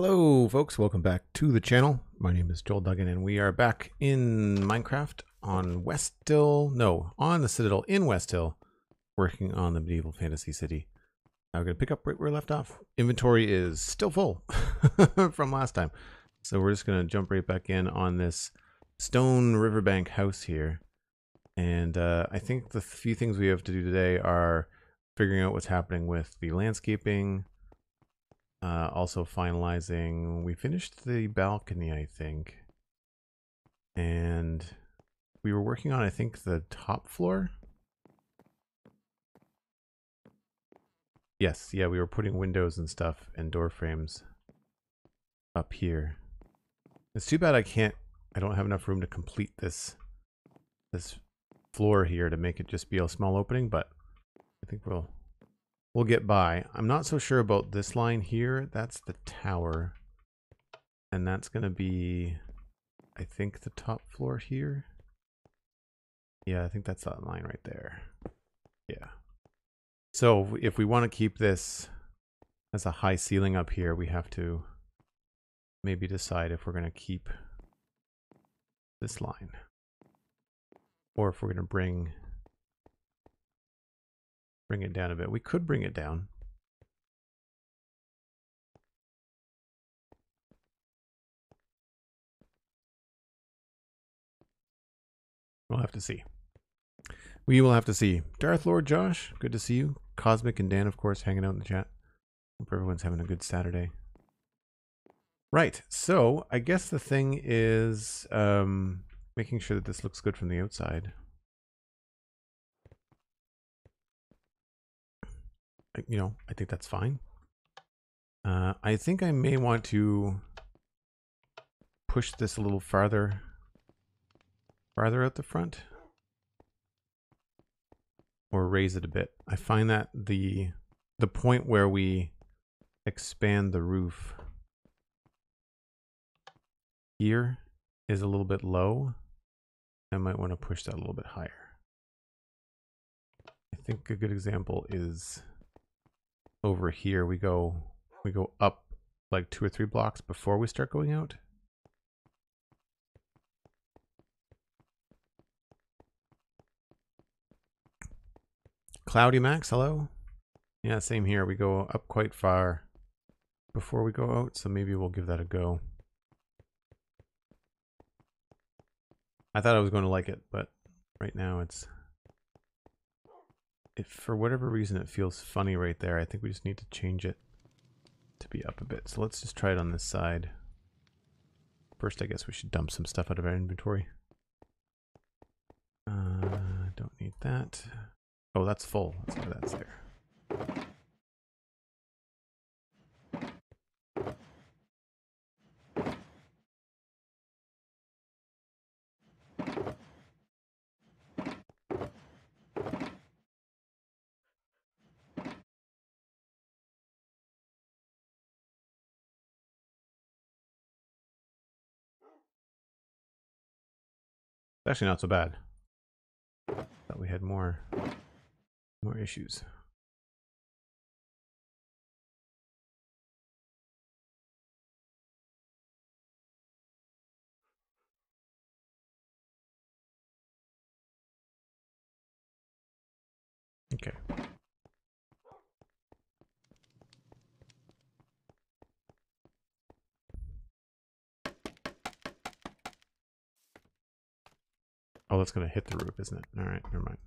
Hello, folks. Welcome back to the channel. My name is Joel Duggan, and we are back in Minecraft on West Hill. No, on the Citadel in Westhill, working on the medieval fantasy city. Now we're going to pick up right where we left off. Inventory is still full from last time. So we're just going to jump right back in on this stone riverbank house here. And uh, I think the few things we have to do today are figuring out what's happening with the landscaping, uh, also finalizing, we finished the balcony, I think. And we were working on, I think, the top floor. Yes, yeah, we were putting windows and stuff and door frames up here. It's too bad I can't, I don't have enough room to complete this, this floor here to make it just be a small opening, but I think we'll we'll get by. I'm not so sure about this line here. That's the tower. And that's going to be, I think, the top floor here. Yeah, I think that's that line right there. Yeah. So if we want to keep this as a high ceiling up here, we have to maybe decide if we're going to keep this line. Or if we're going to bring bring it down a bit. We could bring it down. We'll have to see. We will have to see. Darth Lord Josh, good to see you. Cosmic and Dan, of course, hanging out in the chat. Hope everyone's having a good Saturday. Right, so I guess the thing is um, making sure that this looks good from the outside. You know, I think that's fine. Uh, I think I may want to push this a little farther, farther out the front or raise it a bit. I find that the, the point where we expand the roof here is a little bit low. I might want to push that a little bit higher. I think a good example is over here we go we go up like two or three blocks before we start going out. Cloudy Max, hello. Yeah, same here. We go up quite far before we go out, so maybe we'll give that a go. I thought I was going to like it, but right now it's if for whatever reason it feels funny right there, I think we just need to change it to be up a bit. So let's just try it on this side. First, I guess we should dump some stuff out of our inventory. Uh, don't need that. Oh, that's full. Let's go that's there. Actually not so bad. Thought we had more more issues. Okay. Oh, that's to hit the roof, isn't it? All right, never mind.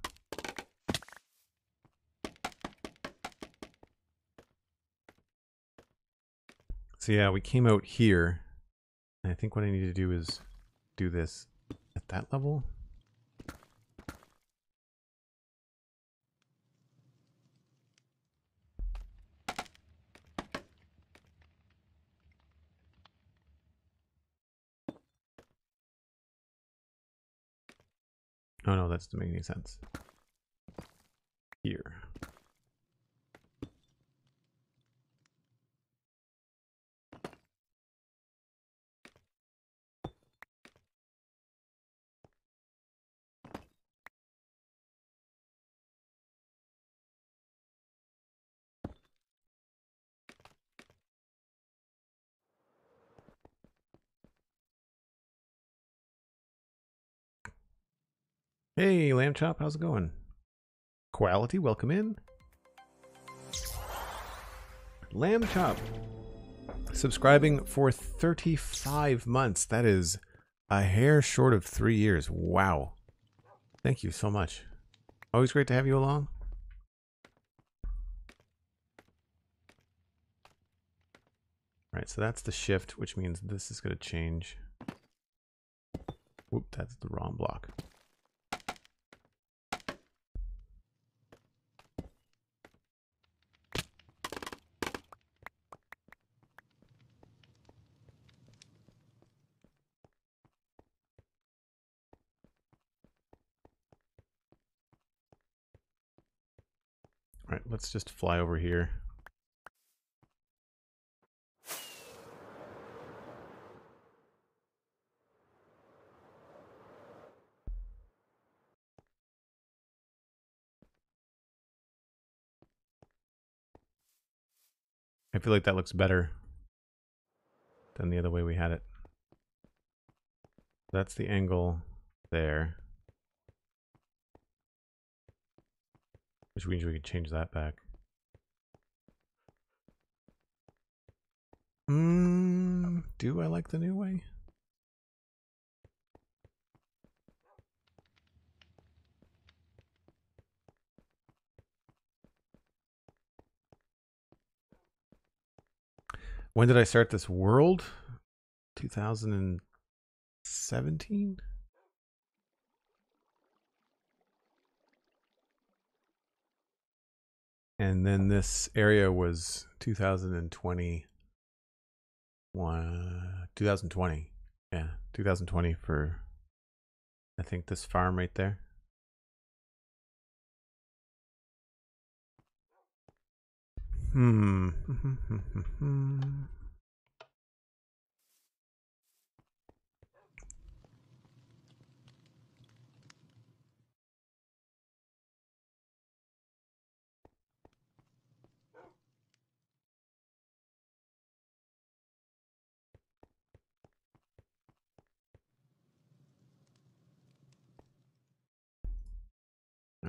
So yeah, we came out here. And I think what I need to do is do this at that level. Oh no, that doesn't make any sense. Here. Hey, Lamb Chop, how's it going? Quality, welcome in. Lamb Chop, subscribing for 35 months. That is a hair short of three years. Wow. Thank you so much. Always great to have you along. Right, so that's the shift, which means this is going to change. Whoop, that's the wrong block. All right, let's just fly over here. I feel like that looks better than the other way we had it. That's the angle there. Which means we could change that back. Mm, do I like the new way? When did I start this world? 2017? And then this area was 2020. 2020. Yeah, 2020 for, I think, this farm right there. Hmm.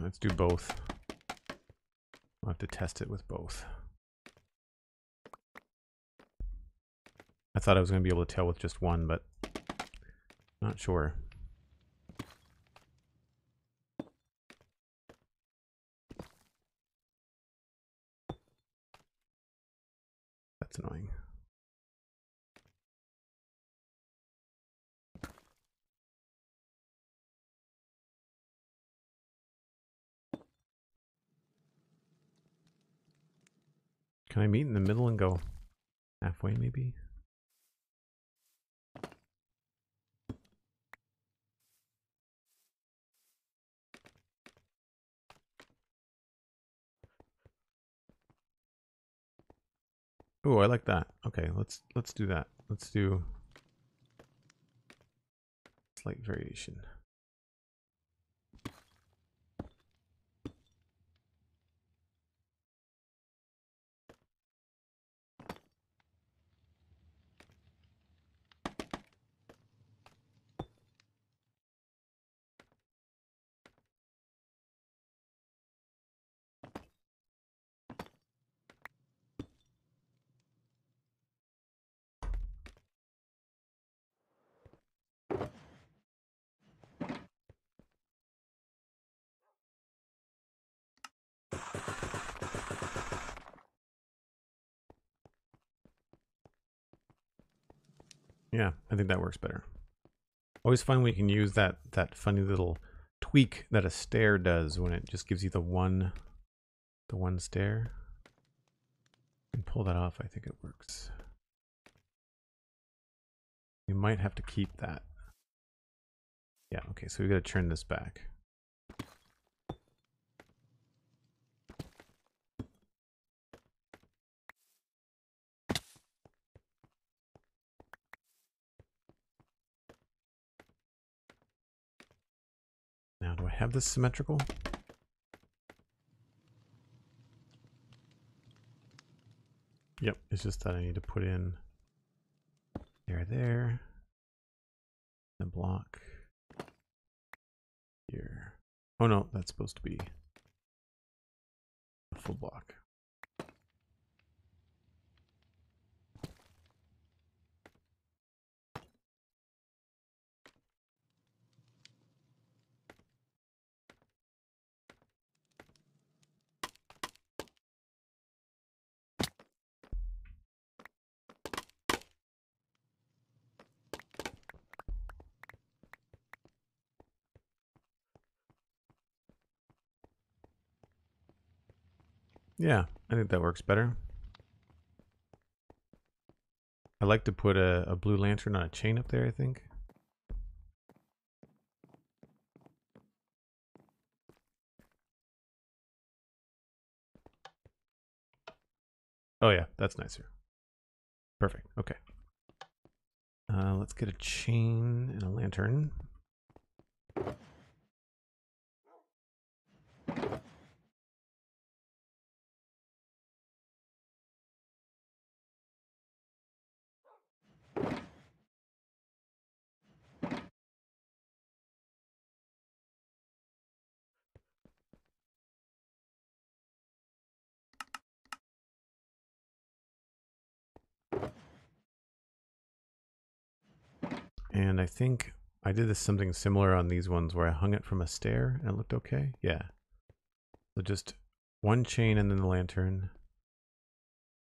Let's do both. I'll have to test it with both. I thought I was going to be able to tell with just one, but not sure. That's annoying. Can I meet in the middle and go halfway maybe? Oh, I like that. Okay, let's let's do that. Let's do slight variation. Yeah, I think that works better. Always fun you can use that that funny little tweak that a stair does when it just gives you the one the one stair. And pull that off, I think it works. You might have to keep that. Yeah, okay, so we gotta turn this back. Have this symmetrical? Yep, it's just that I need to put in there, there, and block here. Oh no, that's supposed to be a full block. Yeah, I think that works better. I like to put a, a blue lantern on a chain up there, I think. Oh yeah, that's nicer. Perfect, okay. Uh, let's get a chain and a lantern. And I think I did this something similar on these ones where I hung it from a stair and it looked okay. Yeah. So just one chain and then the lantern.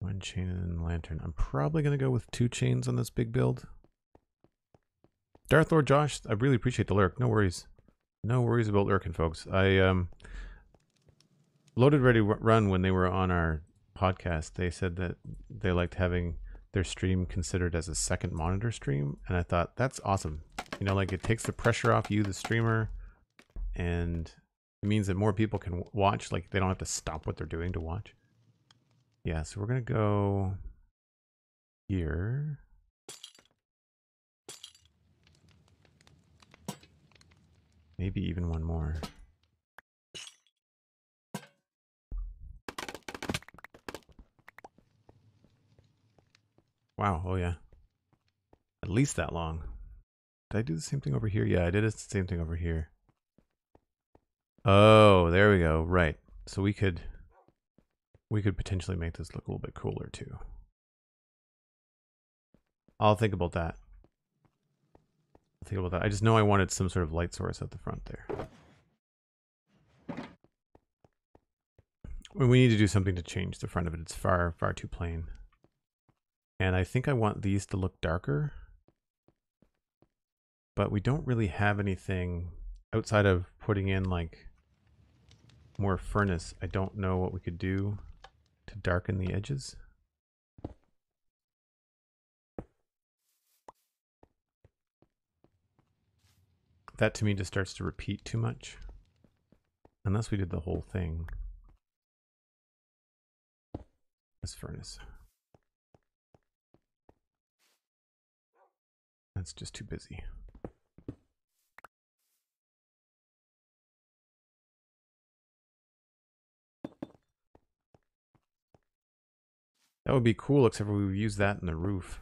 One chain and lantern. I'm probably going to go with two chains on this big build. Darth Lord Josh, I really appreciate the lurk. No worries. No worries about lurking, folks. I um LoadingReadyRun when they were on our podcast. They said that they liked having their stream considered as a second monitor stream and i thought that's awesome you know like it takes the pressure off you the streamer and it means that more people can watch like they don't have to stop what they're doing to watch yeah so we're gonna go here maybe even one more Wow. Oh, yeah. At least that long. Did I do the same thing over here? Yeah, I did the same thing over here. Oh, there we go. Right. So we could we could potentially make this look a little bit cooler too. I'll think about that. I'll think about that. I just know I wanted some sort of light source at the front there. We need to do something to change the front of it. It's far, far too plain. And I think I want these to look darker. But we don't really have anything outside of putting in like more furnace. I don't know what we could do to darken the edges. That to me just starts to repeat too much. Unless we did the whole thing. This furnace. That's just too busy. That would be cool, except we would use that in the roof.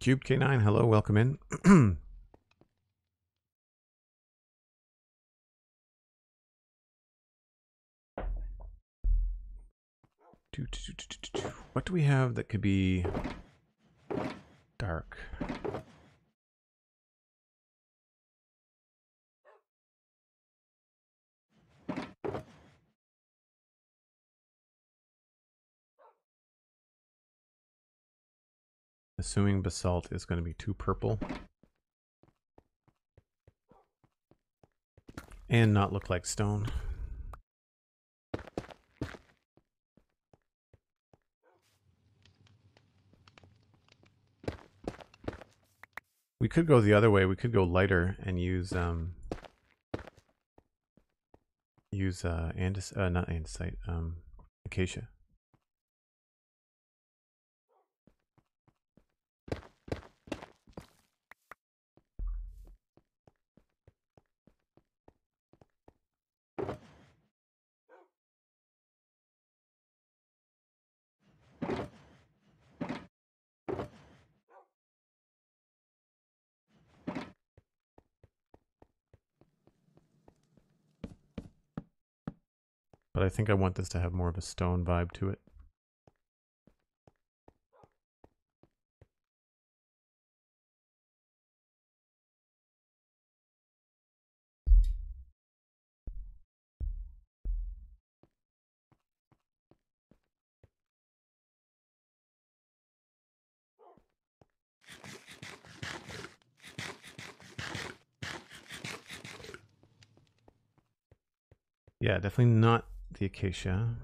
Cube K9, hello, welcome in. what do we have that could be dark? Assuming basalt is going to be too purple. And not look like stone. We could go the other way. We could go lighter and use um use uh andis uh not andesite, um acacia. But I think I want this to have more of a stone vibe to it. Yeah, definitely not the acacia.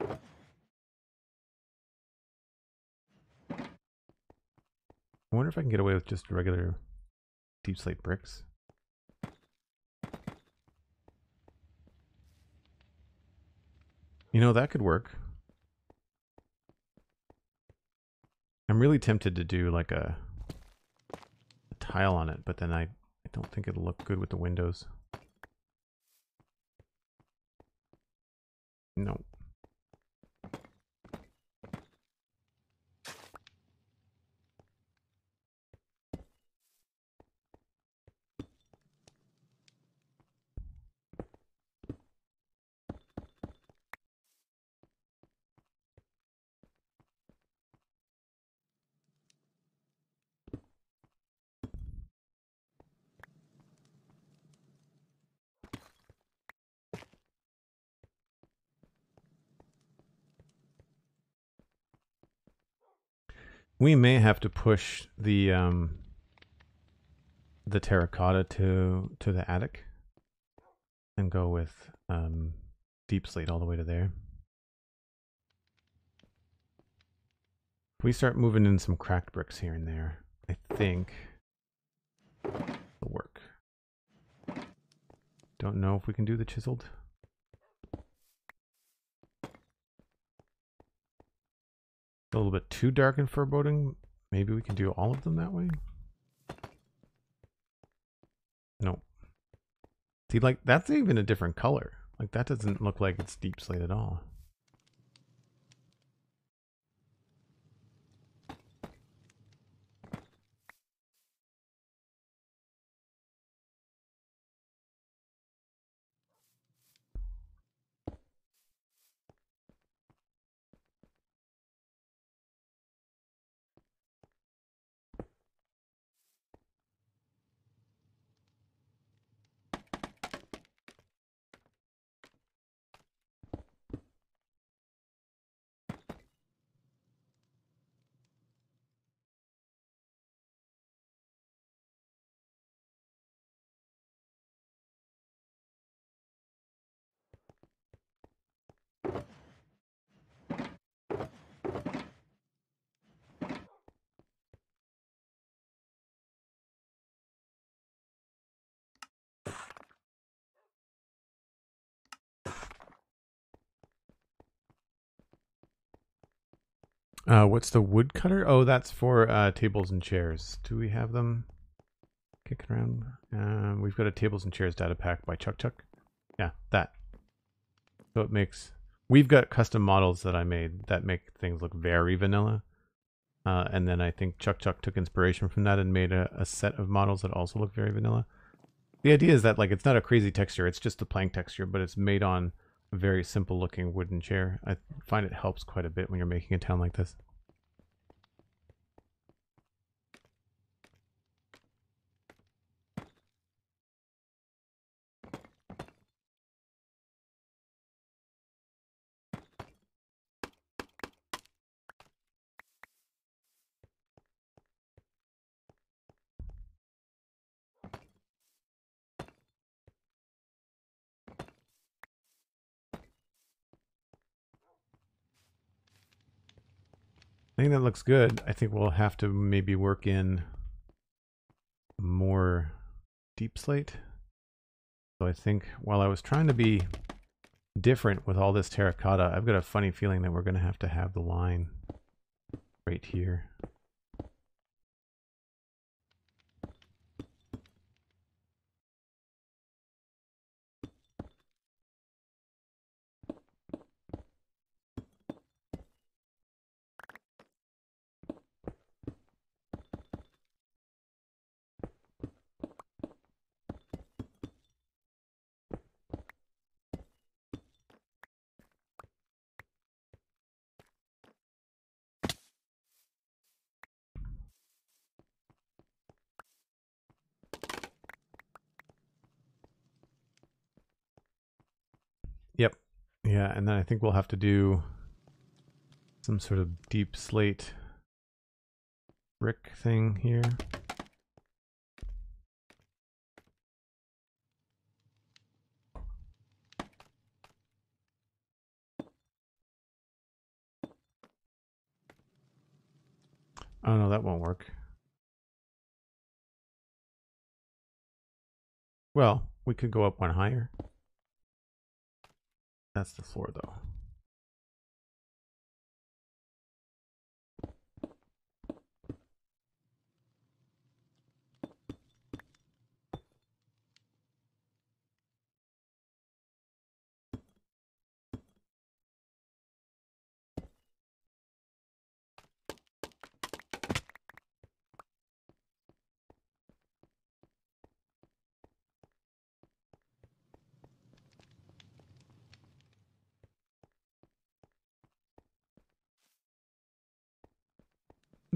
I wonder if I can get away with just regular deepslate bricks. You know, that could work. I'm really tempted to do like a, tile on it, but then I, I don't think it'll look good with the windows. No. We may have to push the um, the terracotta to to the attic and go with um, deepslate all the way to there. If we start moving in some cracked bricks here and there, I think it'll work. Don't know if we can do the chiseled. A little bit too dark and foreboding. Maybe we can do all of them that way. Nope. See, like, that's even a different color. Like, that doesn't look like it's deepslate at all. Uh, what's the wood cutter? Oh, that's for uh, tables and chairs. Do we have them kicking around? Um, we've got a tables and chairs data pack by Chuck Chuck. Yeah, that. So it makes... We've got custom models that I made that make things look very vanilla. Uh, and then I think Chuck Chuck took inspiration from that and made a, a set of models that also look very vanilla. The idea is that like it's not a crazy texture, it's just a plank texture, but it's made on very simple looking wooden chair. I find it helps quite a bit when you're making a town like this. Think that looks good. I think we'll have to maybe work in more deepslate. So I think while I was trying to be different with all this terracotta, I've got a funny feeling that we're going to have to have the line right here. Yeah, and then I think we'll have to do some sort of deepslate brick thing here. Oh no, that won't work. Well, we could go up one higher. That's the floor though.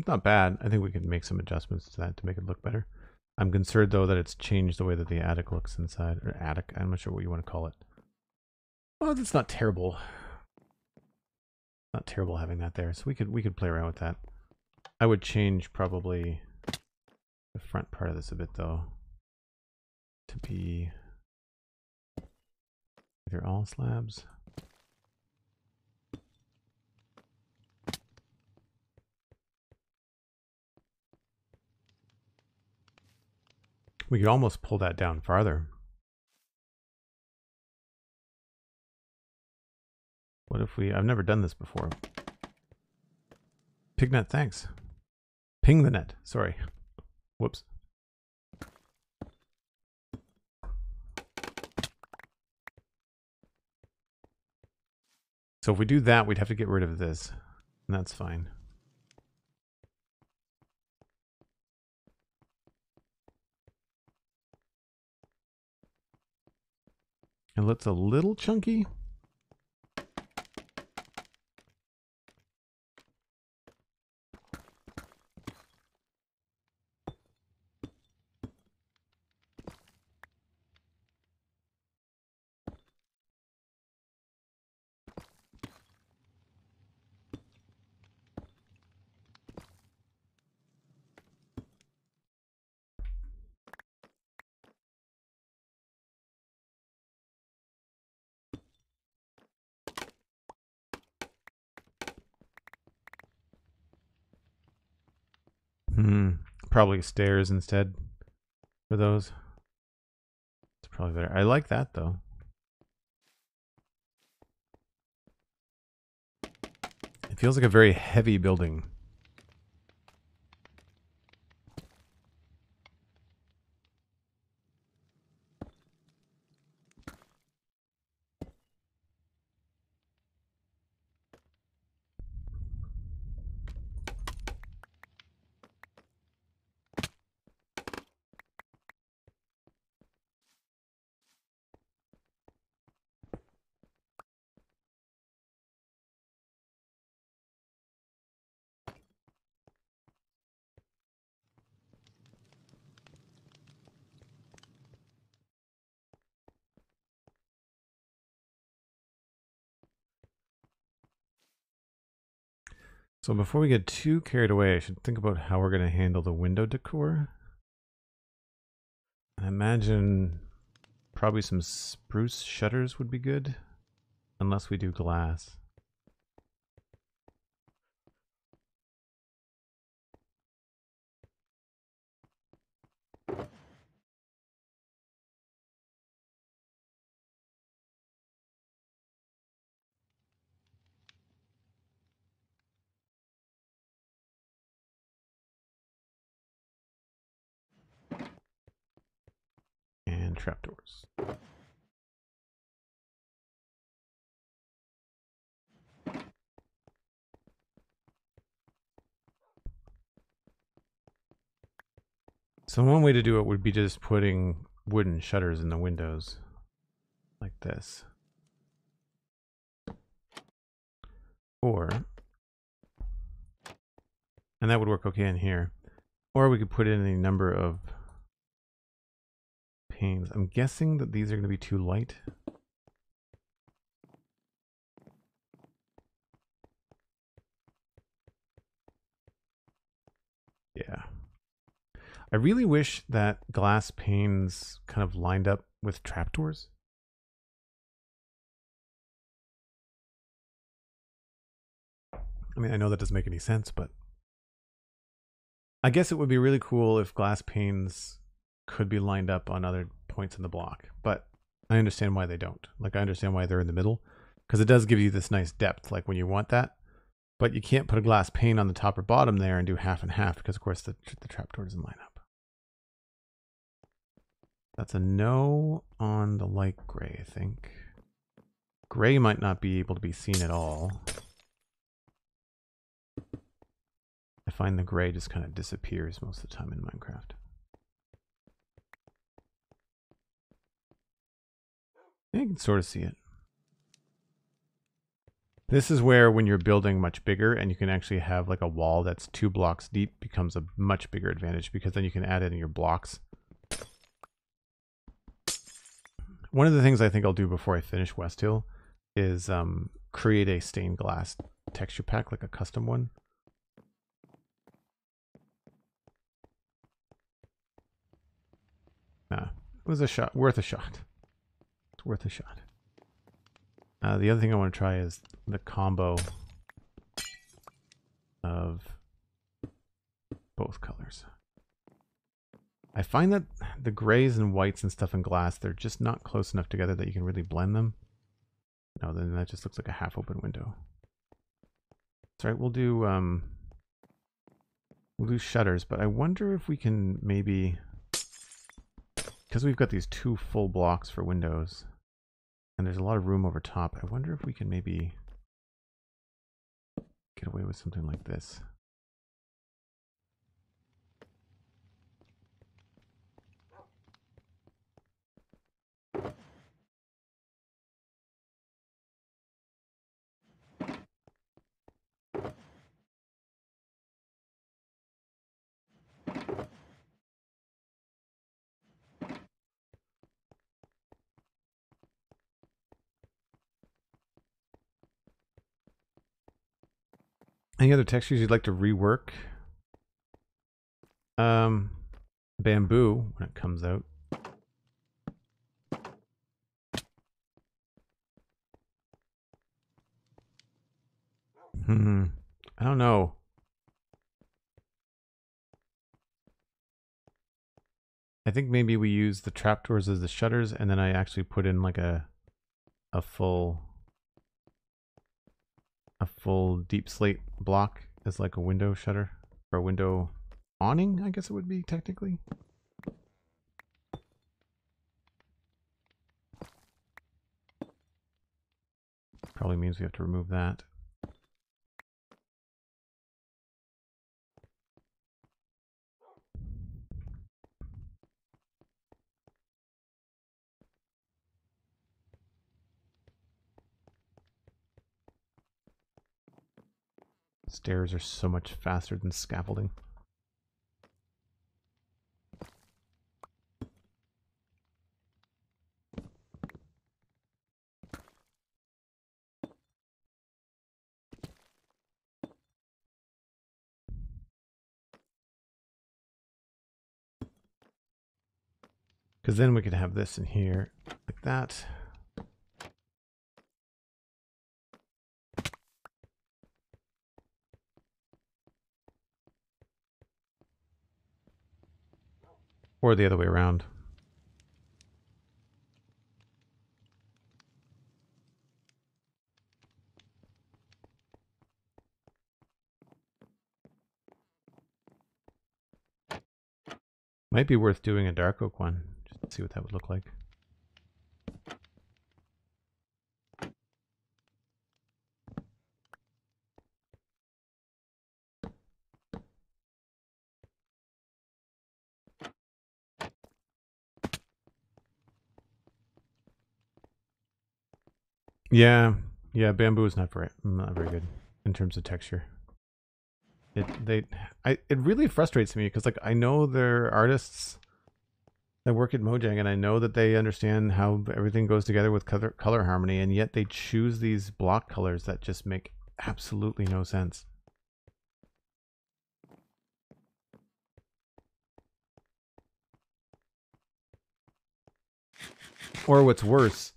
It's not bad. I think we can make some adjustments to that to make it look better. I'm concerned though that it's changed the way that the attic looks inside. Or attic, I'm not sure what you want to call it. Well, that's not terrible. Not terrible having that there. So we could we could play around with that. I would change probably the front part of this a bit though. To be either all slabs. We could almost pull that down farther. What if we... I've never done this before. Pignet, thanks. Ping the net. Sorry. Whoops. So if we do that, we'd have to get rid of this. And that's fine. It looks a little chunky. Hmm. Probably stairs instead for those. It's probably better. I like that though. It feels like a very heavy building. So before we get too carried away, I should think about how we're going to handle the window decor. I imagine probably some spruce shutters would be good, unless we do glass. and trapdoors. So one way to do it would be just putting wooden shutters in the windows like this. Or, and that would work okay in here. Or we could put in a number of panes. I'm guessing that these are going to be too light. Yeah. I really wish that glass panes kind of lined up with trapdoors. I mean, I know that doesn't make any sense, but I guess it would be really cool if glass panes could be lined up on other points in the block, but I understand why they don't. Like, I understand why they're in the middle, because it does give you this nice depth, like when you want that. But you can't put a glass pane on the top or bottom there and do half and half, because of course the, the trapdoor doesn't line up. That's a no on the light gray, I think. Gray might not be able to be seen at all. I find the gray just kind of disappears most of the time in Minecraft. You can sort of see it. This is where when you're building much bigger and you can actually have like a wall that's two blocks deep becomes a much bigger advantage because then you can add in your blocks. One of the things I think I'll do before I finish Westhill is um, create a stained glass texture pack, like a custom one. Nah, it was a shot, worth a shot. It's worth a shot. Uh, the other thing I want to try is the combo of both colors. I find that the grays and whites and stuff in glass, they're just not close enough together that you can really blend them. No, then that just looks like a half open window. Right, we'll do um we'll do shutters, but I wonder if we can maybe because we've got these two full blocks for windows and there's a lot of room over top, I wonder if we can maybe get away with something like this. Any other textures you'd like to rework? Um, bamboo when it comes out. Hmm. I don't know. I think maybe we use the trapdoors as the shutters and then I actually put in like a a full a full deepslate block as like a window shutter or a window awning, I guess it would be technically. Probably means we have to remove that. Stairs are so much faster than scaffolding. Because then we could have this in here like that. Or the other way around. Might be worth doing a dark oak one, just to see what that would look like. Yeah, yeah, bamboo is not very not very good in terms of texture. It they I it really frustrates me because like I know they're artists that work at Mojang and I know that they understand how everything goes together with color color harmony and yet they choose these block colors that just make absolutely no sense. Or what's worse,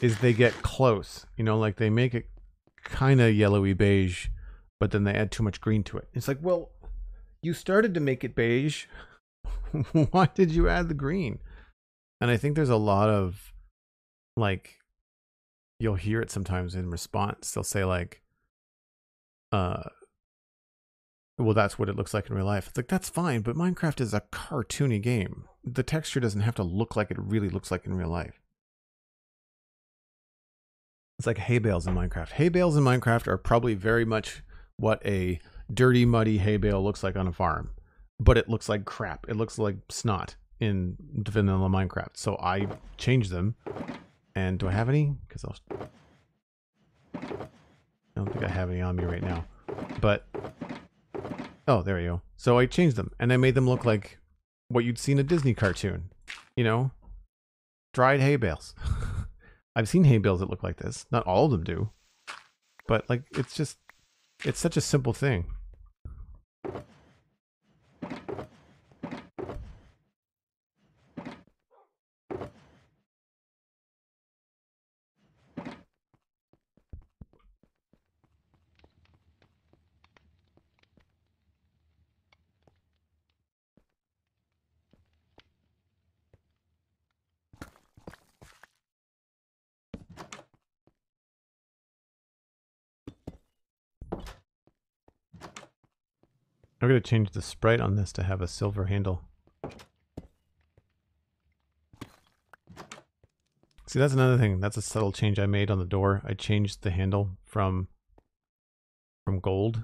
is they get close. You know, like they make it kind of yellowy beige, but then they add too much green to it. It's like, well, you started to make it beige. Why did you add the green? And I think there's a lot of like you'll hear it sometimes in response. They'll say like uh well that's what it looks like in real life. It's like that's fine, but Minecraft is a cartoony game. The texture doesn't have to look like it really looks like in real life. It's like hay bales in Minecraft. Hay bales in Minecraft are probably very much what a dirty, muddy hay bale looks like on a farm, but it looks like crap. It looks like snot in vanilla Minecraft. So I changed them. And do I have any? Because I'll. I don't think I have any on me right now. But. Oh, there we go. So I changed them and I made them look like what you'd see in a Disney cartoon. You know? Dried hay bales. I've seen hay bales that look like this. Not all of them do. But like it's just it's such a simple thing. I'm going to change the sprite on this to have a silver handle. See, that's another thing. That's a subtle change I made on the door. I changed the handle from from gold.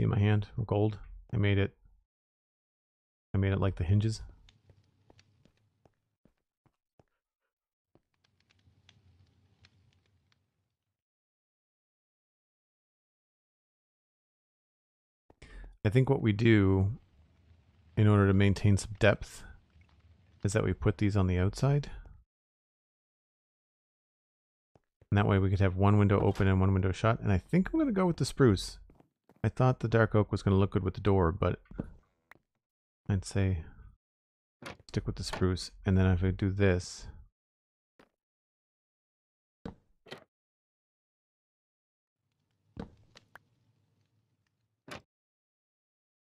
See my hand? Gold. I made it I made it like the hinges. I think what we do in order to maintain some depth is that we put these on the outside. And that way we could have one window open and one window shut. And I think I'm going to go with the spruce. I thought the dark oak was going to look good with the door, but I'd say stick with the spruce. And then if I do this,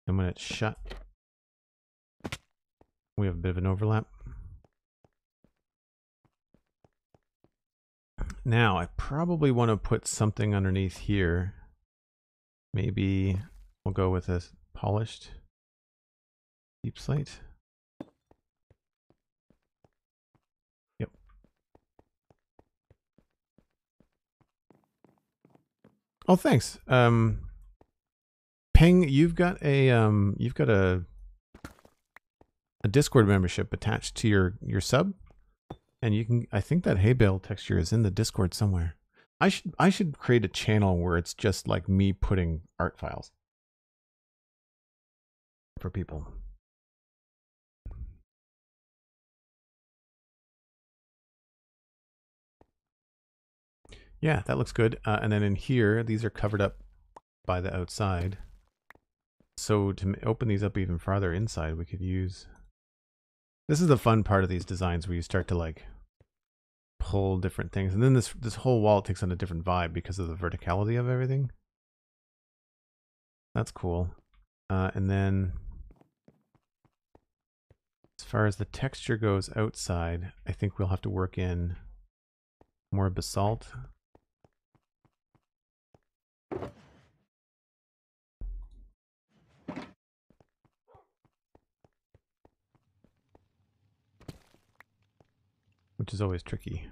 And when it's shut, we have a bit of an overlap. Now, I probably want to put something underneath here. Maybe we'll go with a polished deepslate. Yep. Oh, thanks. Um, Peng, you've got a um, you've got a a Discord membership attached to your your sub, and you can. I think that hay bale texture is in the Discord somewhere. I should I should create a channel where it's just like me putting art files for people. Yeah, that looks good. Uh, and then in here, these are covered up by the outside. So to open these up even farther inside, we could use... This is the fun part of these designs where you start to like pull different things. And then this, this whole wall takes on a different vibe because of the verticality of everything. That's cool. Uh, and then as far as the texture goes outside, I think we'll have to work in more basalt. Which is always tricky.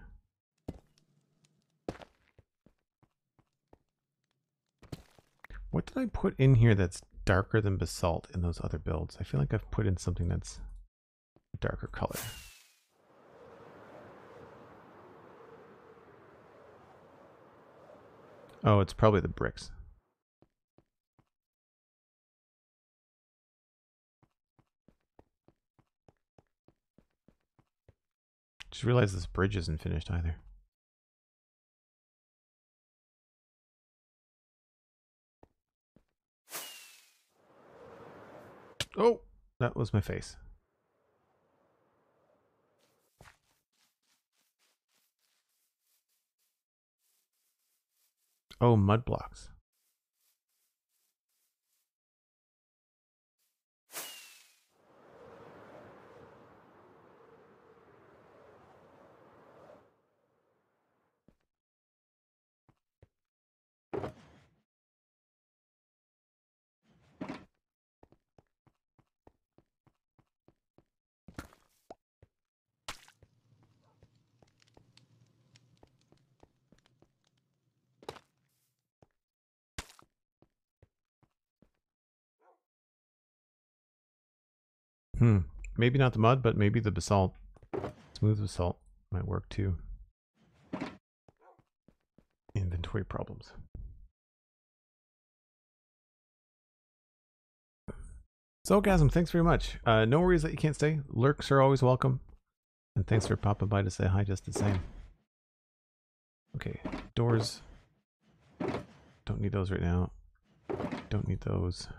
What did I put in here that's darker than basalt in those other builds? I feel like I've put in something that's a darker color. Oh, it's probably the bricks. Just realized this bridge isn't finished either. Oh, that was my face. Oh, mud blocks. Hmm. Maybe not the mud, but maybe the basalt. Smooth basalt might work too. Inventory problems. Soulgasm, thanks very much. Uh, no worries that you can't stay. Lurks are always welcome. And thanks for popping by to say hi just the same. Okay, doors. Don't need those right now. Don't need those.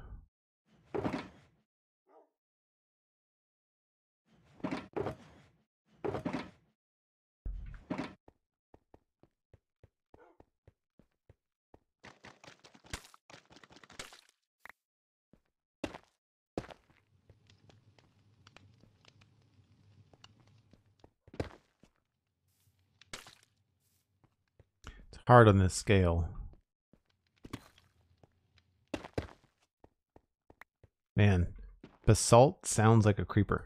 It's hard on this scale. Man, basalt sounds like a creeper.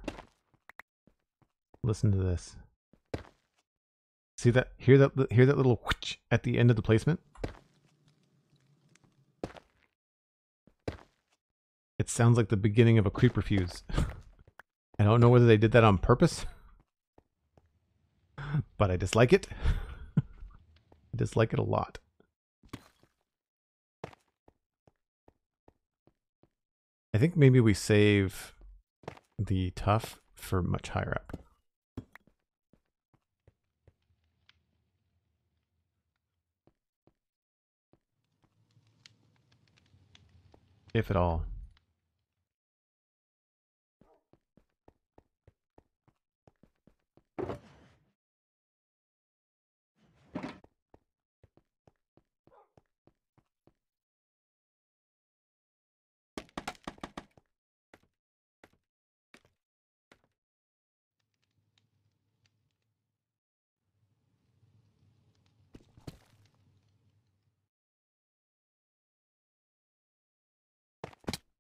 Listen to this. See that? Hear that? Hear that little whoosh at the end of the placement? It sounds like the beginning of a creeper fuse. I don't know whether they did that on purpose, but I dislike it. I dislike it a lot. I think maybe we save the tuff for much higher up. If at all.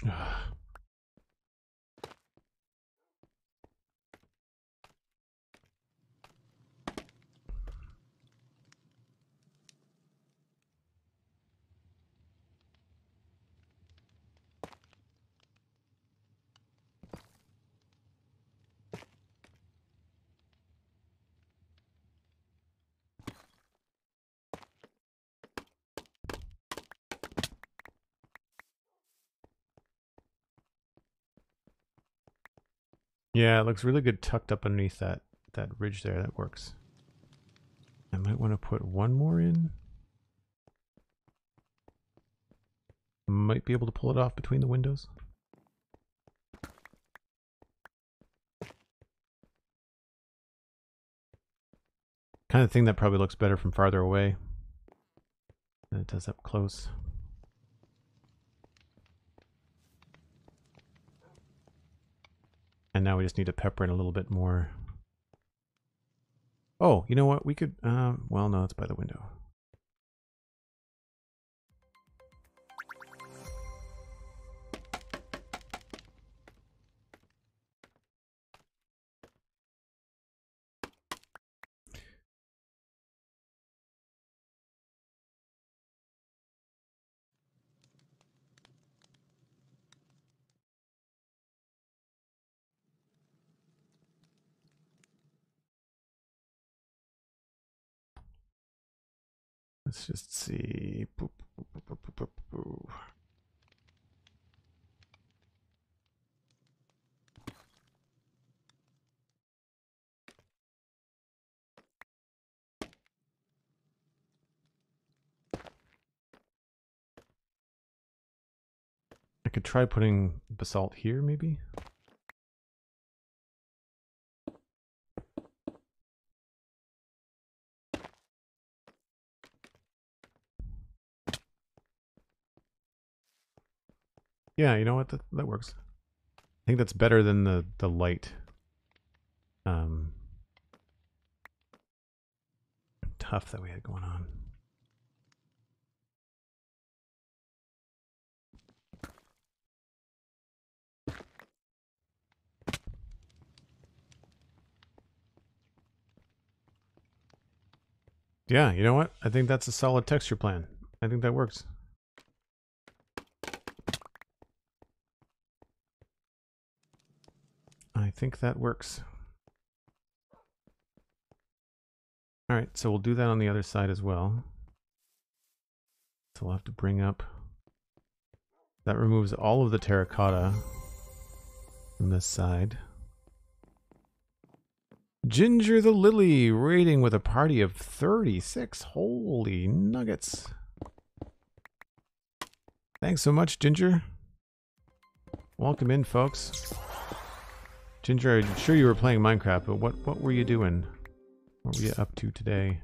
ああ。Yeah, it looks really good tucked up underneath that, that ridge there. That works. I might want to put one more in. Might be able to pull it off between the windows. Kind of thing that probably looks better from farther away than it does up close. And now we just need to pepper in a little bit more. Oh, you know what? We could, um, well, no, it's by the window. Let's just see. I could try putting basalt here, maybe? Yeah, you know what? That, that works. I think that's better than the, the light um, tuff that we had going on. Yeah, you know what? I think that's a solid texture plan. I think that works. I think that works. All right, so we'll do that on the other side as well. So we'll have to bring up... That removes all of the terracotta from this side. Ginger the Lily raiding with a party of 36. Holy nuggets. Thanks so much, Ginger. Welcome in, folks. Ginger, I'm sure you were playing Minecraft, but what, what were you doing? What were you up to today?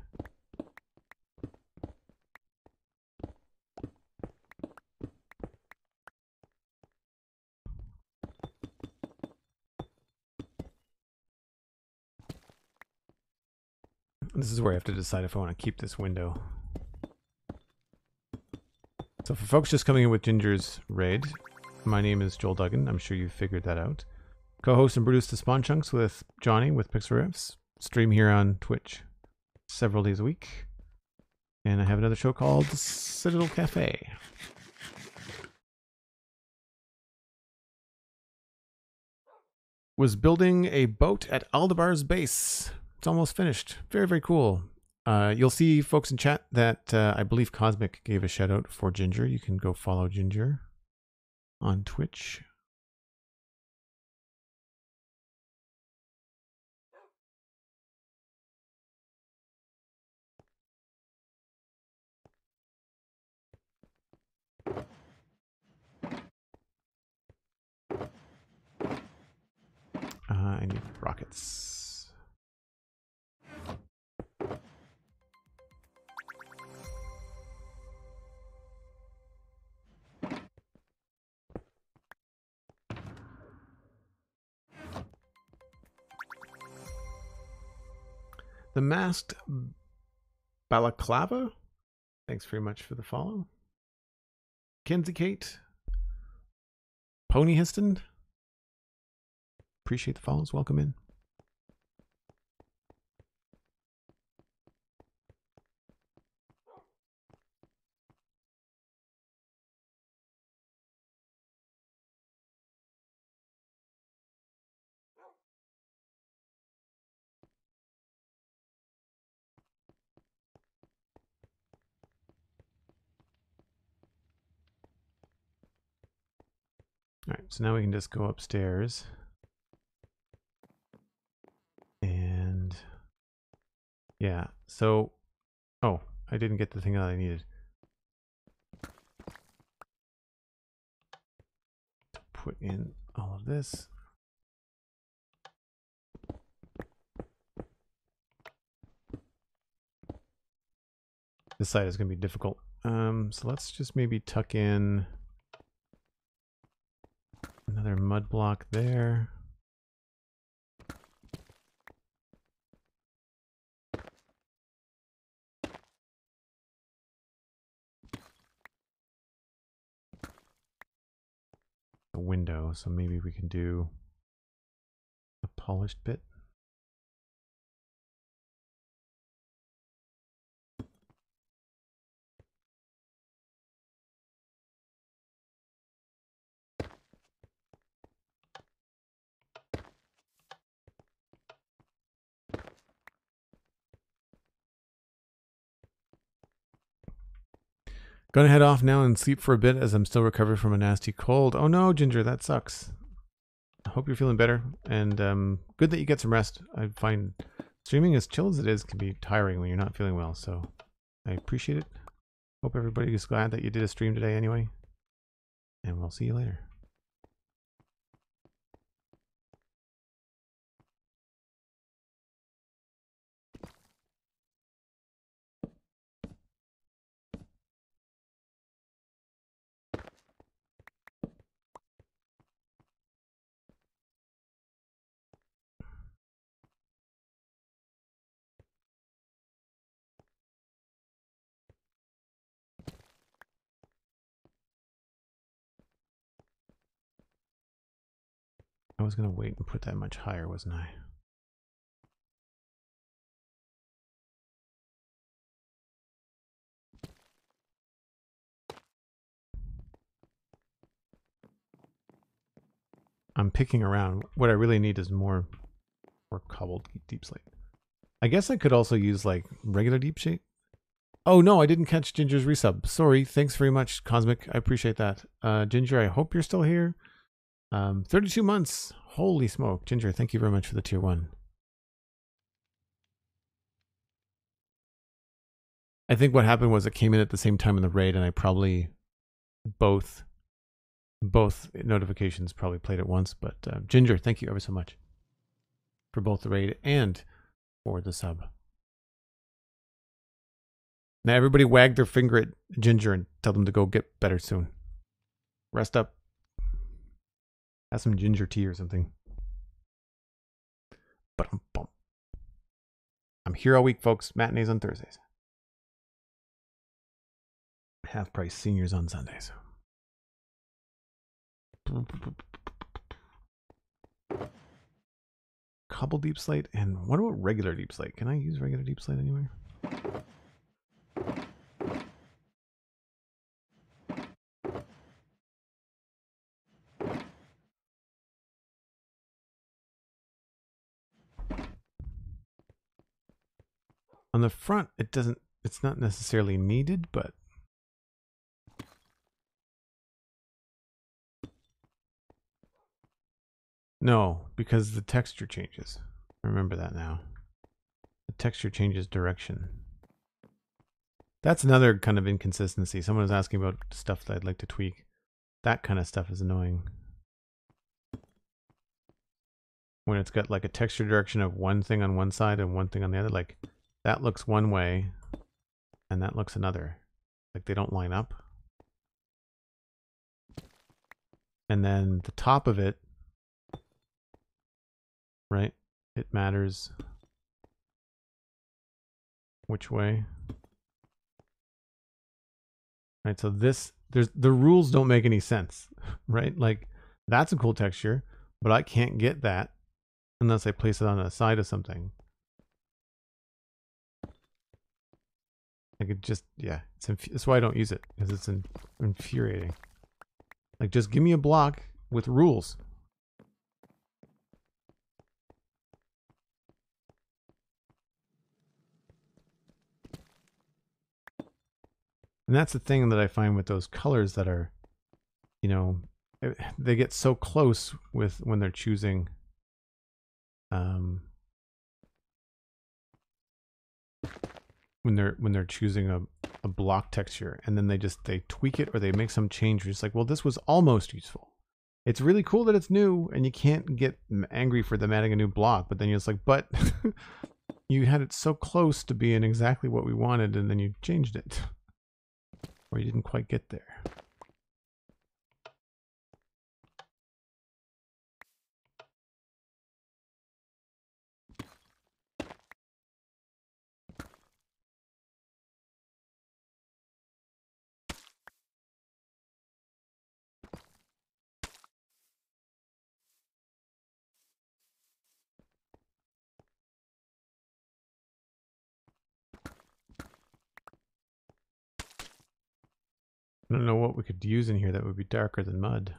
This is where I have to decide if I want to keep this window. So for folks just coming in with Ginger's raid, my name is Joel Duggan. I'm sure you figured that out. Co-host and produce the Spawn Chunks with Johnny with Pixlriffs. Stream here on Twitch several days a week. And I have another show called Citadel Cafe. Was building a boat at Aldebar's base. It's almost finished. Very, very cool. Uh, you'll see folks in chat that uh, I believe Cosmic gave a shout out for Ginger. You can go follow Ginger on Twitch. Uh, I need rockets. The masked balaclava. Thanks very much for the follow. Kenzie Kate. Pony Histon. Appreciate the follows. Welcome in. All right, so now we can just go upstairs. Yeah, so, oh, I didn't get the thing that I needed. Put in all of this. This side is going to be difficult. Um, so let's just maybe tuck in another mud block there. Window, so maybe we can do a polished bit. Gonna head off now and sleep for a bit as I'm still recovering from a nasty cold. Oh no, Ginger, that sucks. I hope you're feeling better and um, good that you get some rest. I find streaming as chill as it is can be tiring when you're not feeling well, so I appreciate it. Hope everybody is glad that you did a stream today anyway. And we'll see you later. I was going to wait and put that much higher, wasn't I? I'm picking around. What I really need is more, more cobbled deepslate. I guess I could also use like regular deepslate. Oh no, I didn't catch Ginger's resub. Sorry. Thanks very much, Cosmic. I appreciate that. Uh, Ginger, I hope you're still here. Um, 32 months. Holy smoke. Ginger, thank you very much for the tier one. I think what happened was it came in at the same time in the raid, and I probably both both notifications probably played at once. But uh, Ginger, thank you ever so much for both the raid and for the sub. Now everybody wag their finger at Ginger and tell them to go get better soon. Rest up. Have some ginger tea or something. But I'm here all week, folks. Matinees on Thursdays. Half price seniors on Sundays. Cobble deepslate and what about regular deepslate? Can I use regular deepslate anywhere? On the front, it doesn't, it's not necessarily needed, but No, because the texture changes. Remember that now. The texture changes direction. That's another kind of inconsistency. Someone was asking about stuff that I'd like to tweak. That kind of stuff is annoying. When it's got like a texture direction of one thing on one side and one thing on the other, like that looks one way and that looks another. Like they don't line up. And then the top of it right? It matters which way. Right, so this, there's the rules don't make any sense, right? Like that's a cool texture, but I can't get that unless I place it on the side of something. I could just, yeah, it's that's why I don't use it, because it's in infuriating. Like, just give me a block with rules. And that's the thing that I find with those colors that are, you know, eh, they get so close with when they're choosing um when they're when they're choosing a, a block texture and then they just they tweak it or they make some change it's like well this was almost useful it's really cool that it's new and you can't get angry for them adding a new block but then you're just like but you had it so close to being exactly what we wanted and then you changed it or you didn't quite get there. I don't know what we could use in here that would be darker than mud.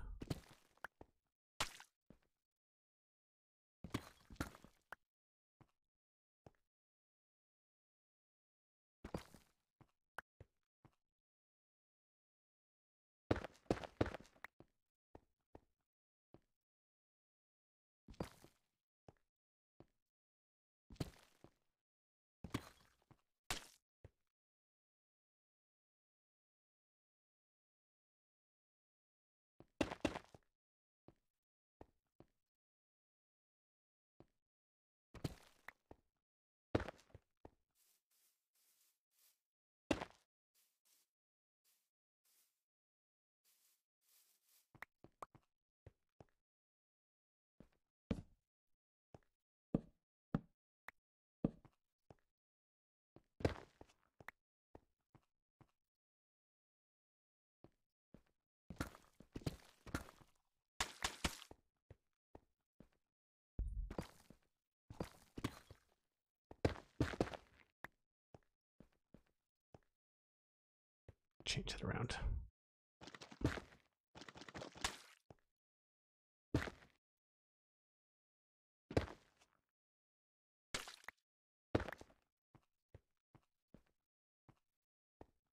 Change it around.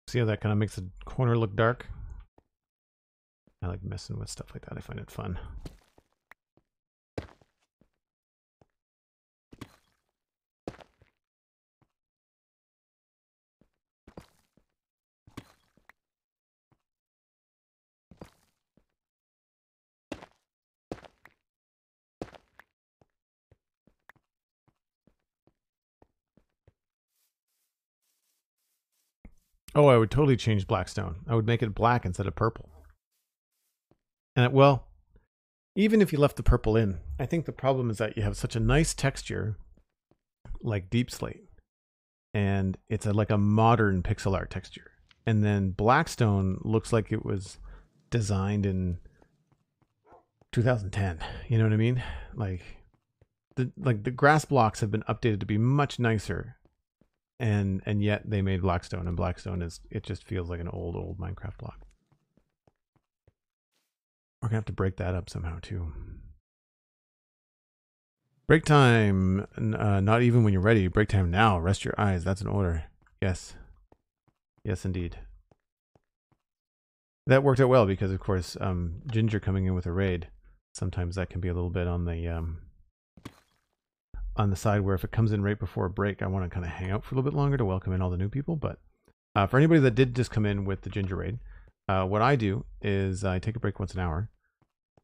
See how that kind of makes the corner look dark? I like messing with stuff like that. I find it fun. Oh, I would totally change Blackstone. I would make it black instead of purple. And it, well, even if you left the purple in, I think the problem is that you have such a nice texture like deepslate and it's a, like a modern pixel art texture. And then Blackstone looks like it was designed in 2010. You know what I mean? Like the like the grass blocks have been updated to be much nicer and and yet they made Blackstone, and Blackstone is it just feels like an old old Minecraft block. We're gonna have to break that up somehow too. Break time. Uh, not even when you're ready. Break time now. Rest your eyes. That's an order. Yes. Yes, indeed. That worked out well because, of course, um, Ginger coming in with a raid. Sometimes that can be a little bit on the um, on the side where if it comes in right before a break, I want to kind of hang out for a little bit longer to welcome in all the new people. But uh, for anybody that did just come in with the ginger raid, uh, what I do is I take a break once an hour,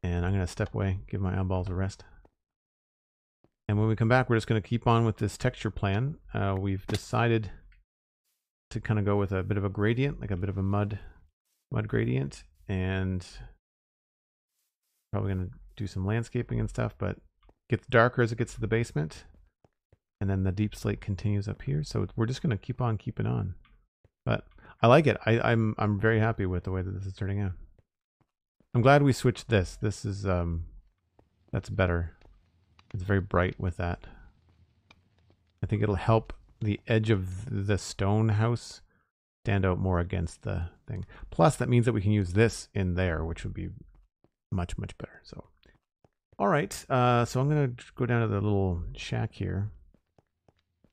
and I'm going to step away, give my eyeballs a rest. And when we come back, we're just going to keep on with this texture plan. Uh, we've decided to kind of go with a bit of a gradient, like a bit of a mud, mud gradient, and probably going to do some landscaping and stuff, but gets darker as it gets to the basement. And then the deepslate continues up here. So we're just going to keep on keeping on. But I like it. I, I'm I'm very happy with the way that this is turning out. I'm glad we switched this. This is um that's better. It's very bright with that. I think it'll help the edge of the stone house stand out more against the thing. Plus, that means that we can use this in there, which would be much, much better. So all right, uh, so I'm going to go down to the little shack here.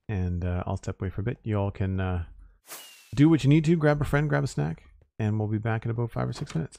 And uh, I'll step away for a bit. You all can uh, do what you need to. Grab a friend, grab a snack. And we'll be back in about five or six minutes.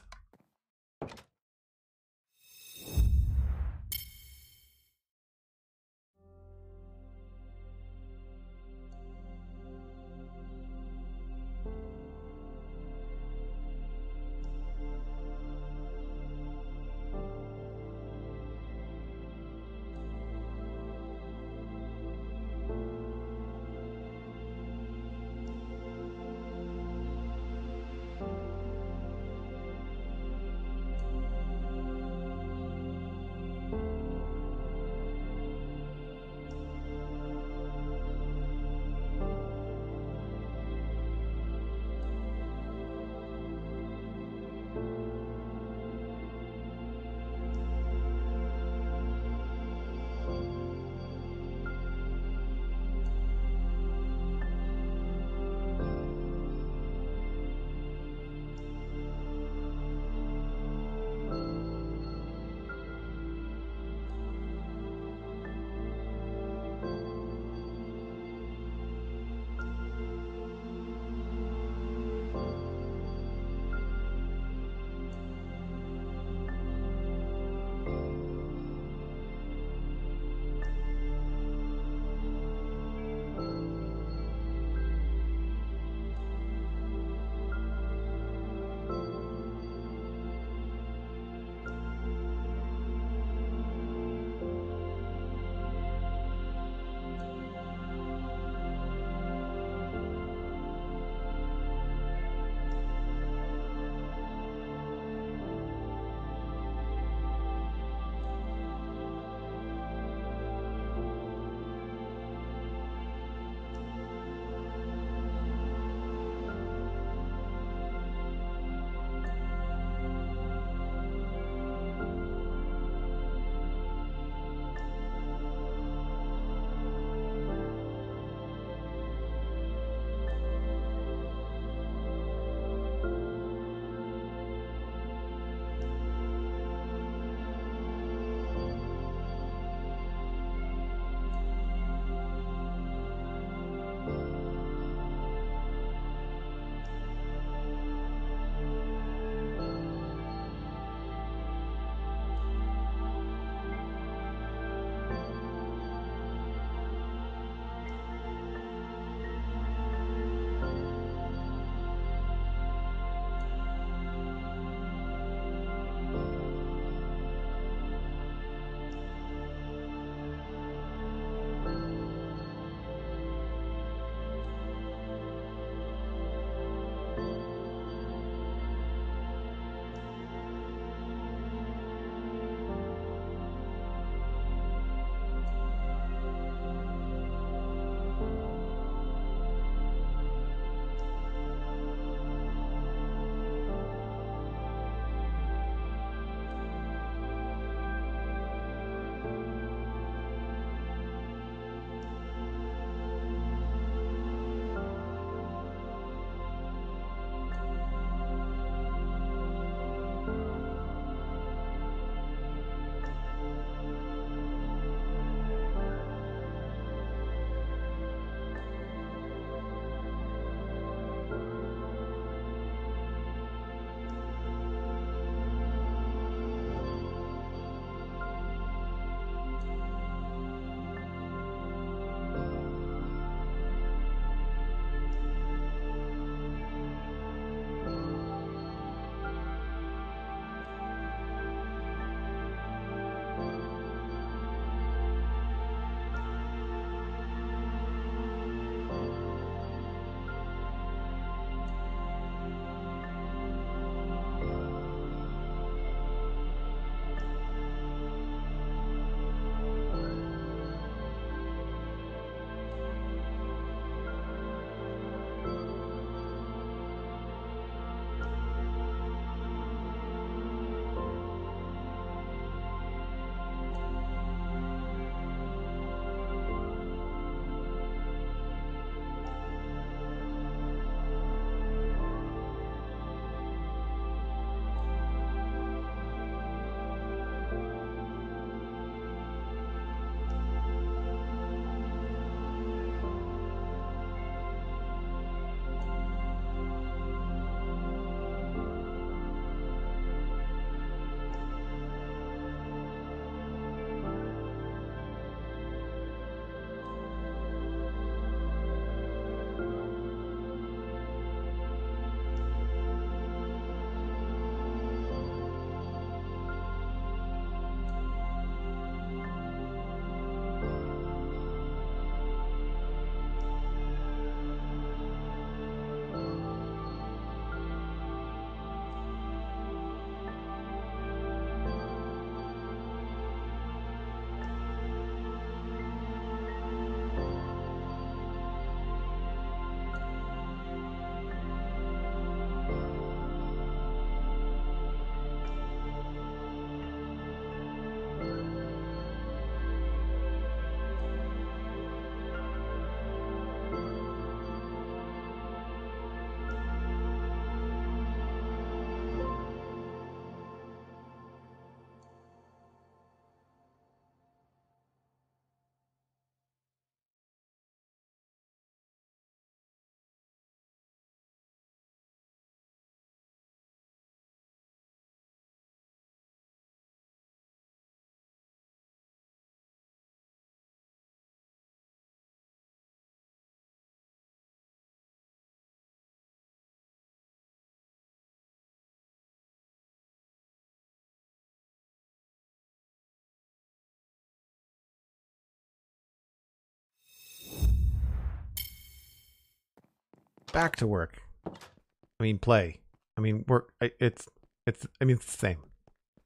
Back to work. I mean, play. I mean, work. It's it's. I mean, it's the same.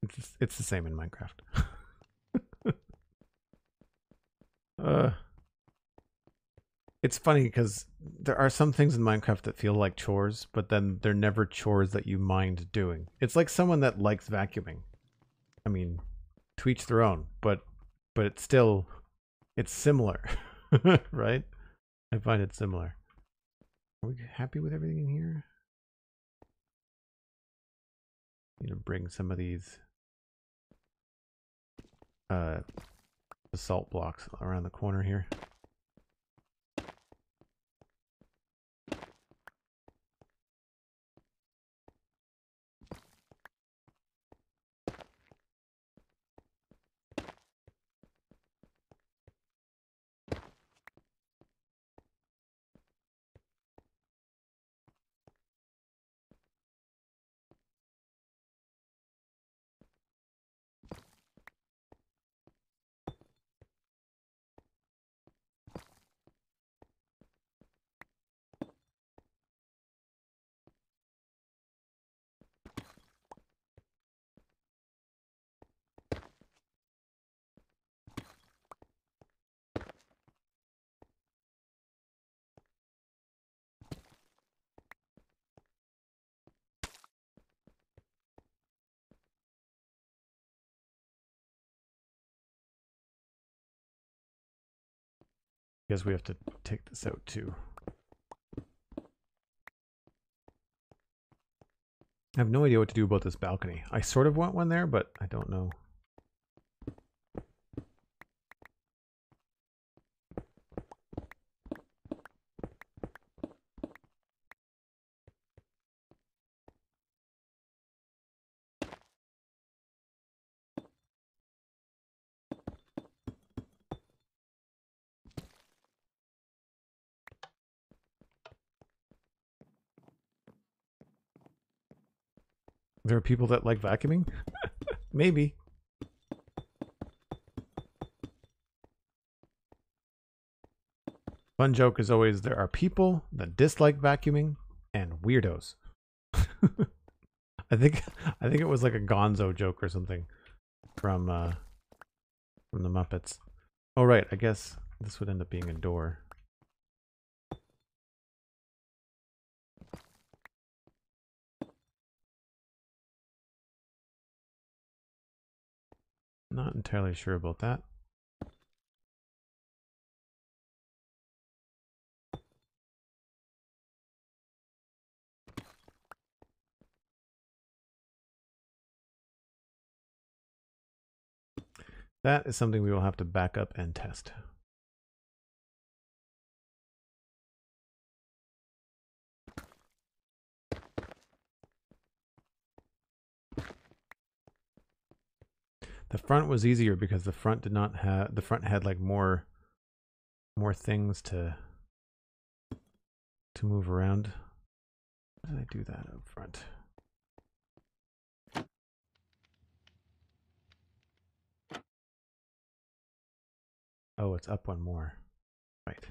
It's it's the same in Minecraft. uh, it's funny because there are some things in Minecraft that feel like chores, but then they're never chores that you mind doing. It's like someone that likes vacuuming. I mean, to each their own, but but it's still it's similar, right? I find it similar. Are we happy with everything in here? Need to bring some of these uh basalt blocks around the corner here. Guess we have to take this out too. I have no idea what to do about this balcony. I sort of want one there, but I don't know. There are people that like vacuuming? Maybe. Fun joke is always there are people that dislike vacuuming and weirdos. I think I think it was like a gonzo joke or something from uh from the Muppets. Oh right, I guess this would end up being a door. Not entirely sure about that. That is something we will have to back up and test. The front was easier because the front did not have the front had like more more things to to move around. Did I do that up front? Oh, it's up one more. Right.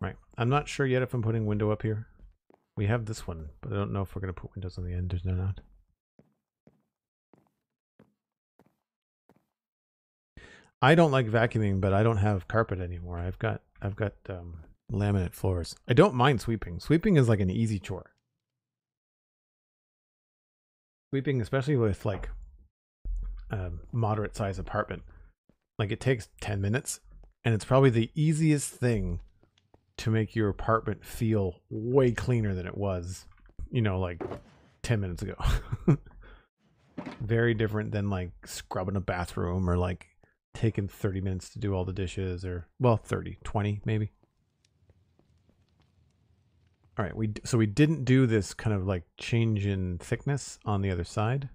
Right. I'm not sure yet if I'm putting window up here. We have this one, but I don't know if we're going to put windows on the end or not. I don't like vacuuming, but I don't have carpet anymore. I've got I've got um, laminate floors. I don't mind sweeping. Sweeping is like an easy chore. Sweeping, especially with like a moderate size apartment, like it takes 10 minutes and it's probably the easiest thing to make your apartment feel way cleaner than it was, you know, like 10 minutes ago. Very different than like scrubbing a bathroom or like taking 30 minutes to do all the dishes or well, 30, 20 maybe. All right, we so we didn't do this kind of like change in thickness on the other side.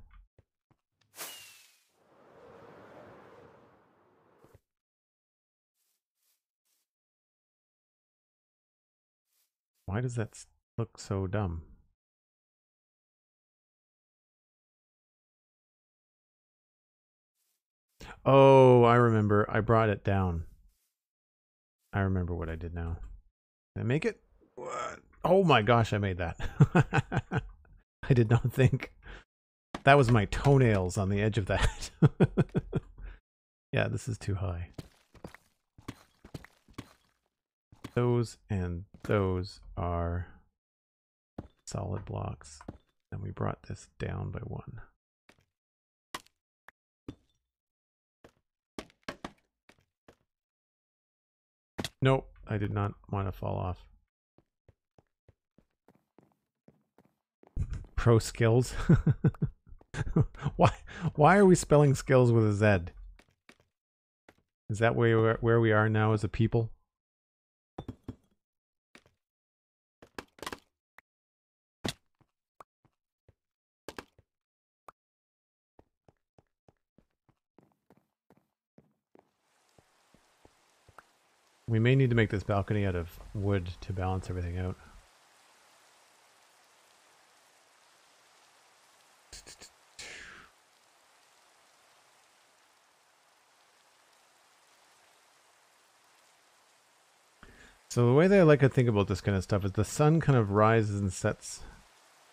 Why does that look so dumb? Oh, I remember. I brought it down. I remember what I did now. Did I make it? What? Oh my gosh, I made that. I did not think. That was my toenails on the edge of that. yeah, this is too high. Those and those are solid blocks. And we brought this down by one. Nope, I did not want to fall off. Pro skills. why why are we spelling skills with a Z? Is that where where we are now as a people? We may need to make this balcony out of wood to balance everything out. So the way that I like to think about this kind of stuff is the sun kind of rises and sets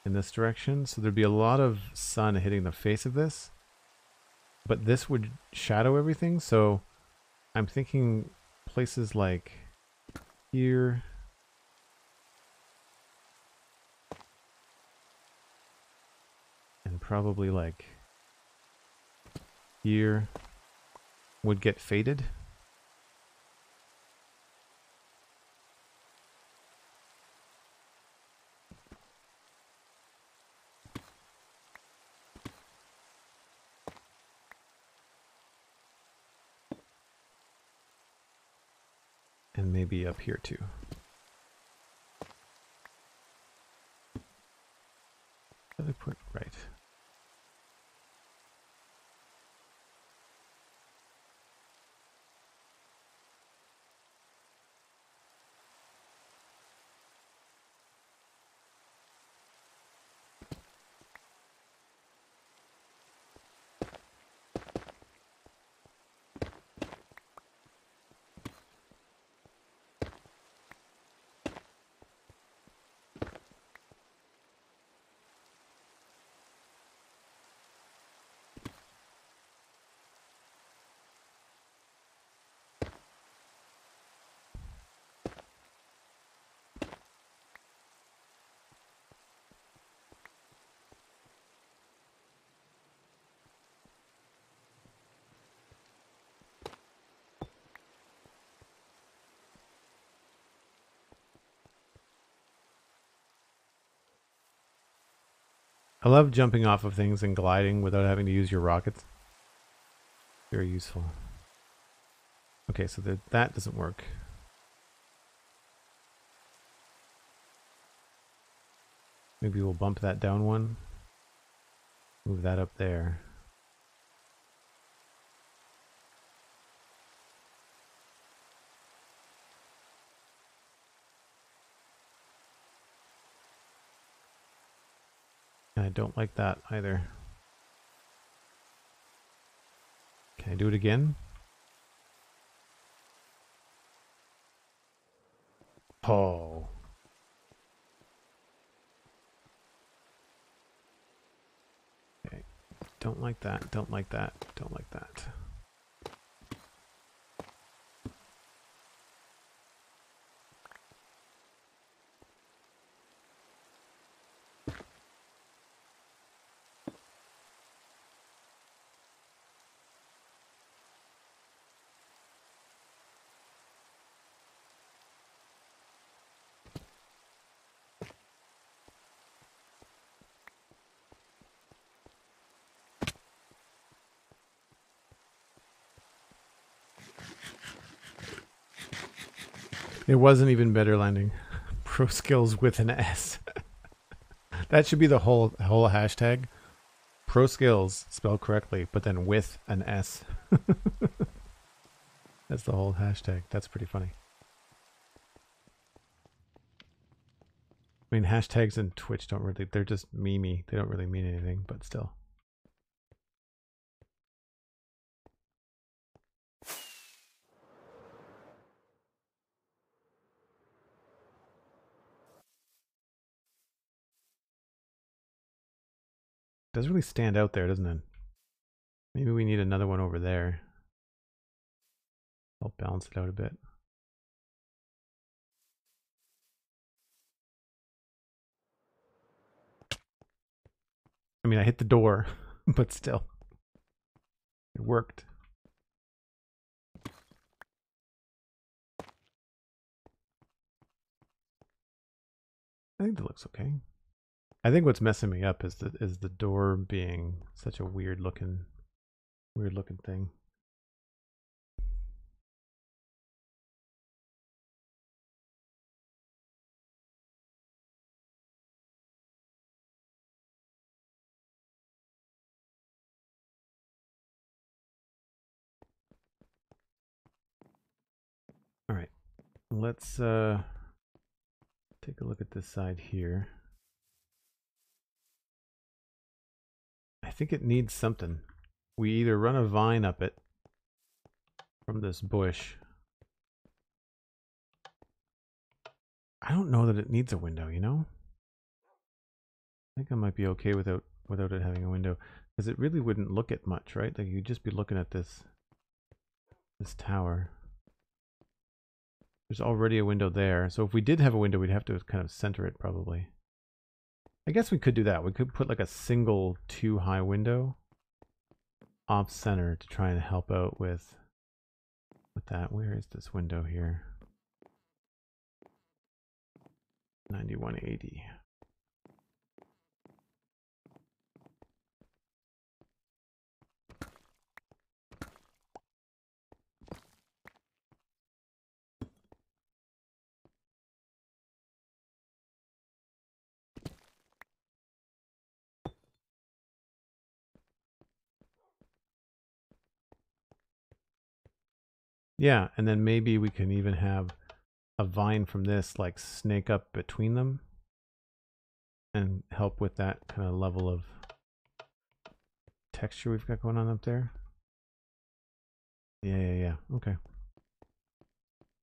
in this direction. So there'd be a lot of sun hitting the face of this. But this would shadow everything. So I'm thinking places like here. And probably like here would get faded. And maybe up here too. I put right? I love jumping off of things and gliding without having to use your rockets. Very useful. Okay, so the, that doesn't work. Maybe we'll bump that down one. Move that up there. I don't like that either. Can I do it again? Oh. Okay. Don't like that. Don't like that. Don't like that. It wasn't even better landing. Pro skills with an S. that should be the whole whole hashtag. Pro skills spelled correctly, but then with an S. That's the whole hashtag. That's pretty funny. I mean, hashtags in Twitch don't really, they're just memey. They don't really mean anything, but still. Does really stand out there, doesn't it? Maybe we need another one over there. Help balance it out a bit. I mean, I hit the door, but still. It worked. I think that looks okay. I think what's messing me up is the is the door being such a weird looking weird looking thing. All right. Let's uh take a look at this side here. I think it needs something. We either run a vine up it from this bush. I don't know that it needs a window, you know? I think I might be okay without without it having a window because it really wouldn't look at much, right? Like you'd just be looking at this this tower. There's already a window there. So if we did have a window, we'd have to kind of center it probably. I guess we could do that. We could put like a single two high window off center to try and help out with with that. Where is this window here? 9180. Yeah, and then maybe we can even have a vine from this like snake up between them and help with that kind of level of texture we've got going on up there. Yeah, yeah, yeah. Okay.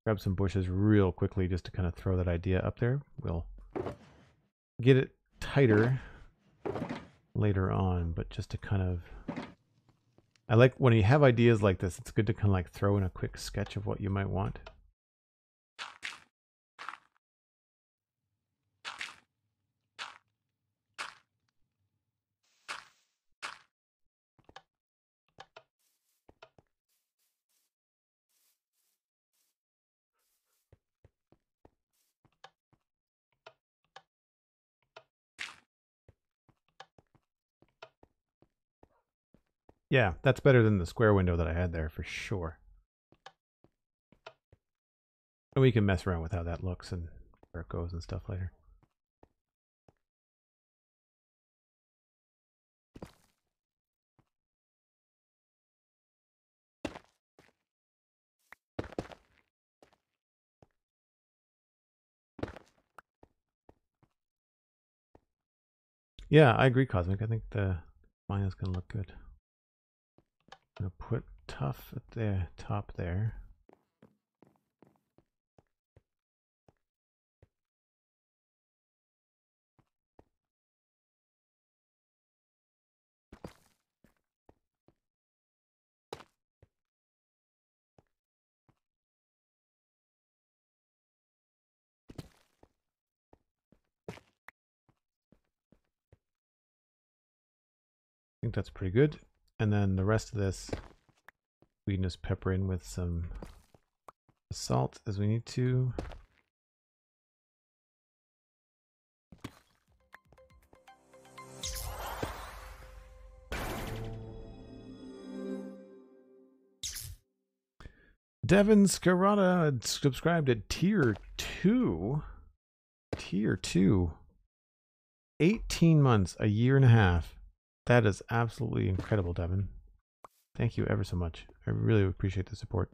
Grab some bushes real quickly just to kind of throw that idea up there. We'll get it tighter later on, but just to kind of I like when you have ideas like this, it's good to kind of like throw in a quick sketch of what you might want. Yeah, that's better than the square window that I had there for sure. And we can mess around with how that looks and where it goes and stuff later. Yeah, I agree, Cosmic. I think the going to look good. Gonna put tuff at the top there. I think that's pretty good. And then the rest of this, we can just pepper in with some salt as we need to. Devon Skirata subscribed at tier two. Tier two. 18 months, a year and a half. That is absolutely incredible, Devon. Thank you ever so much. I really appreciate the support.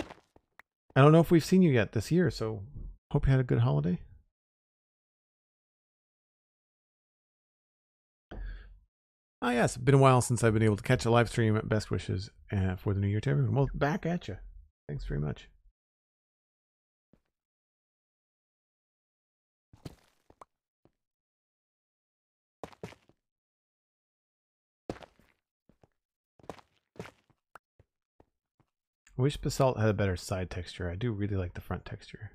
I don't know if we've seen you yet this year, so hope you had a good holiday. Ah, yes, been a while since I've been able to catch a live stream. Best wishes uh, for the new year to everyone. Well, back at you. Thanks very much. I wish basalt had a better side texture. I do really like the front texture.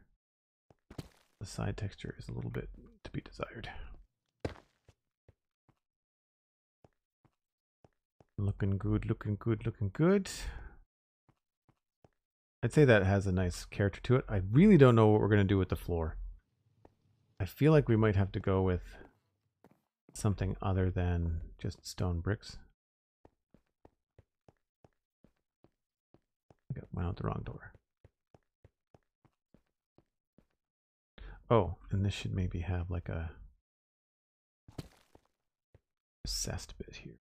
The side texture is a little bit to be desired. Looking good, looking good, looking good. I'd say that has a nice character to it. I really don't know what we're going to do with the floor. I feel like we might have to go with something other than just stone bricks. Went out the wrong door. Oh, and this should maybe have like a recessed bit here.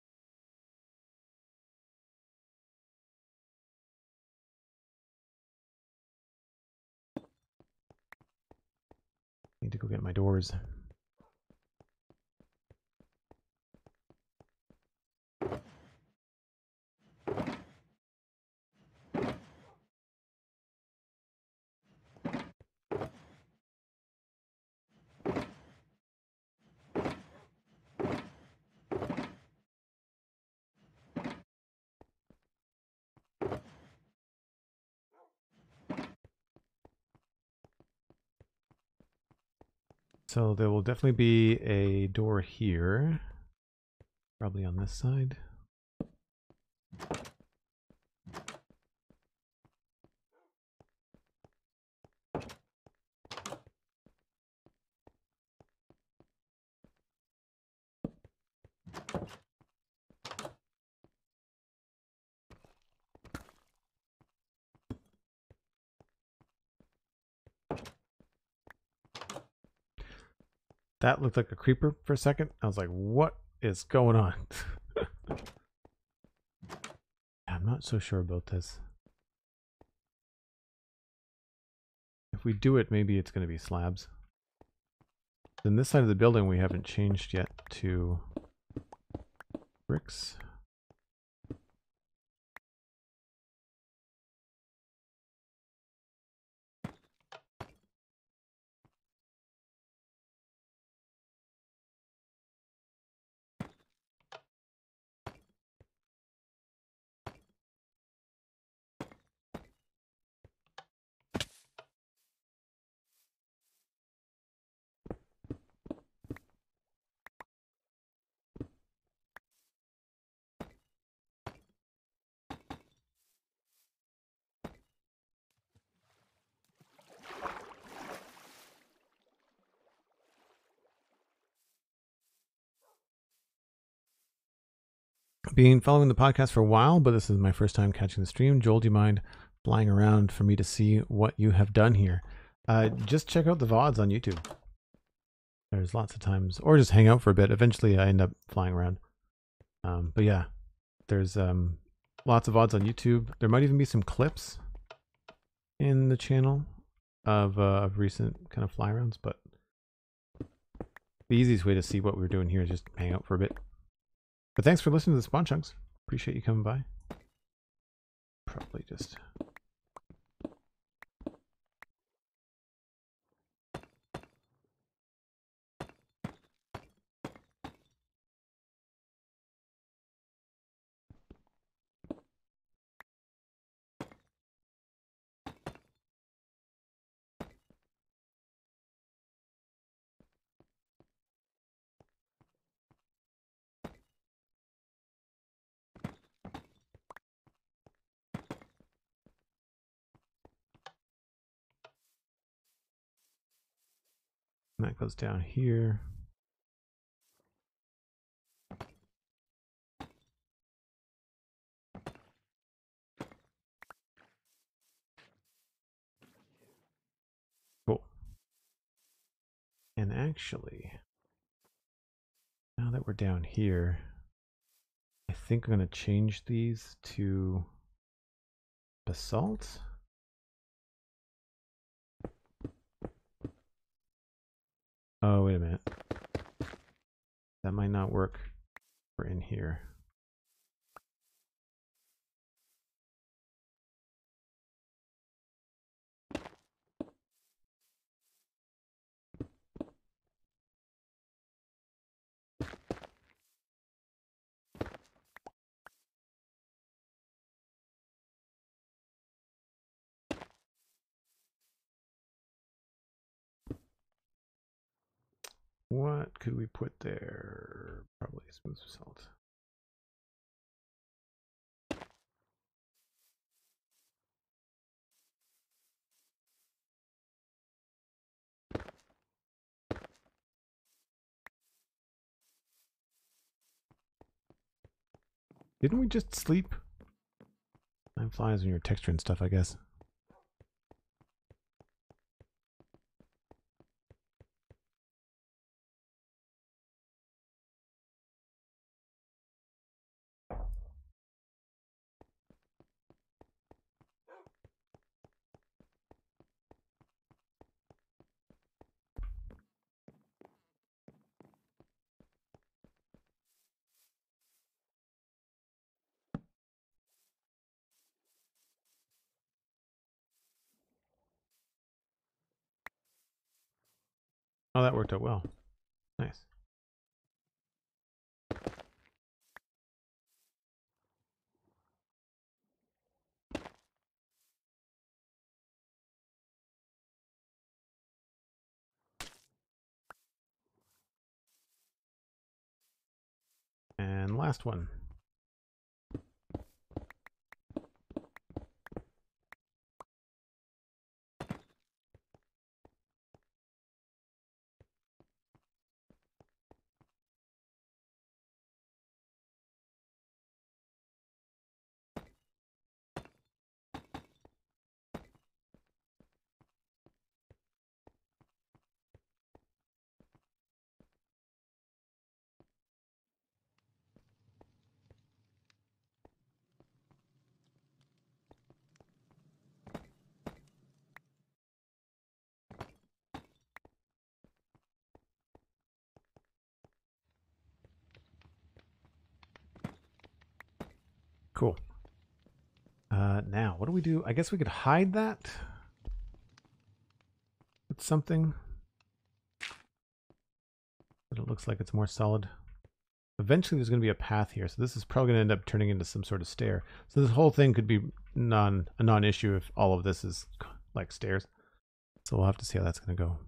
Need to go get my doors. So there will definitely be a door here. Probably on this side. That looked like a creeper for a second. I was like, what is going on? I'm not so sure about this. If we do it, maybe it's going to be slabs. Then this side of the building we haven't changed yet to bricks. Been following the podcast for a while, but this is my first time catching the stream. Joel, do you mind flying around for me to see what you have done here? Uh, just check out the VODs on YouTube. There's lots of times, or just hang out for a bit. Eventually, I end up flying around. Um, but yeah, there's um, lots of VODs on YouTube. There might even be some clips in the channel of, uh, of recent kind of fly arounds, but the easiest way to see what we're doing here is just hang out for a bit. But thanks for listening to the Spawn Chunks. Appreciate you coming by. Probably just And that goes down here. Cool. And actually, now that we're down here, I think I'm going to change these to basalt. Oh, wait a minute. That might not work for in here. What could we put there? Probably smooth salt. Didn't we just sleep? Time flies when you're texturing stuff, I guess. Oh, that worked out well. Nice. And last one. Cool. Uh, now, what do we do? I guess we could hide that with something. But it looks like it's more solid. Eventually there's going to be a path here, so this is probably going to end up turning into some sort of stair. So this whole thing could be non a non-issue if all of this is like stairs. So we'll have to see how that's going to go.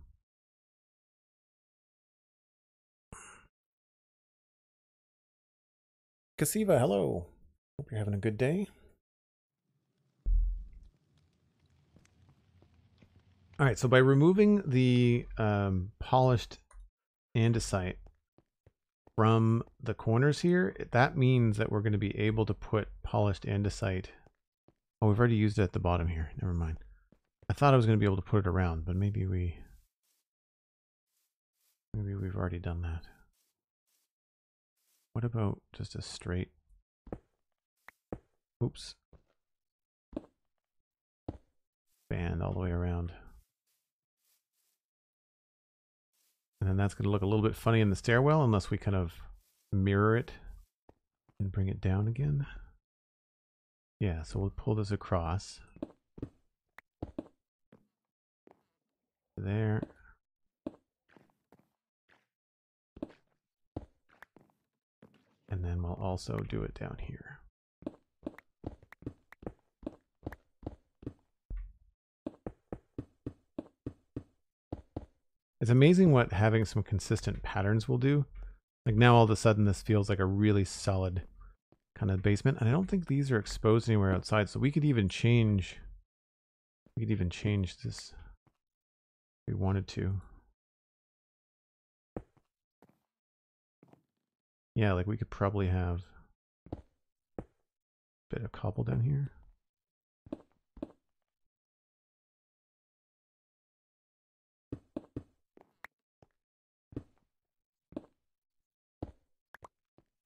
Casiva, hello. Hope you're having a good day. All right, so by removing the um, polished andesite from the corners here, that means that we're going to be able to put polished andesite. Oh, we've already used it at the bottom here. Never mind. I thought I was going to be able to put it around, but maybe we... Maybe we've already done that. What about just a straight Oops. Band all the way around. And then that's going to look a little bit funny in the stairwell unless we kind of mirror it and bring it down again. Yeah, so we'll pull this across. There. And then we'll also do it down here. It's amazing what having some consistent patterns will do. Like now all of a sudden this feels like a really solid kind of basement. And I don't think these are exposed anywhere outside. So we could even change, we could even change this if we wanted to. Yeah, like we could probably have a bit of cobble down here.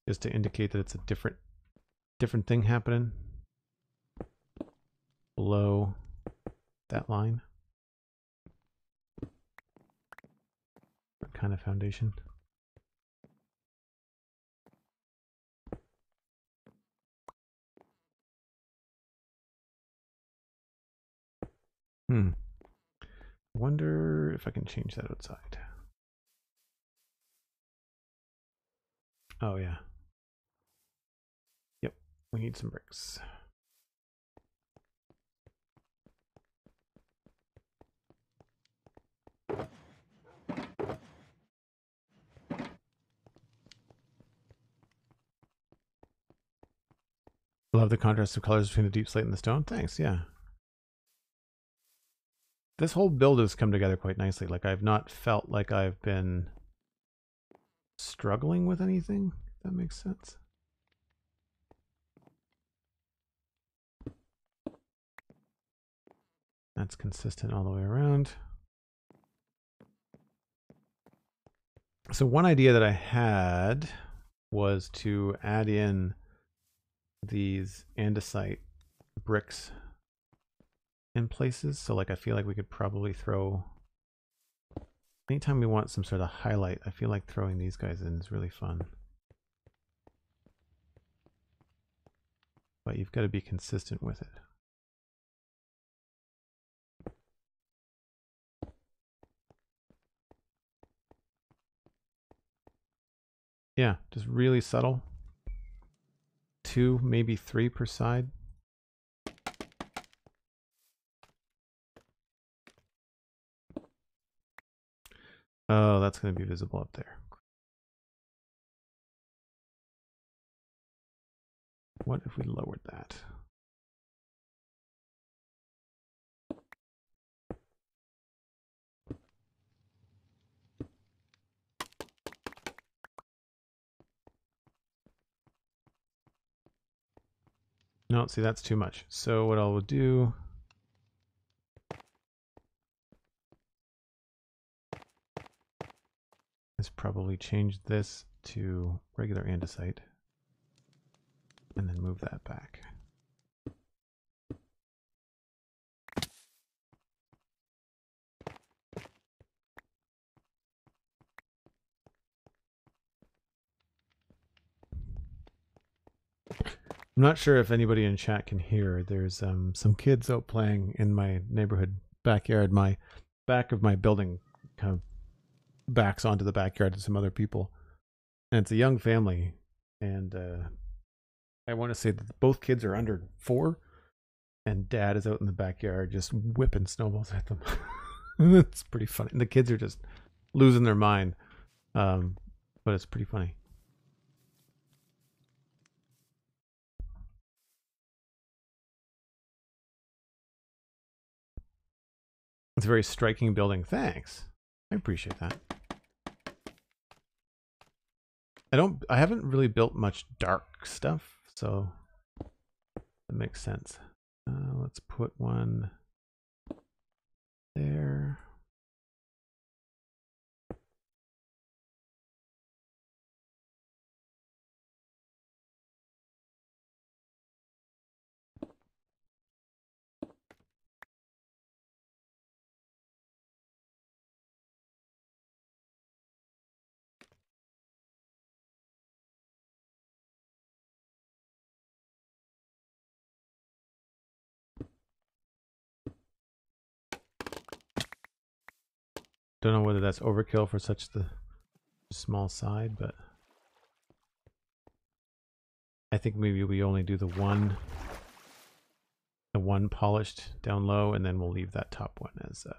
Just to indicate that it's a different different thing happening below that line. What kind of foundation? Hmm. Wonder if I can change that outside. Oh yeah. We need some bricks. Love the contrast of colors between the deepslate and the stone. Thanks, yeah. This whole build has come together quite nicely. Like I've not felt like I've been struggling with anything. If that makes sense. That's consistent all the way around. So one idea that I had was to add in these andesite bricks in places. So like I feel like we could probably throw anytime we want some sort of highlight, I feel like throwing these guys in is really fun. But you've got to be consistent with it. Yeah, just really subtle. Two, maybe three per side. Oh, that's going to be visible up there. What if we lowered that? No, see, that's too much. So what I will do is probably change this to regular andesite and then move that back. I'm not sure if anybody in chat can hear. There's um, some kids out playing in my neighborhood backyard. My back of my building kind of backs onto the backyard of some other people, and it's a young family. And uh, I want to say that both kids are under four, and Dad is out in the backyard just whipping snowballs at them. it's pretty funny. And the kids are just losing their mind, um, but it's pretty funny. It's a very striking building. Thanks. I appreciate that. I don't I haven't really built much dark stuff, so that makes sense. Uh, let's put one there. Don't know whether that's overkill for such the small side, but I think maybe we only do the one the one polished down low and then we'll leave that top one as uh,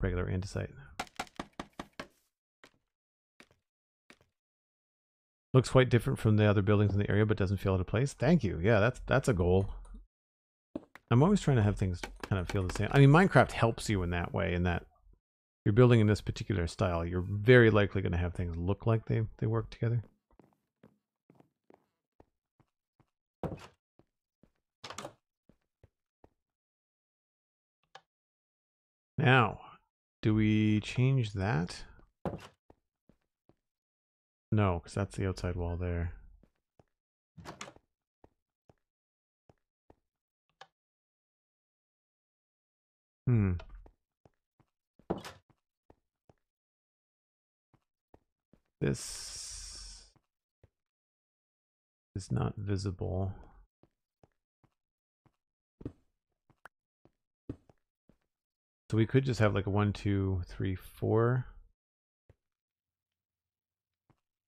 regular andesite. Looks quite different from the other buildings in the area, but doesn't feel out of place. Thank you. Yeah, that's that's a goal. I'm always trying to have things kind of feel the same. I mean, Minecraft helps you in that way, in that you're building in this particular style, you're very likely going to have things look like they, they work together. Now, do we change that? No, because that's the outside wall there. Hmm. This is not visible. So we could just have like a one, two, three, four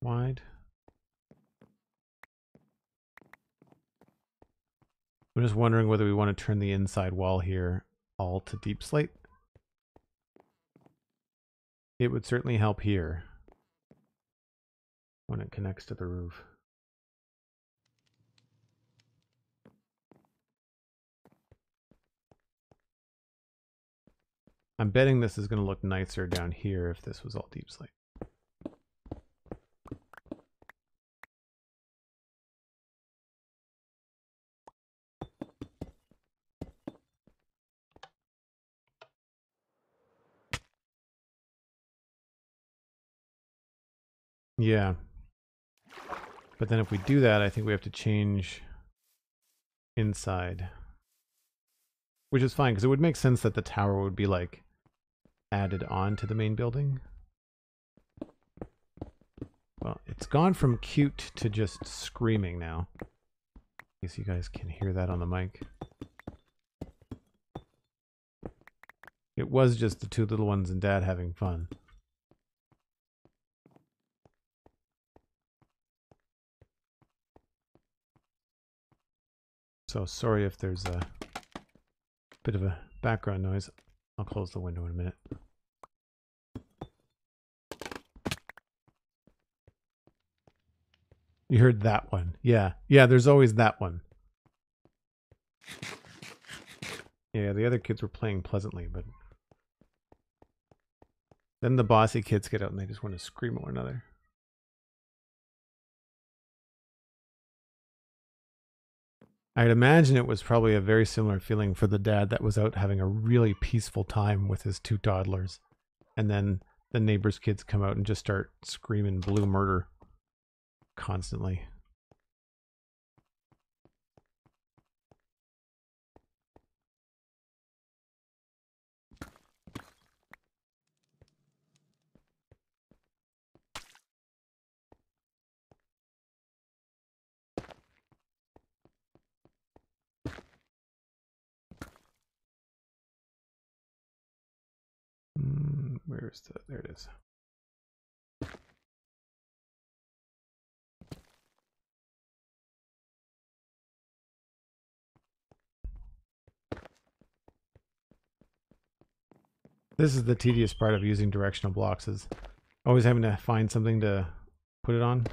wide. I'm just wondering whether we want to turn the inside wall here all to deepslate. It would certainly help here when it connects to the roof. I'm betting this is going to look nicer down here if this was all deepslate. Yeah. But then if we do that, I think we have to change inside. Which is fine, because it would make sense that the tower would be like added on to the main building. Well, it's gone from cute to just screaming now. I guess you guys can hear that on the mic. It was just the two little ones and dad having fun. So sorry if there's a bit of a background noise. I'll close the window in a minute. You heard that one. Yeah. Yeah, there's always that one. Yeah, the other kids were playing pleasantly, but then the bossy kids get out and they just want to scream at one another. I'd imagine it was probably a very similar feeling for the dad that was out having a really peaceful time with his two toddlers. And then the neighbor's kids come out and just start screaming blue murder constantly. Mm, where's the, there it is. This is the tedious part of using directional blocks is always having to find something to put it on.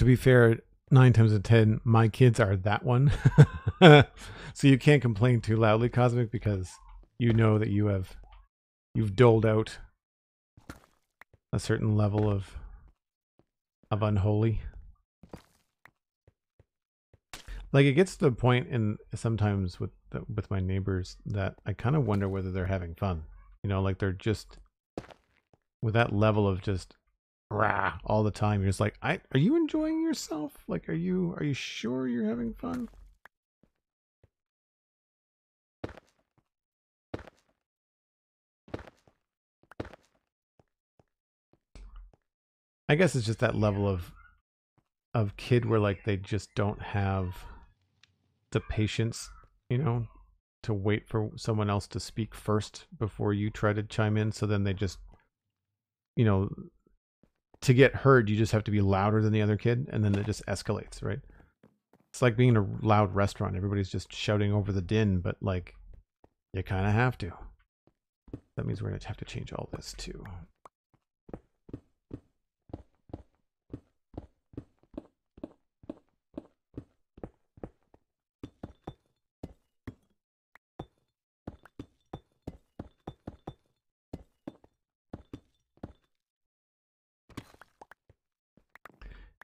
To be fair, nine times out of ten, my kids are that one. so you can't complain too loudly, Cosmic, because you know that you have you've doled out a certain level of of unholy. Like it gets to the point in sometimes with the, with my neighbors that I kind of wonder whether they're having fun. You know, like they're just with that level of just rah all the time. You're just like, I are you enjoying yourself? Like, are you are you sure you're having fun? I guess it's just that level of of kid where like they just don't have the patience, you know, to wait for someone else to speak first before you try to chime in. So then they just, you know, to get heard, you just have to be louder than the other kid, and then it just escalates, right? It's like being in a loud restaurant. Everybody's just shouting over the din, but like you kind of have to. That means we're going to have to change all this too.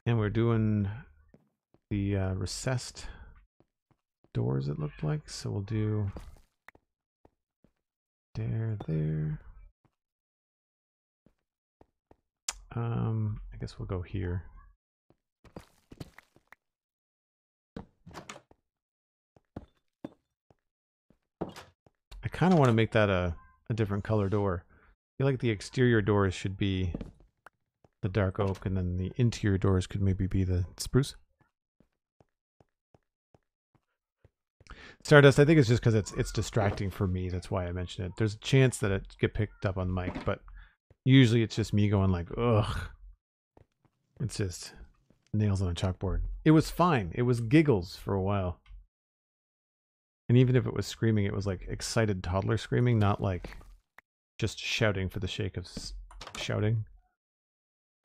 And we're doing the uh, recessed doors, it looked like. So we'll do there, there. Um, I guess we'll go here. I kind of want to make that a, a different color door. I feel like the exterior doors should be the dark oak, and then the interior doors could maybe be the spruce. Stardust, I think it's just because it's it's distracting for me. That's why I mentioned it. There's a chance that it get picked up on the mic, but usually it's just me going like, ugh. It's just nails on a chalkboard. It was fine. It was giggles for a while. And even if it was screaming, it was like excited toddler screaming, not like just shouting for the sake of shouting.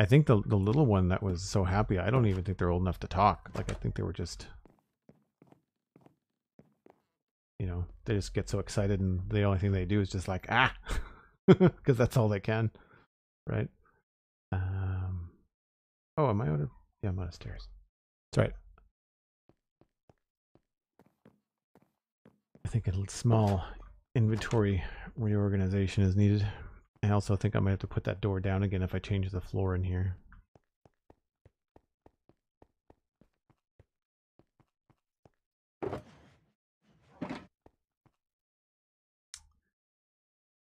I think the the little one that was so happy, I don't even think they're old enough to talk. Like I think they were just you know, they just get so excited and the only thing they do is just like ah because that's all they can. Right? Um Oh, am I out of yeah, I'm out of stairs. That's right. I think a small inventory reorganization is needed. I also think I might have to put that door down again if I change the floor in here.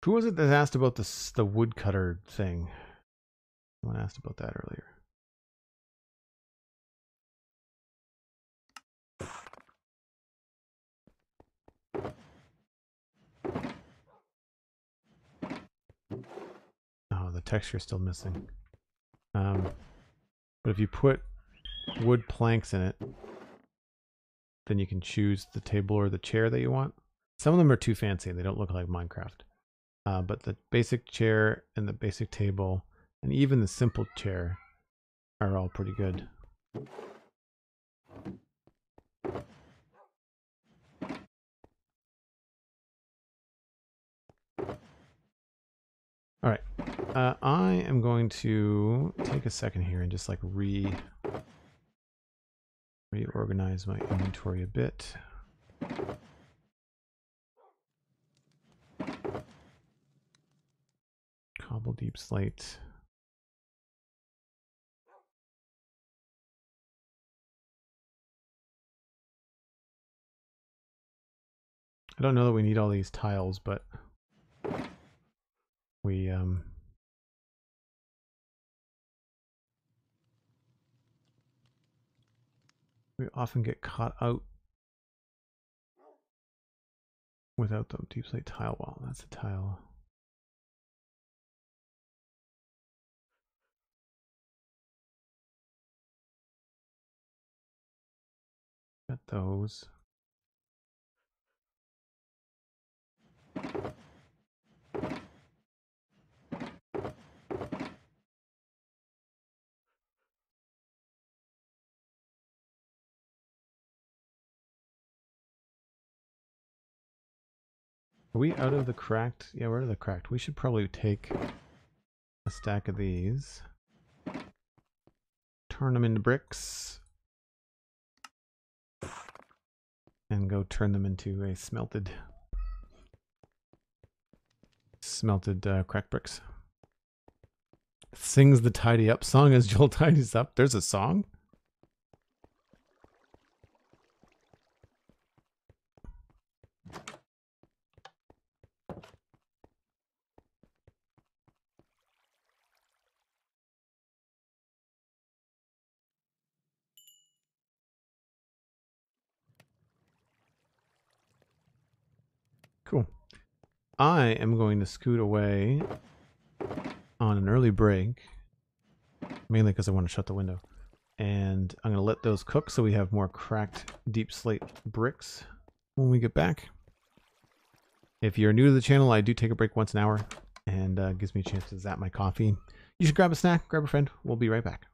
Who was it that asked about this the woodcutter thing? Someone asked about that earlier. Oh, the texture is still missing. Um, but if you put wood planks in it, then you can choose the table or the chair that you want. Some of them are too fancy and they don't look like Minecraft. Uh, but the basic chair and the basic table and even the simple chair are all pretty good. All right, uh, I am going to take a second here and just like re reorganize my inventory a bit. Cobble deep slate. I don't know that we need all these tiles, but we um we often get caught out without the deepslate tile wall. That's a tile. Got those. Are we out of the cracked? Yeah, we're out of the cracked. We should probably take a stack of these, turn them into bricks, and go turn them into a smelted smelted uh, crack bricks. Sings the tidy up song as Joel tidies up. There's a song? Cool. I am going to scoot away on an early break, mainly because I want to shut the window, And I'm going to let those cook so we have more cracked deepslate bricks when we get back. If you're new to the channel, I do take a break once an hour and uh, gives me a chance to zap my coffee. You should grab a snack, grab a friend. We'll be right back.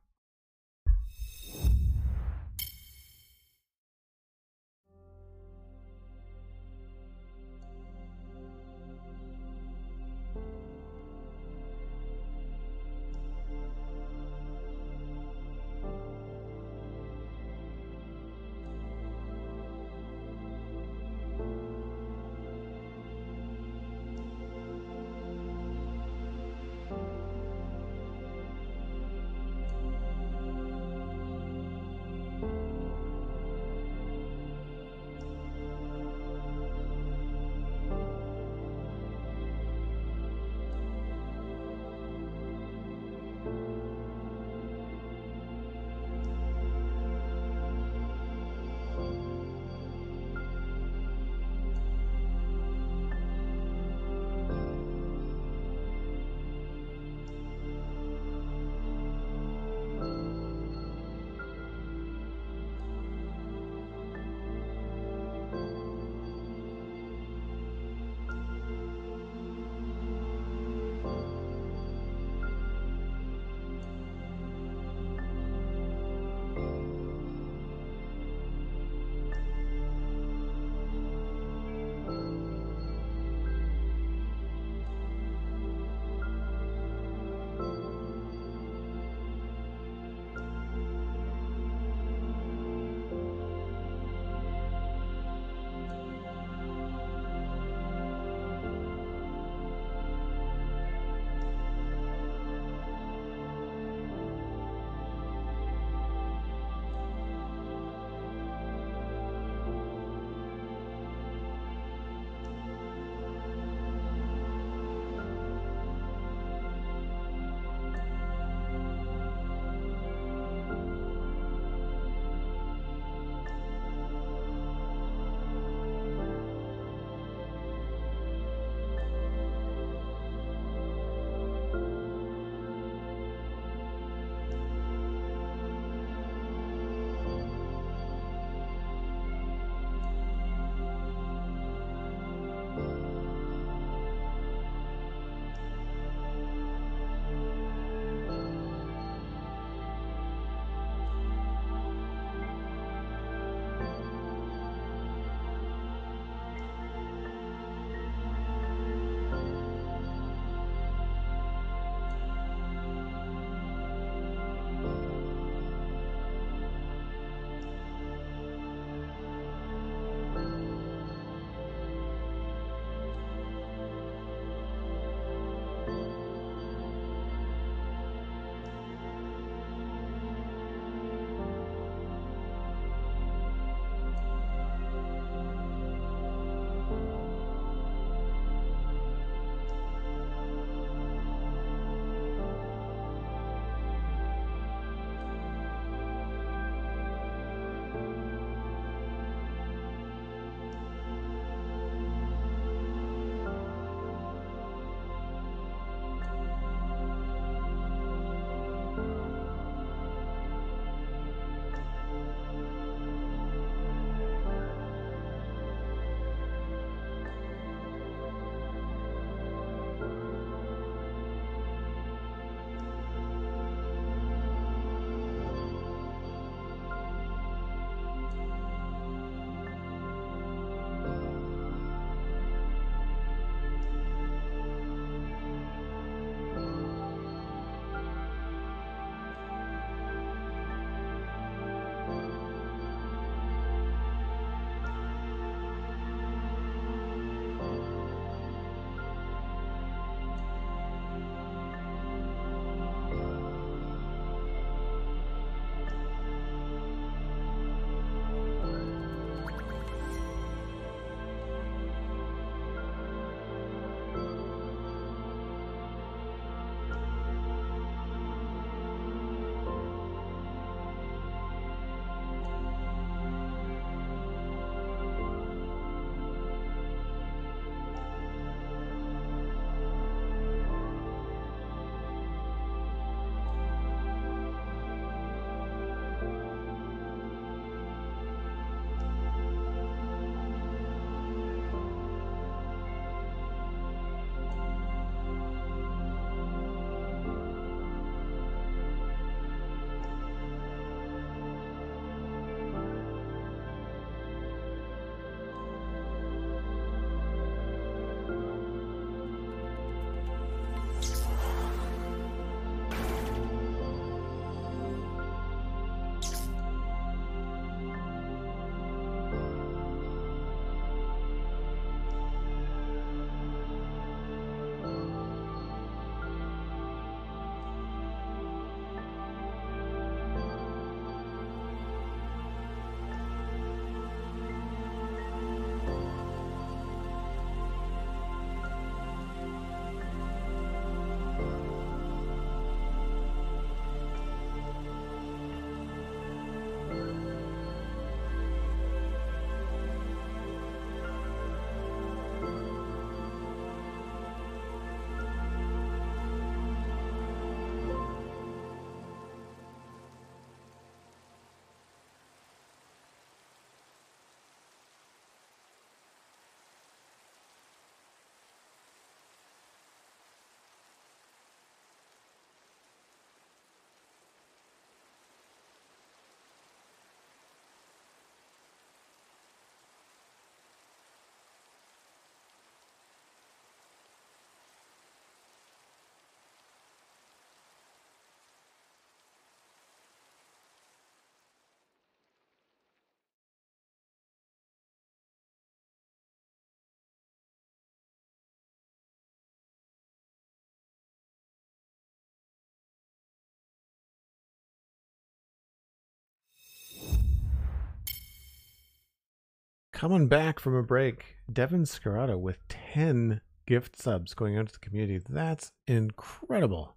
Coming back from a break, Devon Skirata with 10 gift subs going out to the community. That's incredible.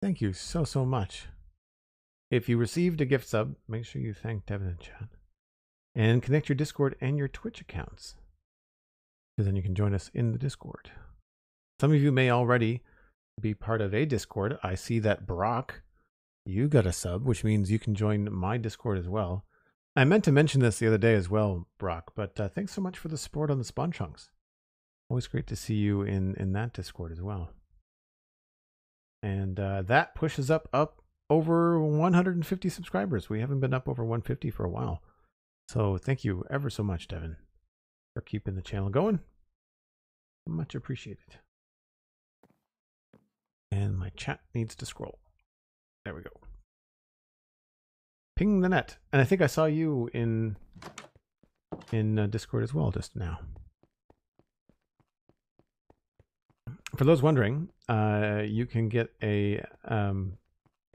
Thank you so, so much. If you received a gift sub, make sure you thank Devon and chat. And connect your Discord and your Twitch accounts. Because then you can join us in the Discord. Some of you may already be part of a Discord. I see that Brock, you got a sub, which means you can join my Discord as well. I meant to mention this the other day as well, Brock, but uh, thanks so much for the support on the Spawn Chunks. Always great to see you in, in that Discord as well. And uh, that pushes up up over 150 subscribers. We haven't been up over 150 for a while. So thank you ever so much, Devon, for keeping the channel going. Much appreciated. And my chat needs to scroll. There we go. Ping the net. And I think I saw you in in uh, Discord as well just now. For those wondering, uh, you can get a um,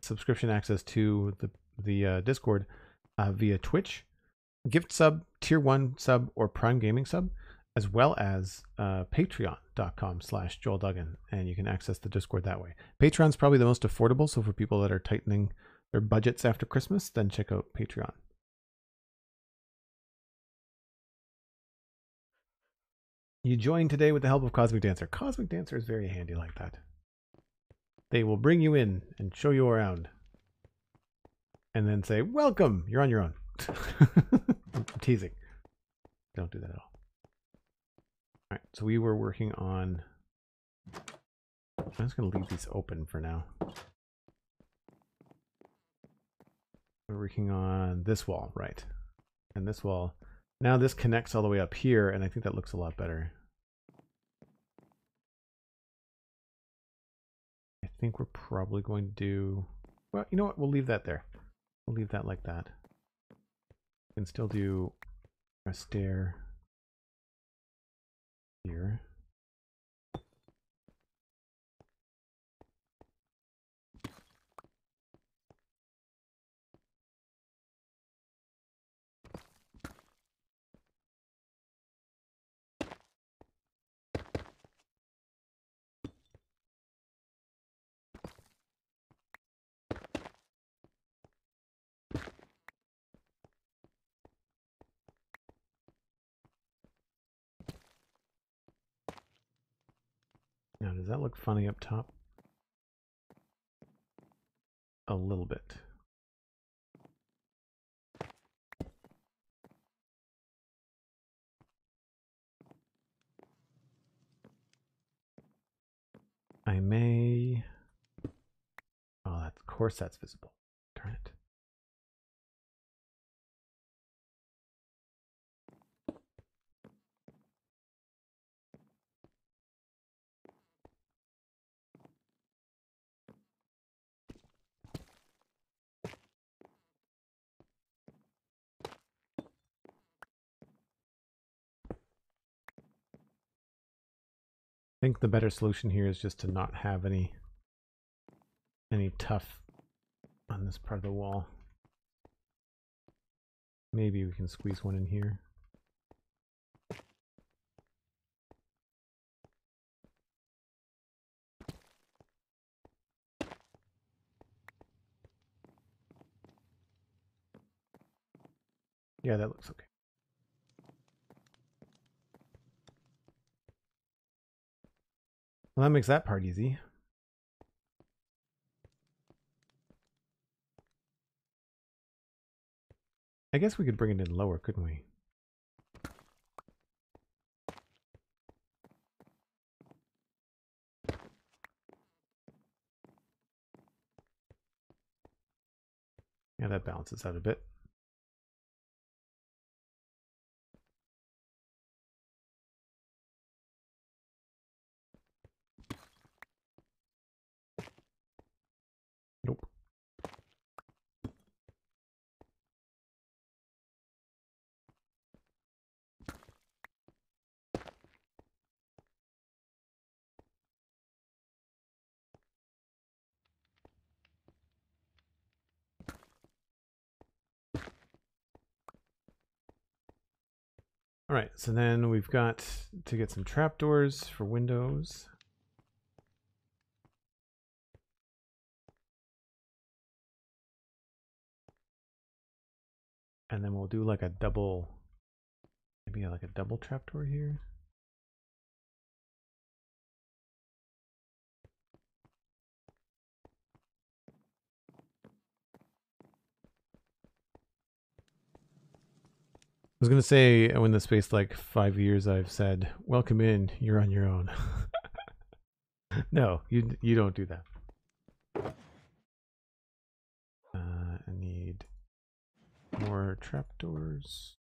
subscription access to the the uh, Discord uh, via Twitch, gift sub, tier one sub, or Prime Gaming sub, as well as uh, Patreon.com slash Joel Duggan, and you can access the Discord that way. Patreon's probably the most affordable, so for people that are tightening their budgets after Christmas, then check out Patreon. You join today with the help of Cosmic Dancer. Cosmic Dancer is very handy like that. They will bring you in and show you around. And then say, Welcome, you're on your own. I'm teasing. Don't do that at all. All right, so we were working on. I'm just going to leave these open for now. We're working on this wall, right? And this wall. Now this connects all the way up here, and I think that looks a lot better. I think we're probably going to do... Well, you know what? We'll leave that there. We'll leave that like that. We can still do a stair here. That look funny up top? A little bit. I may... Oh, that's, of course that's visible. Turn it. I think the better solution here is just to not have any any tuff on this part of the wall. Maybe we can squeeze one in here. Yeah, that looks okay. Well, that makes that part easy. I guess we could bring it in lower, couldn't we? Yeah, that balances out a bit. Nope. All right, so then we've got to get some trapdoors for windows. And then we'll do like a double, maybe like a double trapdoor here. Was gonna say in the space like five years I've said, "Welcome in, you're on your own." no, you you don't do that. Uh, I need more trapdoors.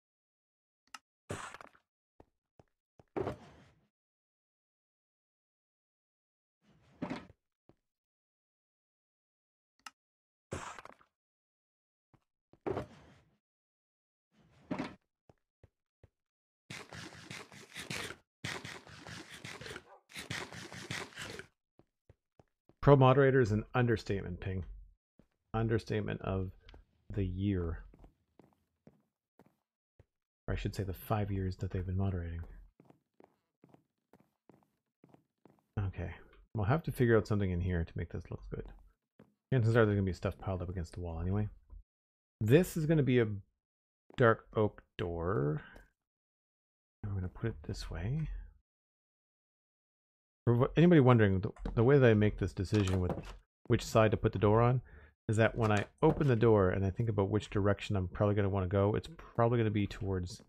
Pro moderator is an understatement, Ping. Understatement of the year. Or I should say the five years that they've been moderating. Okay. We'll have to figure out something in here to make this look good. Chances are there's going to be stuff piled up against the wall anyway. This is going to be a dark oak door. I'm going to put it this way. For anybody wondering, the, the way that I make this decision with which side to put the door on is that when I open the door and I think about which direction I'm probably going to want to go, it's probably going to be towards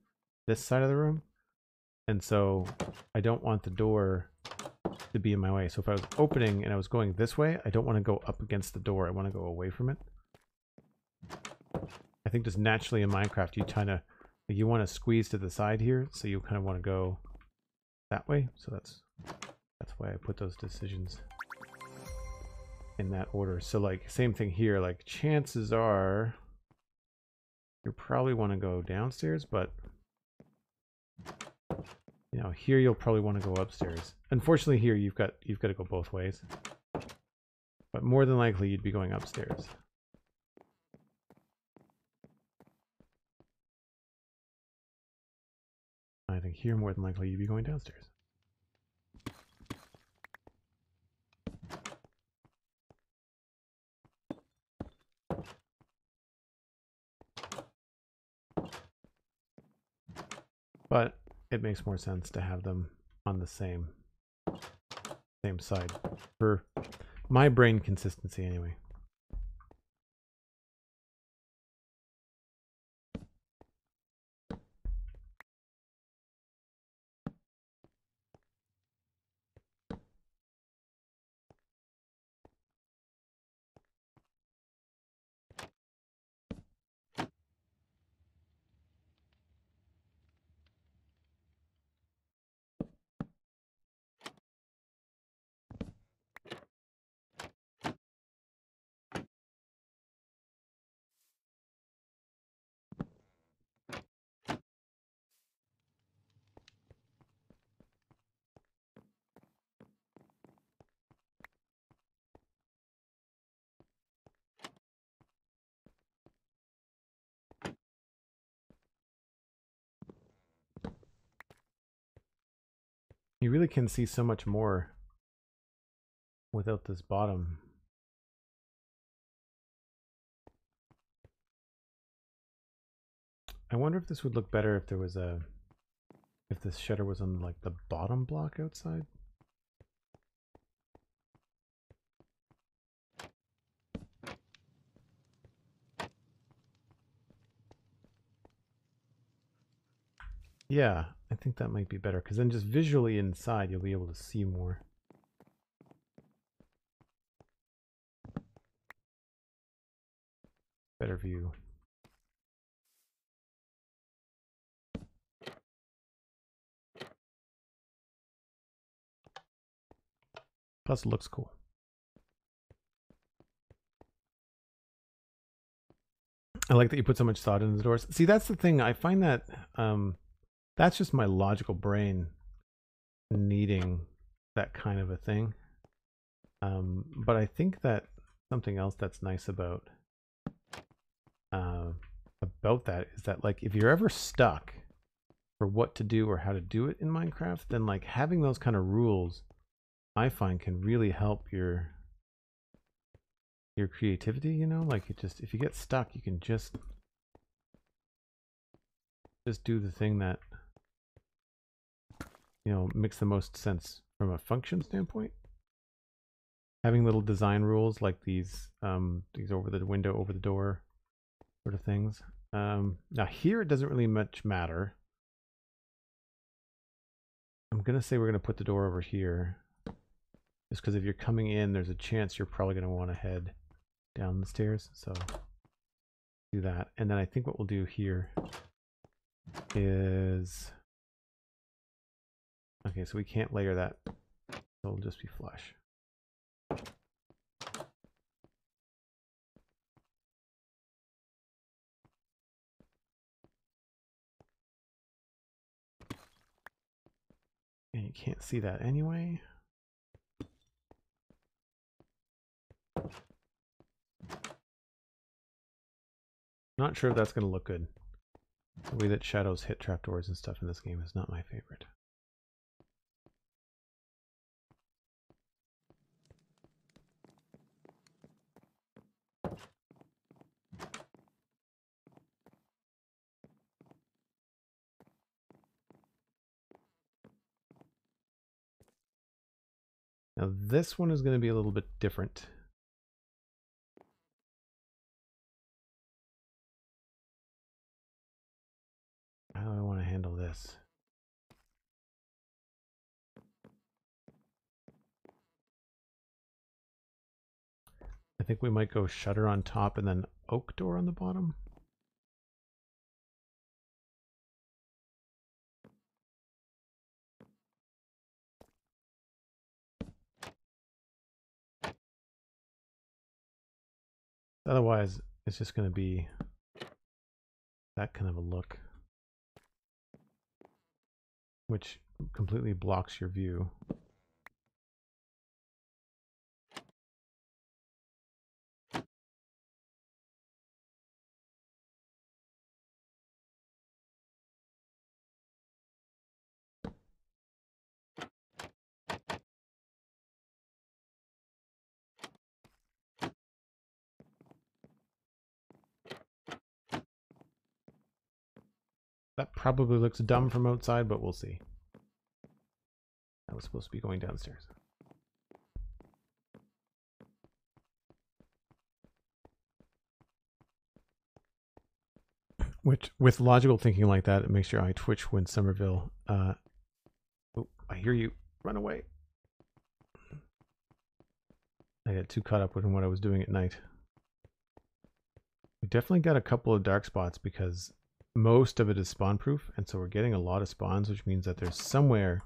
this side of the room. And so I don't want the door to be in my way. So if I was opening and I was going this way, I don't want to go up against the door. I want to go away from it. I think just naturally in Minecraft, you kind of, you want to squeeze to the side here. So you kind of want to go that way. So that's that's why I put those decisions in that order. So like same thing here, like chances are you probably want to go downstairs, but you know, here you'll probably want to go upstairs. Unfortunately here you've got you've got to go both ways. But more than likely you'd be going upstairs. I think here more than likely you'd be going downstairs. But it makes more sense to have them on the same same side for my brain consistency anyway. You really can see so much more without this bottom. I wonder if this would look better if there was a, if this shutter was on like the bottom block outside. Yeah, I think that might be better because then just visually inside you'll be able to see more. Better view. Plus it looks cool. I like that you put so much thought into the doors. See, that's the thing. I find that um, that's just my logical brain needing that kind of a thing. Um, but I think that something else that's nice about uh, about that is that like if you're ever stuck for what to do or how to do it in Minecraft, then like having those kind of rules, I find can really help your your creativity. You know, like it just if you get stuck, you can just just do the thing that you know makes the most sense from a function standpoint. Having little design rules like these um, these over the window, over the door sort of things. Um, now here it doesn't really much matter I'm to say we're to put the door over here. Just because if you're coming in, there's a chance you're probably to want to head down the stairs. So do that. And then I think what we'll do here is... Okay, so we can't layer that. It'll just be flush. And you can't see that anyway. Not sure if that's going to look good. The way that shadows hit trapdoors and stuff in this game is not my favorite. Now this one is going to be a little bit different. How do I want to handle this? I think we might go shutter on top and then oak door on the bottom. Otherwise, it's just going to be that kind of a look, which completely blocks your view. That probably looks dumb from outside, but we'll see. I was supposed to be going downstairs. Which, with logical thinking like that, it makes your eye twitch when Somerville. Uh, oh, I hear you. Run away. I got too caught up with what I was doing at night. We definitely got a couple of dark spots because most of it is spawn proof and so we're getting a lot of spawns which means that there's somewhere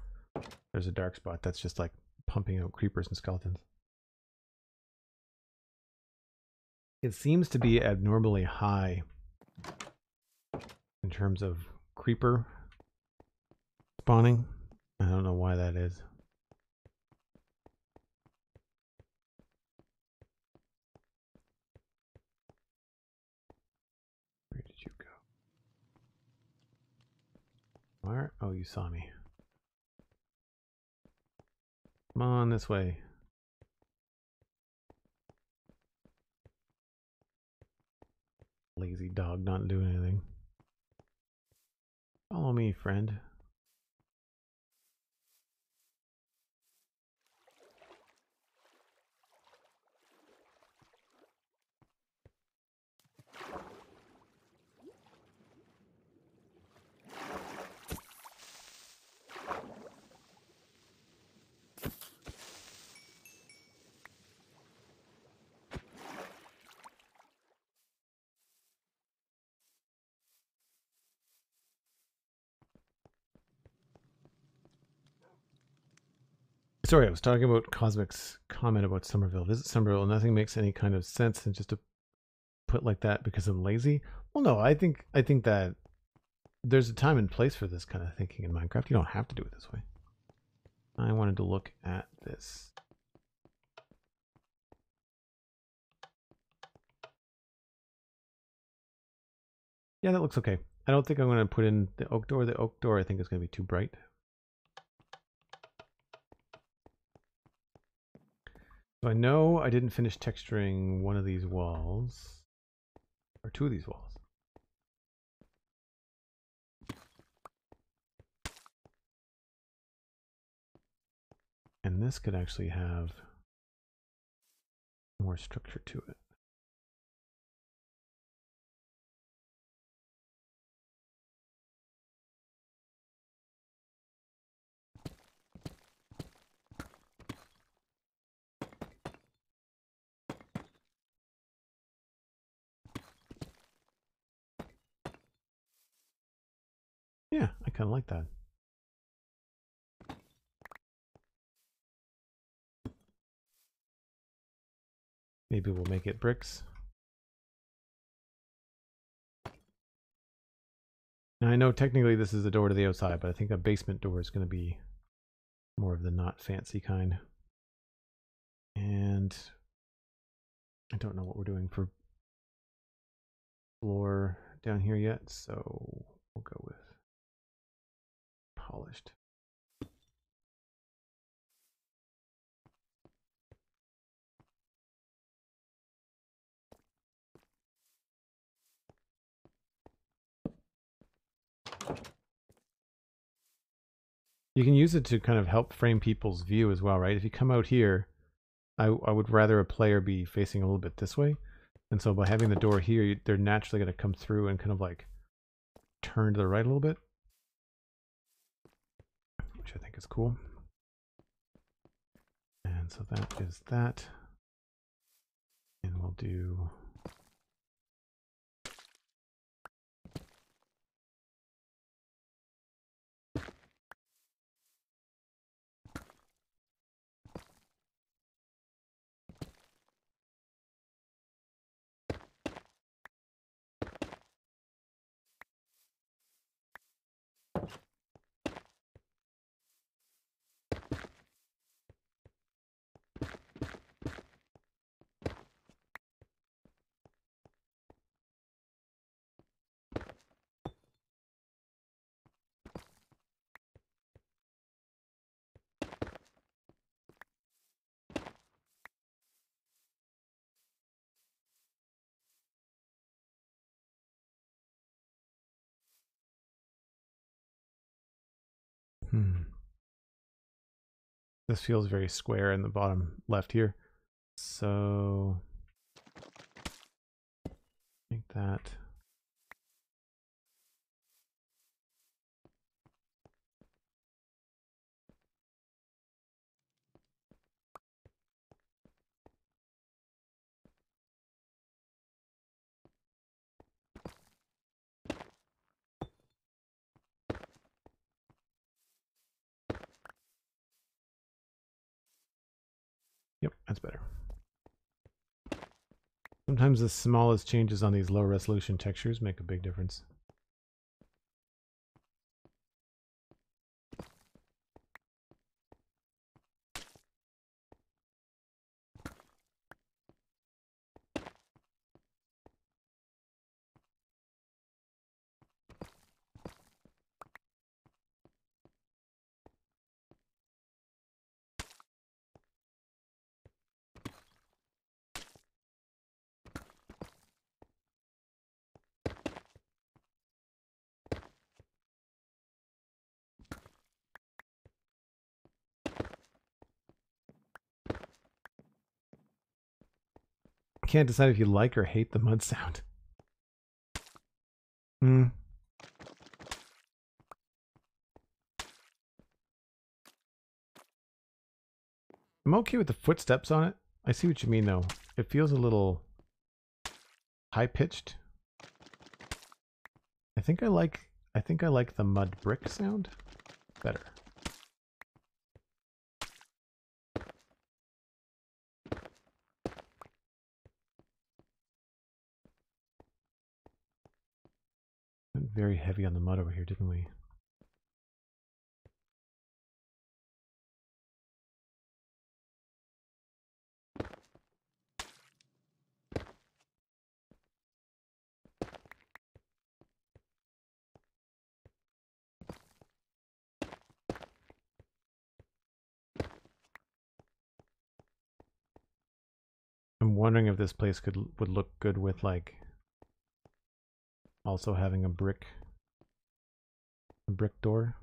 there's a dark spot that's just like pumping out creepers and skeletons. It seems to be abnormally high in terms of creeper spawning. I don't know why that is Where? Oh, you saw me. Come on this way. Lazy dog not doing anything. Follow me, friend. Sorry, I was talking about Cosmic's comment about Somerville. Visit Somerville. Nothing makes any kind of sense, and just to put like that because I'm lazy. Well, no, I think I think that there's a time and place for this kind of thinking in Minecraft. You don't have to do it this way. I wanted to look at this. Yeah, that looks okay. I don't think I'm going to put in the oak door. The oak door I think is going to be too bright. So I know I didn't finish texturing one of these walls. Or two of these walls. And this could actually have more structure to it. Yeah, I kind of like that. Maybe we'll make it bricks. Now I know technically this is the door to the outside, but I think a basement door is going to be more of the not fancy kind. And I don't know what we're doing for floor down here yet, so we'll go with polished. You can use it to kind of help frame people's view as well, right? If you come out here, I, I would rather a player be facing a little bit this way. And so by having the door here, they're naturally going to come through and kind of like turn to the right a little bit. Which I think is cool. And so that is that. And we'll do Hmm. This feels very square in the bottom left here. So make that Yep, that's better. Sometimes the smallest changes on these low resolution textures make a big difference. Can't decide if you like or hate the mud sound. Hmm. I'm okay with the footsteps on it. I see what you mean though. It feels a little high pitched. I think I like I think I like the mud brick sound better. very heavy on the mud over here, didn't we? I'm wondering if this place could would look good with like also having a brick a brick door.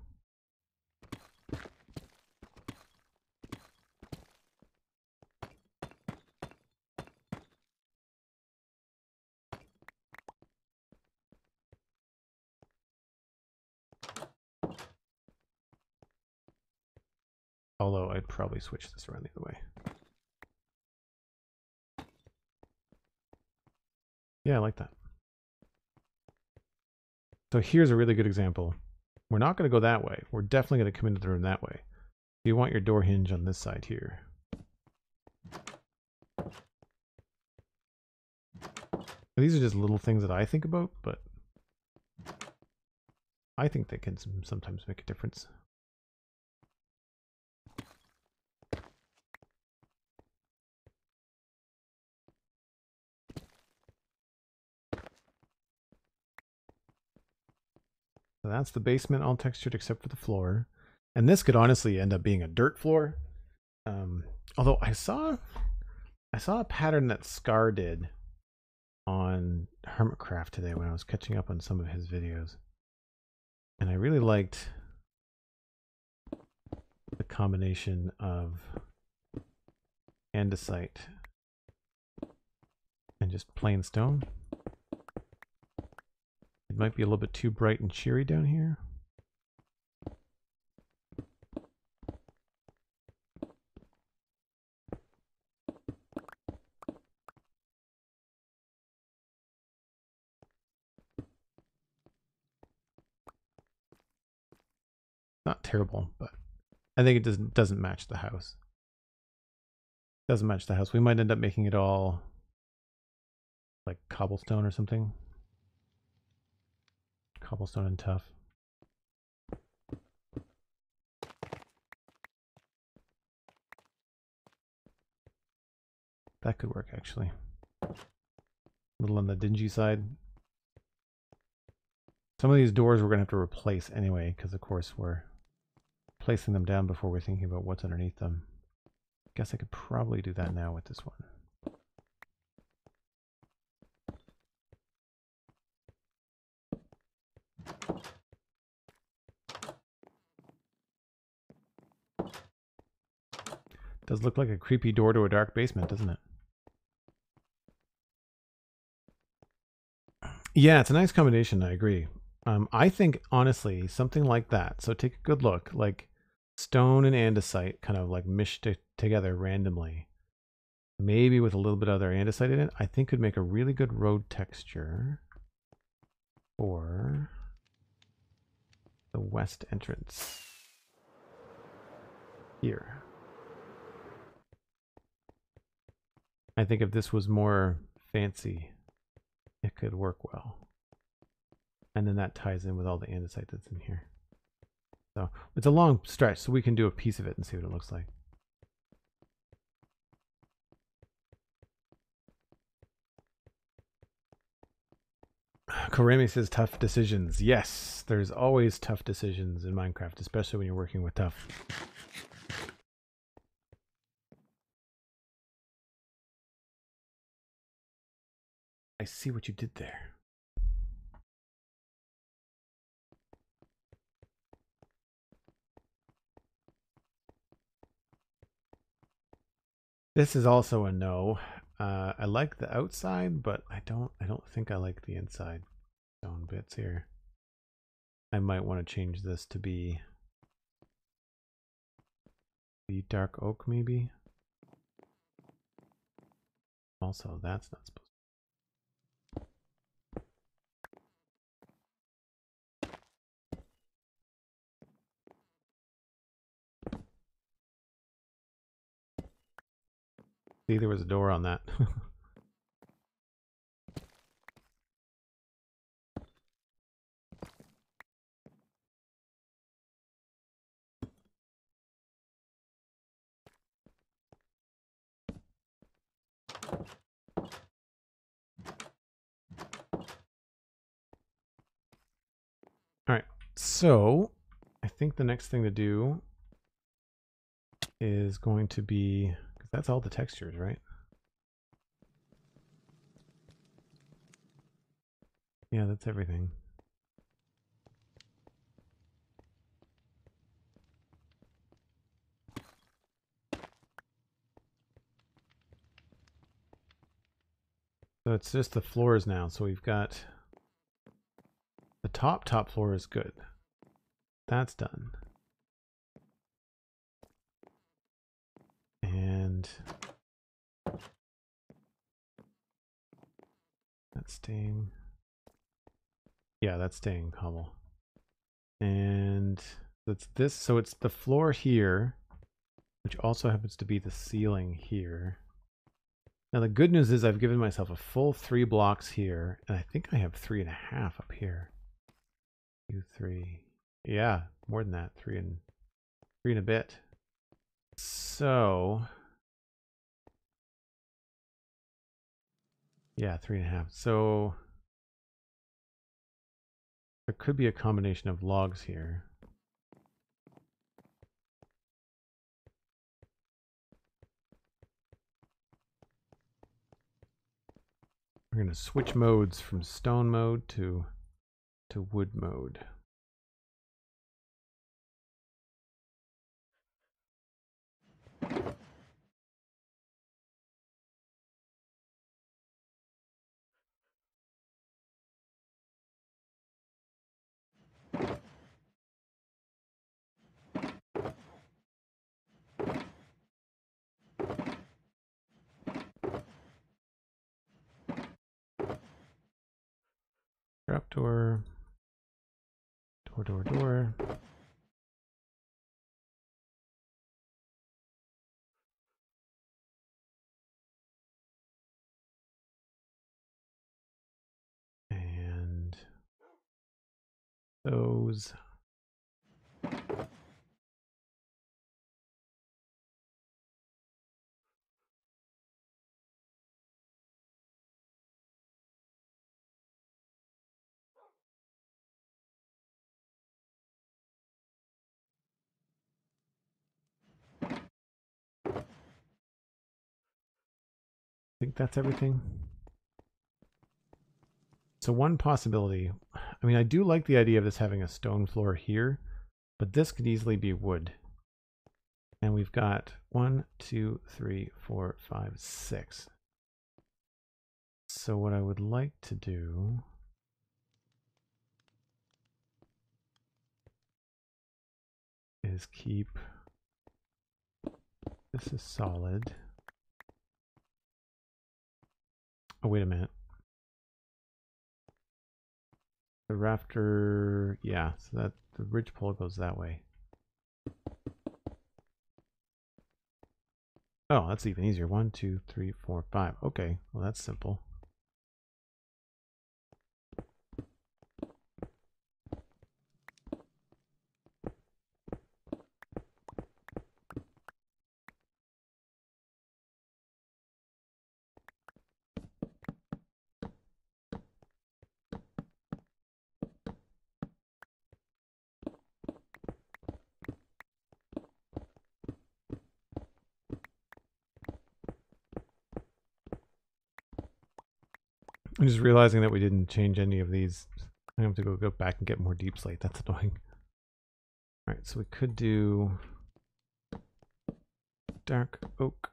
Although I'd probably switch this around the other way. Yeah, I like that. So here's a really good example. We're not going to go that way. We're definitely going to come into the room that way. You want your door hinge on this side here. These are just little things that I think about, but I think they can sometimes make a difference. So that's the basement all textured except for the floor. And this could honestly end up being a dirt floor. Um, although I saw I saw a pattern that Scar did on Hermitcraft today when I was catching up on some of his videos. And I really liked the combination of andesite and just plain stone might be a little bit too bright and cheery down here. Not terrible, but I think it doesn't doesn't match the house. Doesn't match the house. We might end up making it all like cobblestone or something. Cobblestone and tuff. That could work actually. A little on the dingy side. Some of these doors we're going to have to replace anyway, because of course we're placing them down before we're thinking about what's underneath them. I Guess I could probably do that now with this one. Does look like a creepy door to a dark basement, doesn't it? Yeah, it's a nice combination. I agree. Um, I think honestly, something like that. So take a good look, like stone and andesite, kind of like mished together randomly, maybe with a little bit of other andesite in it. I think could make a really good road texture for the west entrance here. I think if this was more fancy, it could work well. And then that ties in with all the andesite that's in here. So it's a long stretch, so we can do a piece of it and see what it looks like. Karemi says tough decisions. Yes, there's always tough decisions in Minecraft, especially when you're working with tuff. I see what you did there. This is also a no. Uh, I like the outside, but I don't. I don't think I like the inside stone bits here. I might want to change this to be the dark oak, maybe. Also, that's not supposed. See, there was a door on that. All right, so I think the next thing to do is going to be that's all the textures, right? Yeah, that's everything. So it's just the floors now. So we've got the top, top floor is good. That's done. That's staying. Yeah, that's staying cobble. And that's this. So it's the floor here, which also happens to be the ceiling here. Now the good news is I've given myself a full three blocks here, and I think I have three and a half up here. Two, three. Yeah, more than that. Three and three and a bit. So yeah, three and a half. So there could be a combination of logs here. We're going to switch modes from stone mode to to wood mode. Trapdoor. Door, door, door. And those. I think that's everything. So one possibility, I mean, I do like the idea of this having a stone floor here, but this could easily be wood. And we've got one, two, three, four, five, six. So what I would like to do is keep this is solid. Oh, wait a minute. The rafter, yeah, so that the ridge pole goes that way. Oh, that's even easier. One, two, three, four, five. Okay, well that's simple. I'm just realizing that we didn't change any of these. I have to go, go back and get more deepslate. That's annoying. All right, so we could do dark oak.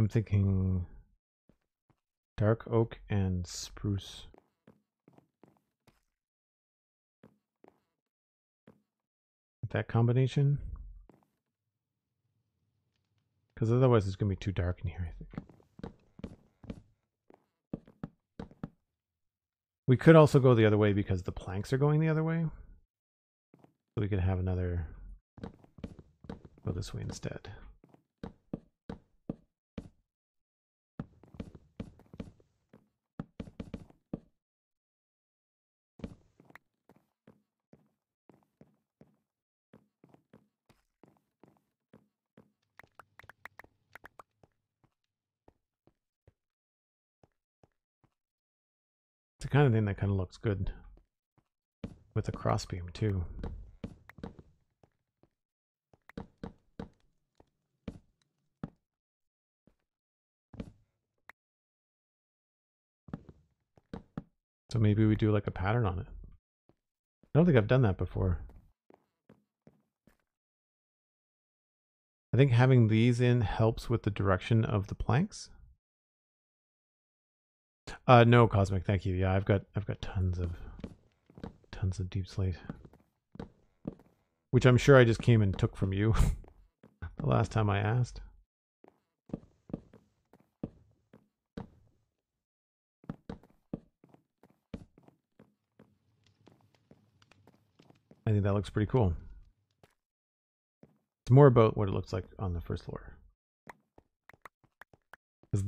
I'm thinking dark oak and spruce. That combination? Because otherwise it's going to be too dark in here, I think. We could also go the other way because the planks are going the other way. So we could have another go this way instead. It's the kind of thing that kind of looks good with a crossbeam too. So maybe we do like a pattern on it. I don't think I've done that before. I think having these in helps with the direction of the planks. Uh, no, Cosmic, thank you. Yeah, I've got I've got tons of tons of deepslate, which I'm sure I just came and took from you the last time I asked. I think that looks pretty cool. It's more about what it looks like on the first floor.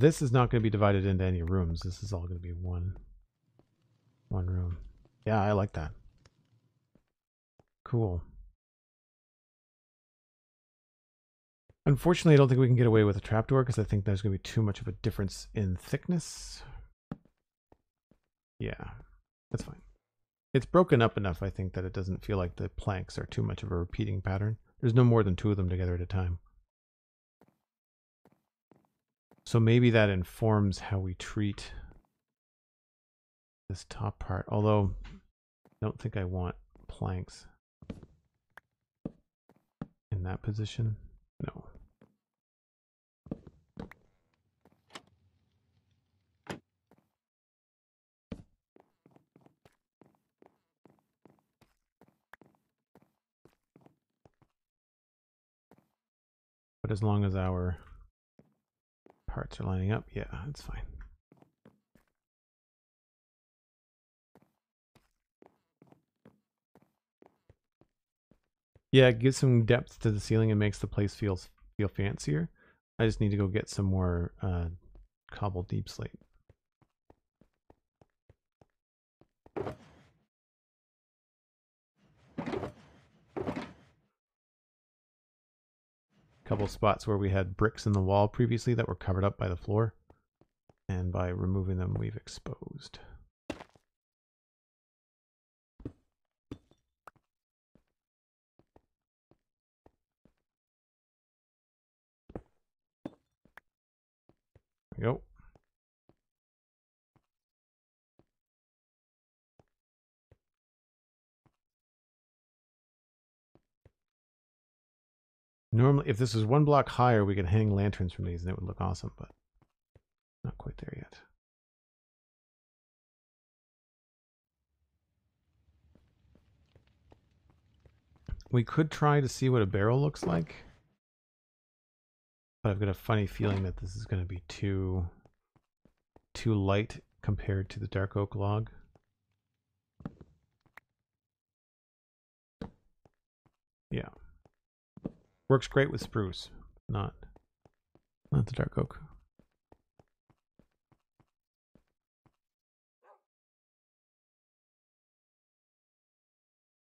This is not going to be divided into any rooms. This is all going to be one, one room. Yeah, I like that. Cool. Unfortunately, I don't think we can get away with a trapdoor because I think there's going to be too much of a difference in thickness. Yeah, that's fine. It's broken up enough, I think, that it doesn't feel like the planks are too much of a repeating pattern. There's no more than two of them together at a time. So maybe that informs how we treat this top part. Although, I don't think I want planks in that position. No. But as long as our parts are lining up, yeah, it's fine. Yeah, it gives some depth to the ceiling and makes the place feel feel fancier. I just need to go get some more uh, cobble deepslate. Couple spots where we had bricks in the wall previously that were covered up by the floor. And by removing them, we've exposed. There we go. Normally, if this was one block higher, we could hang lanterns from these and it would look awesome, but not quite there yet. We could try to see what a barrel looks like. But I've got a funny feeling that this is going to be too too light compared to the dark oak log. Yeah. Works great with spruce, not not the dark oak. I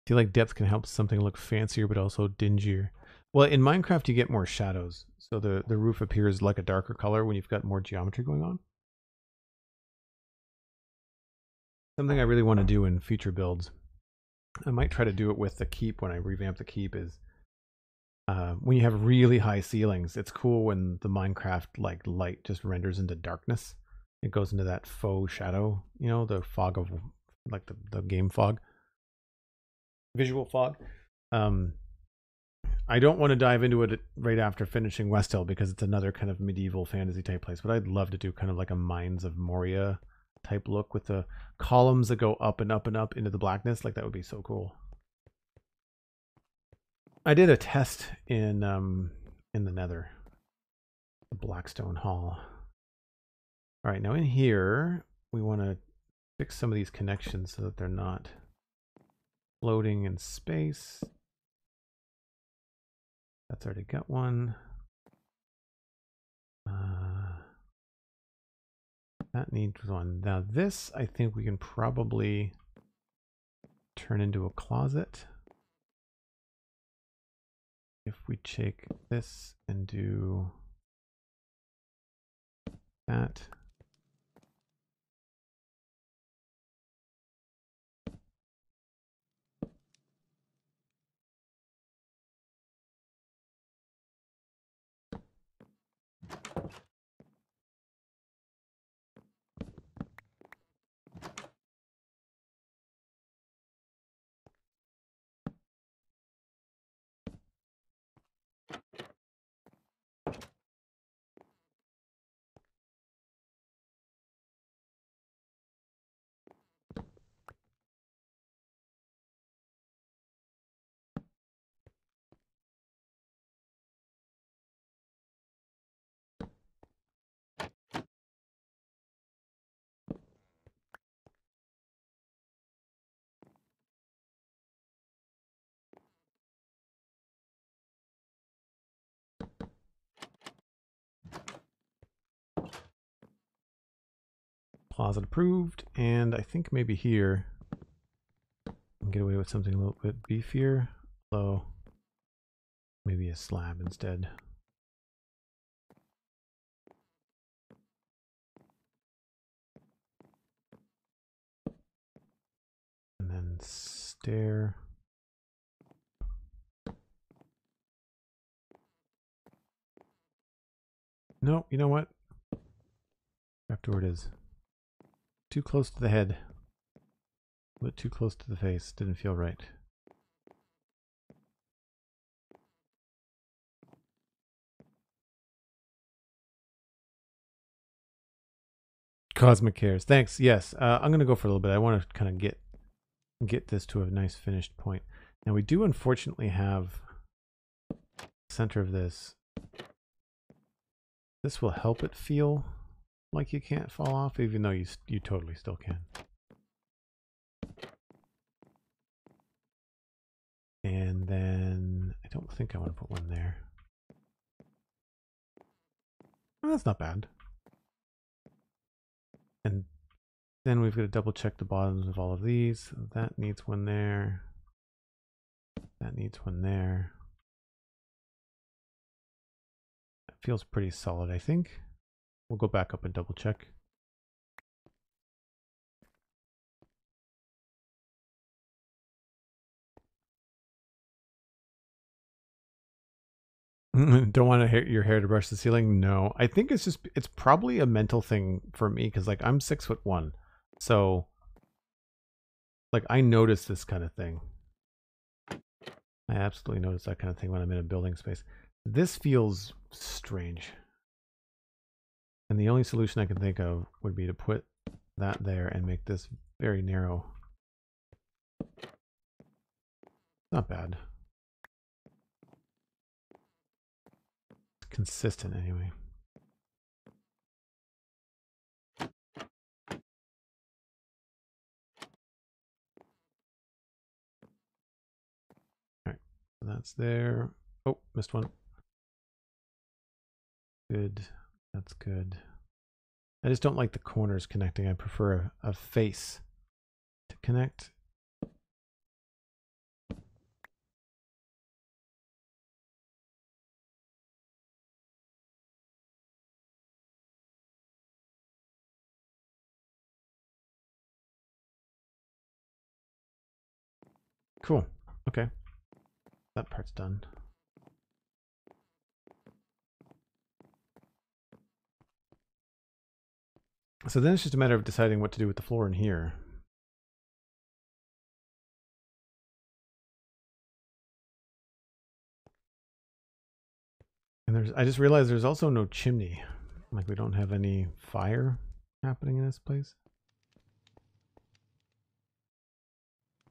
feel like depth can help something look fancier but also dingier. Well, in Minecraft you get more shadows, so the, the roof appears like a darker color when you've got more geometry going on. Something I really want to do in future builds, I might try to do it with the keep when I revamp the keep is uh, when you have really high ceilings, it's cool when the Minecraft like light just renders into darkness. It goes into that faux shadow, you know, the fog of like the, the game fog, visual fog. Um, I don't want to dive into it right after finishing Westhill because it's another kind of medieval fantasy type place, but I'd love to do kind of like a Mines of Moria type look with the columns that go up and up and up into the blackness. Like that would be so cool. I did a test in um in the Nether, the Blackstone Hall. All right, now in here we want to fix some of these connections so that they're not floating in space. That's already got one. Uh, that needs one. Now this, I think we can probably turn into a closet if we take this and do that Closet approved. And I think maybe here can get away with something a little bit beefier. Although maybe a slab instead. And then stair. No, you know what? After it is. Too close to the head. A bit too close to the face. Didn't feel right. Cosmic cares. Thanks. Yes, uh, I'm gonna go for a little bit. I want to kind of get get this to a nice finished point. Now we do unfortunately have center of this this will help it feel like you can't fall off, even though you, you totally still can. And then I don't think I want to put one there. Well, that's not bad. And then we've got to double check the bottoms of all of these. That needs one there. That needs one there. feels pretty solid, I think. We'll go back up and double check. Don't want to hit your hair to brush the ceiling? No. I think it's just, it's probably a mental thing for me because, like, I'm six foot one. So, like, I notice this kind of thing. I absolutely notice that kind of thing when I'm in a building space. This feels strange. And the only solution I can think of would be to put that there and make this very narrow. Not bad. Consistent anyway. Alright, that's there. Oh, missed one. Good. That's good. I just don't like the corners connecting. I prefer a, a face to connect. Cool. Okay. That part's done. So then it's just a matter of deciding what to do with the floor in here. And there's, I just realized there's also no chimney. Like we don't have any fire happening in this place.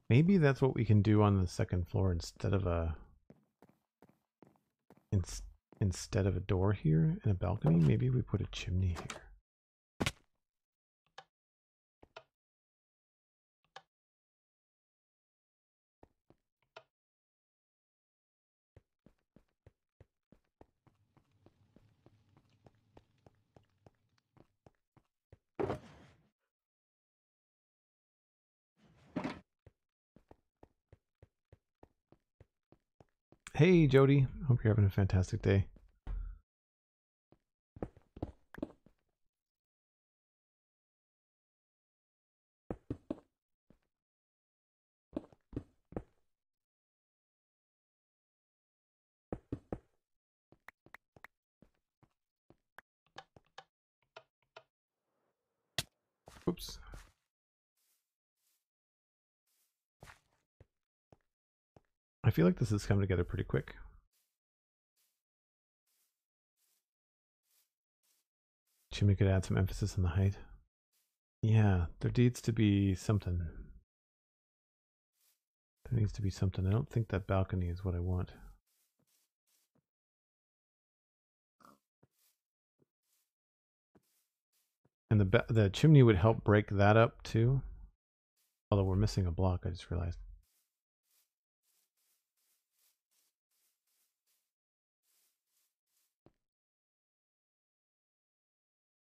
Maybe that's what we can do on the second floor instead of a in, instead of a door here and a balcony. Maybe we put a chimney here. Hey, Jody. Hope you're having a fantastic day. Oops. I feel like this has come together pretty quick. Jimmy could add some emphasis on the height. Yeah, there needs to be something. There needs to be something. I don't think that balcony is what I want. And the the chimney would help break that up too. Although we're missing a block, I just realized.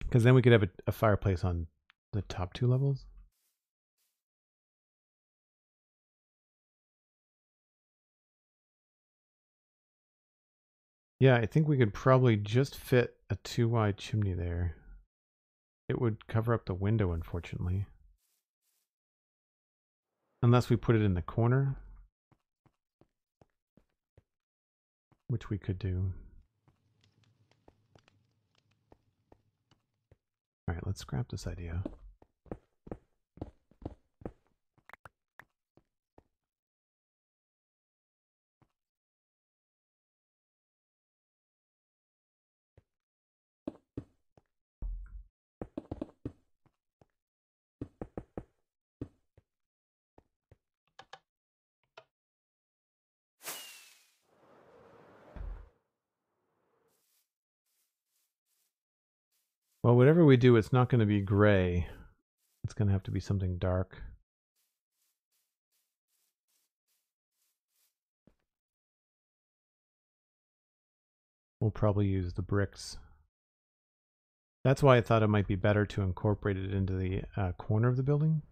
Because then we could have a, a, fireplace on The top two levels? Yeah, I think we could probably just fit a two wide chimney there. It would cover up the window, unfortunately. Unless we put it in the corner. Which we could do. Alright, let's scrap this idea. Well, whatever we do, it's not going to be gray. It's going to have to be something dark. We'll probably use the bricks. That's why I thought it might be better to incorporate it into the uh, corner of the building.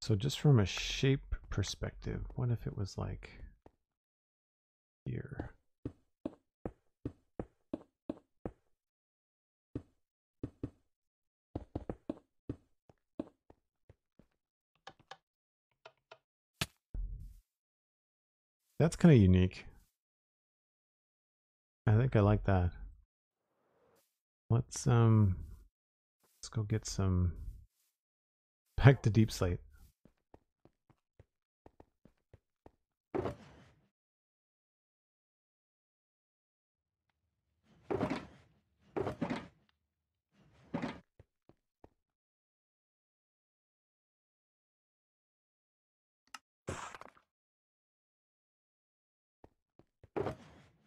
So just from a shape perspective, what if it was like here? That's kind of unique. I think I like that. Let's um let's go get some back to deepslate.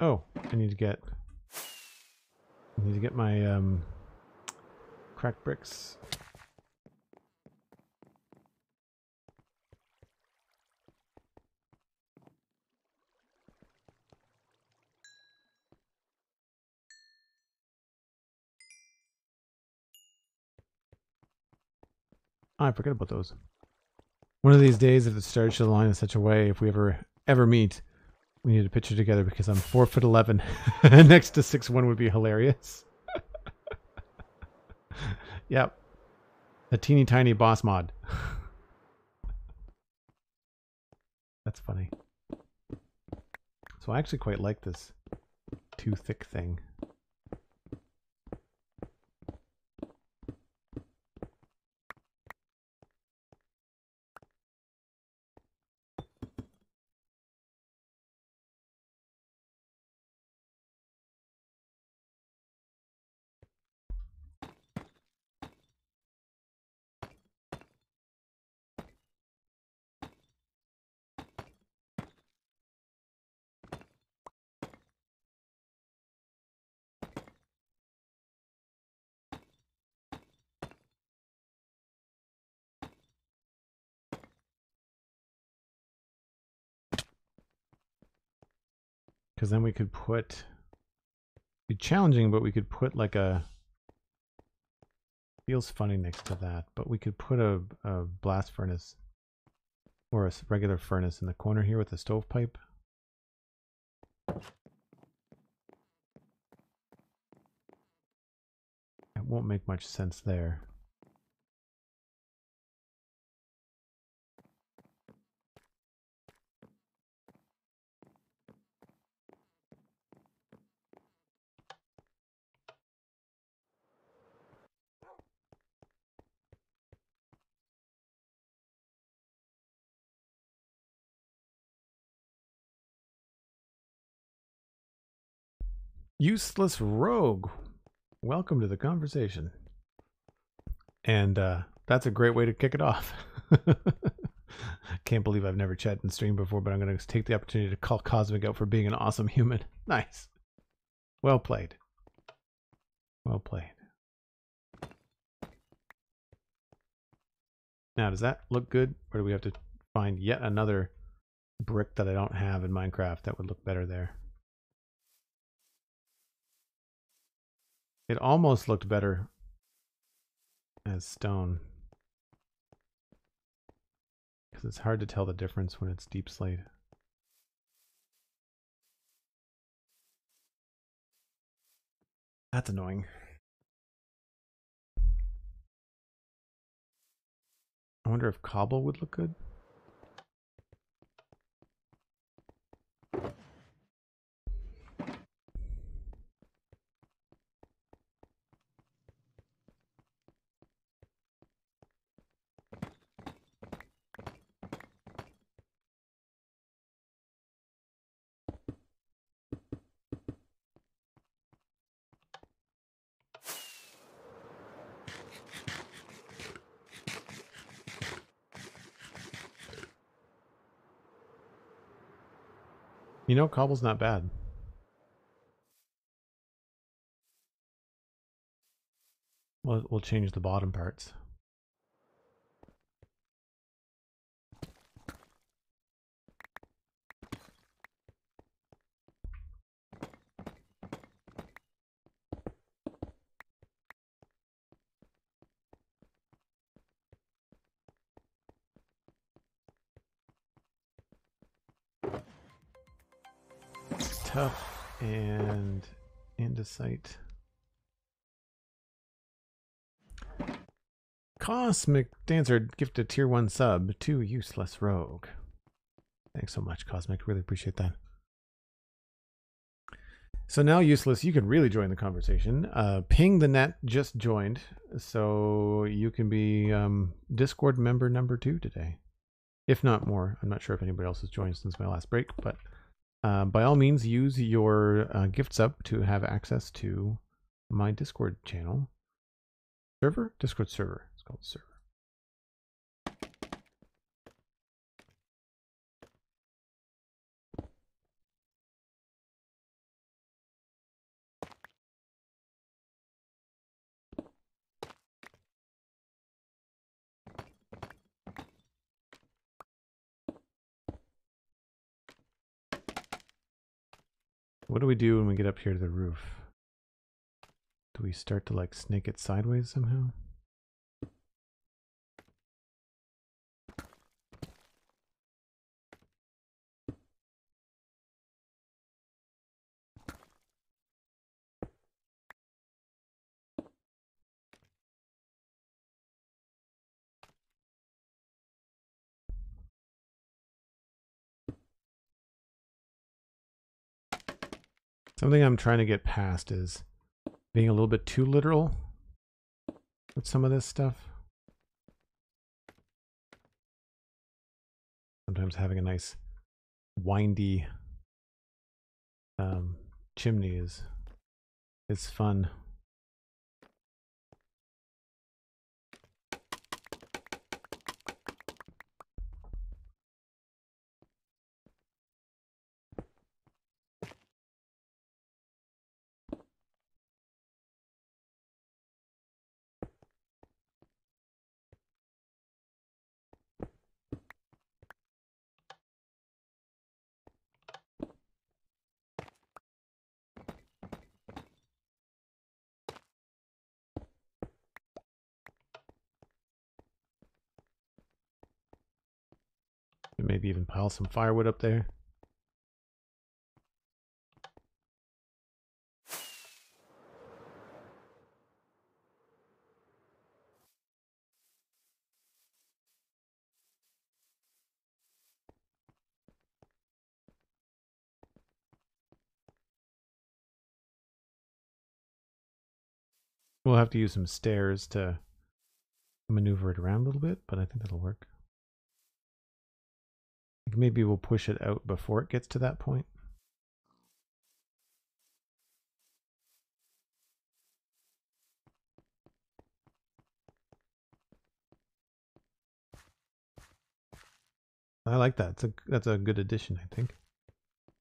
Oh, I need to get I need to get my um cracked bricks. Oh, I forget about those. One of these days, if the stars should align in such a way, if we ever ever meet, we need a picture together because I'm four foot eleven. Next to six one would be hilarious. yep. A teeny tiny boss mod. That's funny. So I actually quite like this too thick thing. Because then we could put, be challenging, but we could put like a, feels funny next to that, but we could put a, a blast furnace or a regular furnace in the corner here with a stovepipe. It won't make much sense there. Useless rogue. Welcome to the conversation. And uh, that's a great way to kick it off. I can't believe I've never chatted in stream before, but I'm going to take the opportunity to call Cosmic out for being an awesome human. Nice. Well played. Well played. Now, does that look good? Or do we have to find yet another brick that I don't have in Minecraft that would look better there. It almost looked better as stone. Because it's hard to tell the difference when it's deepslate. That's annoying. I wonder if cobble would look good. You know, cobble's not bad. We'll, we'll change the bottom parts. Andesite. Cosmic Dancer gifted a tier 1 sub to Useless Rogue. Thanks so much, Cosmic. Really appreciate that. So now, Useless, you can really join the conversation. Uh, Ping the Net just joined, so you can be um, Discord member number two today. If not more. I'm not sure if anybody else has joined since my last break, but uh, by all means, use your uh, gift sub to have access to my Discord channel. Server? Discord server. It's called server. What do we do when we get up here to the roof? Do we start to like snake it sideways somehow? Something I'm trying to get past is being a little bit too literal with some of this stuff. Sometimes having a nice windy um, chimney is is fun. Maybe even pile some firewood up there. We'll have to use some stairs to maneuver it around a little bit, but I think that'll work. Maybe we'll push it out before it gets to that point. I like that. It's a, that's a good addition, I think.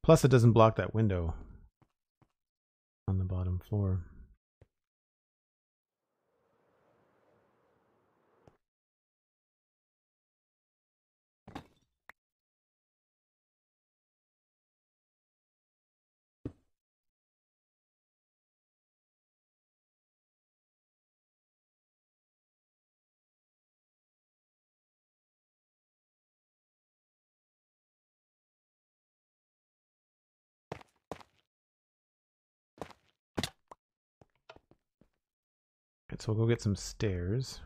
Plus, it doesn't block that window on the bottom floor. Right, so we'll go get some stairs.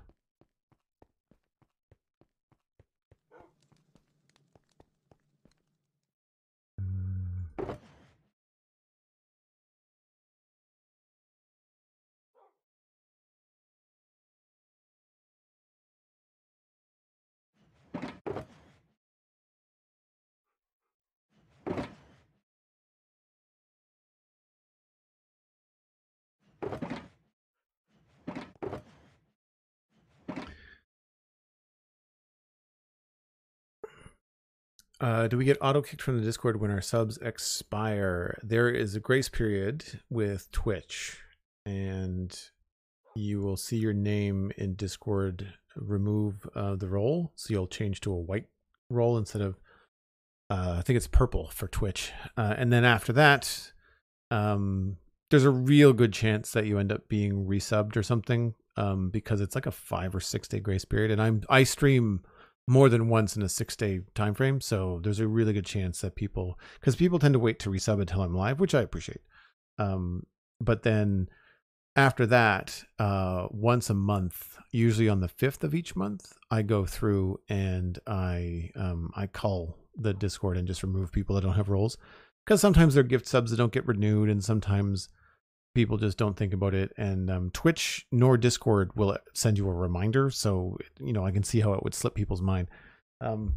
Uh, do we get auto kicked from the Discord when our subs expire? There is a grace period with Twitch, and you will see your name in Discord remove uh, the role, so you'll change to a white role instead of uh, I think it's purple for Twitch. Uh, and then after that, um, there's a real good chance that you end up being resubbed or something um, because it's like a five or six day grace period. And I'm I stream more than once in a six day time frame, so there's a really good chance that people because people tend to wait to resub until I'm live, which I appreciate. Um, but then after that, uh, once a month, usually on the fifth of each month, I go through and I um, I call the Discord and just remove people that don't have roles because sometimes they're gift subs that don't get renewed, and sometimes people just don't think about it. And um, Twitch nor Discord will send you a reminder, so you know I can see how it would slip people's mind. Um,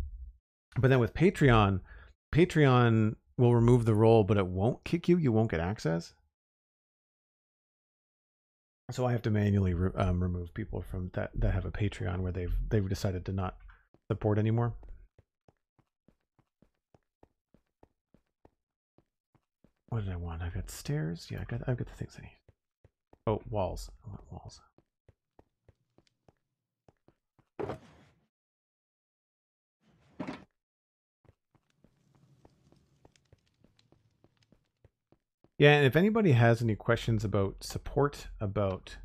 but then with Patreon, Patreon will remove the role, but it won't kick you. You won't get access. So I have to manually re- um, remove people from that that have a Patreon where they've they've decided to not support anymore. What did I want? I've got stairs. Yeah, I got I've got the things I need. Oh, walls. I want walls. Yeah, and if anybody has any questions about support, about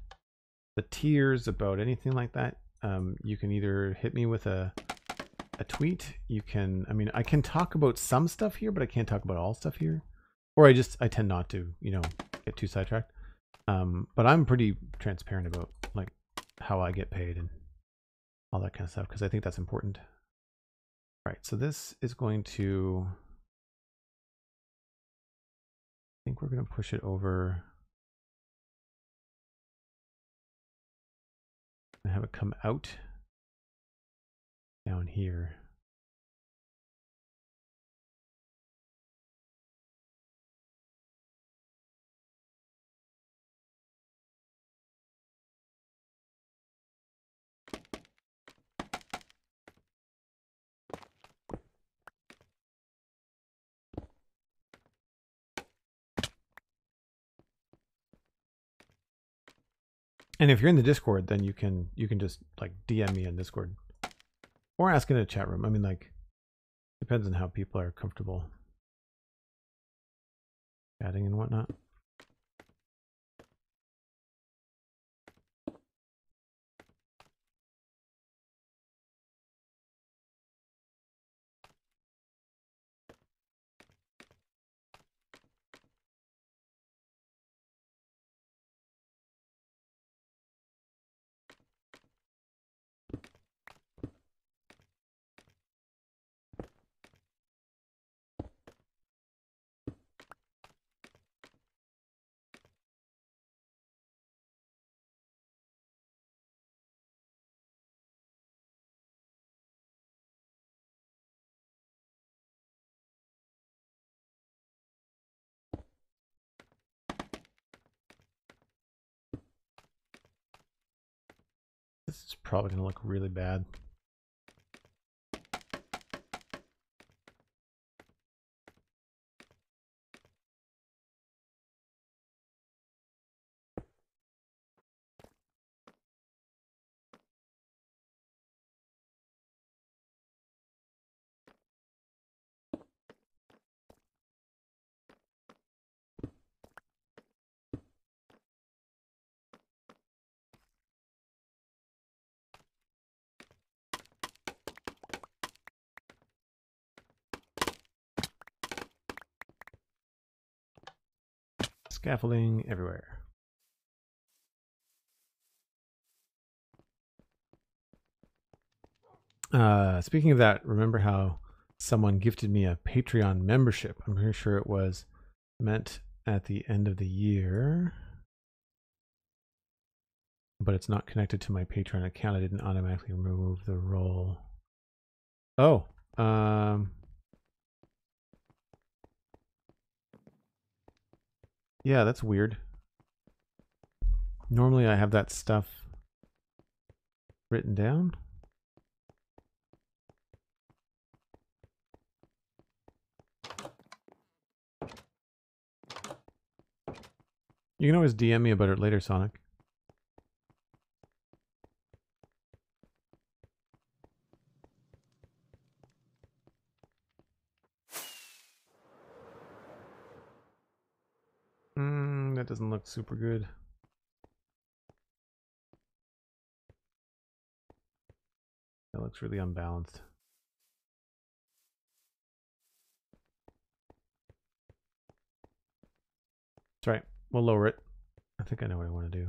the tiers, about anything like that, um, you can either hit me with a a tweet. You can, I mean, I can talk about some stuff here, but I can't talk about all stuff here. Or I just, I tend not to, you know, get too sidetracked. Um, but I'm pretty transparent about like how I get paid and all that kind of stuff because I think that's important. All right, so this is going to I think we're going to push it over and have it come out down here. And if you're in the Discord, then you can you can just like DM me in Discord or ask in a chat room. I mean, like depends on how people are comfortable chatting and whatnot. This is probably going to look really bad. Scaffolding everywhere. Uh, speaking of that, remember how someone gifted me a Patreon membership? I'm pretty sure it was meant at the end of the year, but it's not connected to my Patreon account. I didn't automatically remove the role. Oh, um, yeah, that's weird. Normally I have that stuff written down. You can always DM me about it later, Sonic. Mm, that doesn't look super good. That looks really unbalanced. That's right. We'll lower it. I think I know what I want to do.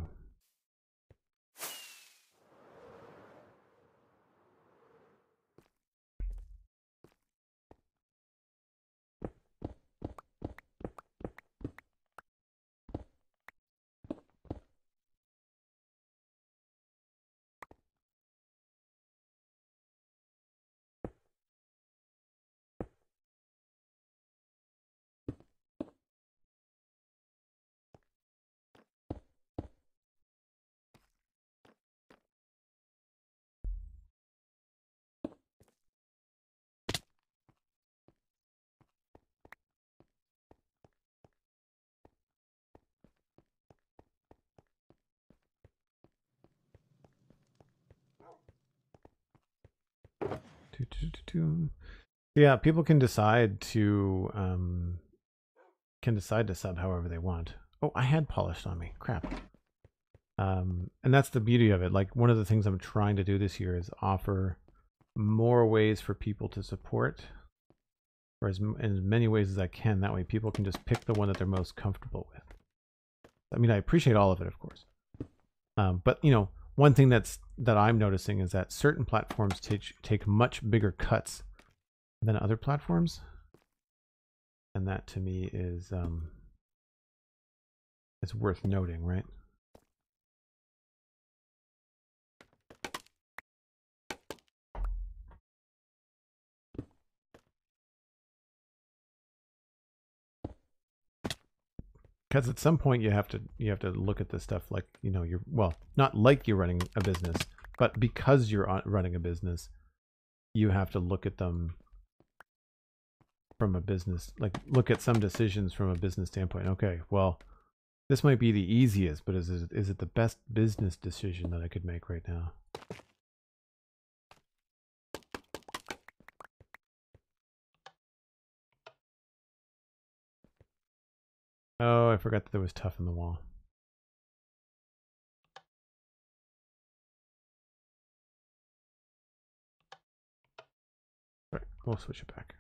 Yeah, people can decide to um, can decide to sub however they want. Oh, I had polished on me. Crap. Um, and that's the beauty of it. Like one of the things I'm trying to do this year is offer more ways for people to support, or as in as many ways as I can. That way, people can just pick the one that they're most comfortable with. I mean, I appreciate all of it, of course, um, but you know, one thing that's that I'm noticing is that certain platforms take take much bigger cuts than other platforms, and that to me is um, is worth noting, right? Because at some point you have to you have to look at this stuff like you know you're well not like you're running a business but because you're running a business you have to look at them from a business like look at some decisions from a business standpoint. Okay well this might be the easiest but is it, is it the best business decision that i could make right now Oh, I forgot that there was tuff in the wall. Right, we'll switch it back.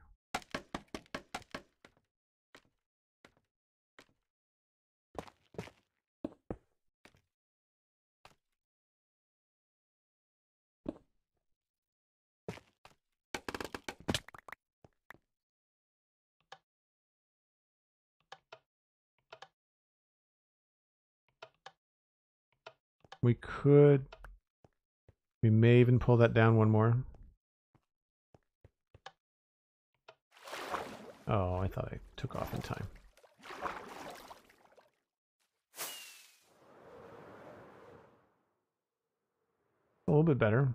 We could... We may even pull that down one more. Oh, I thought I took off in time. A little bit better.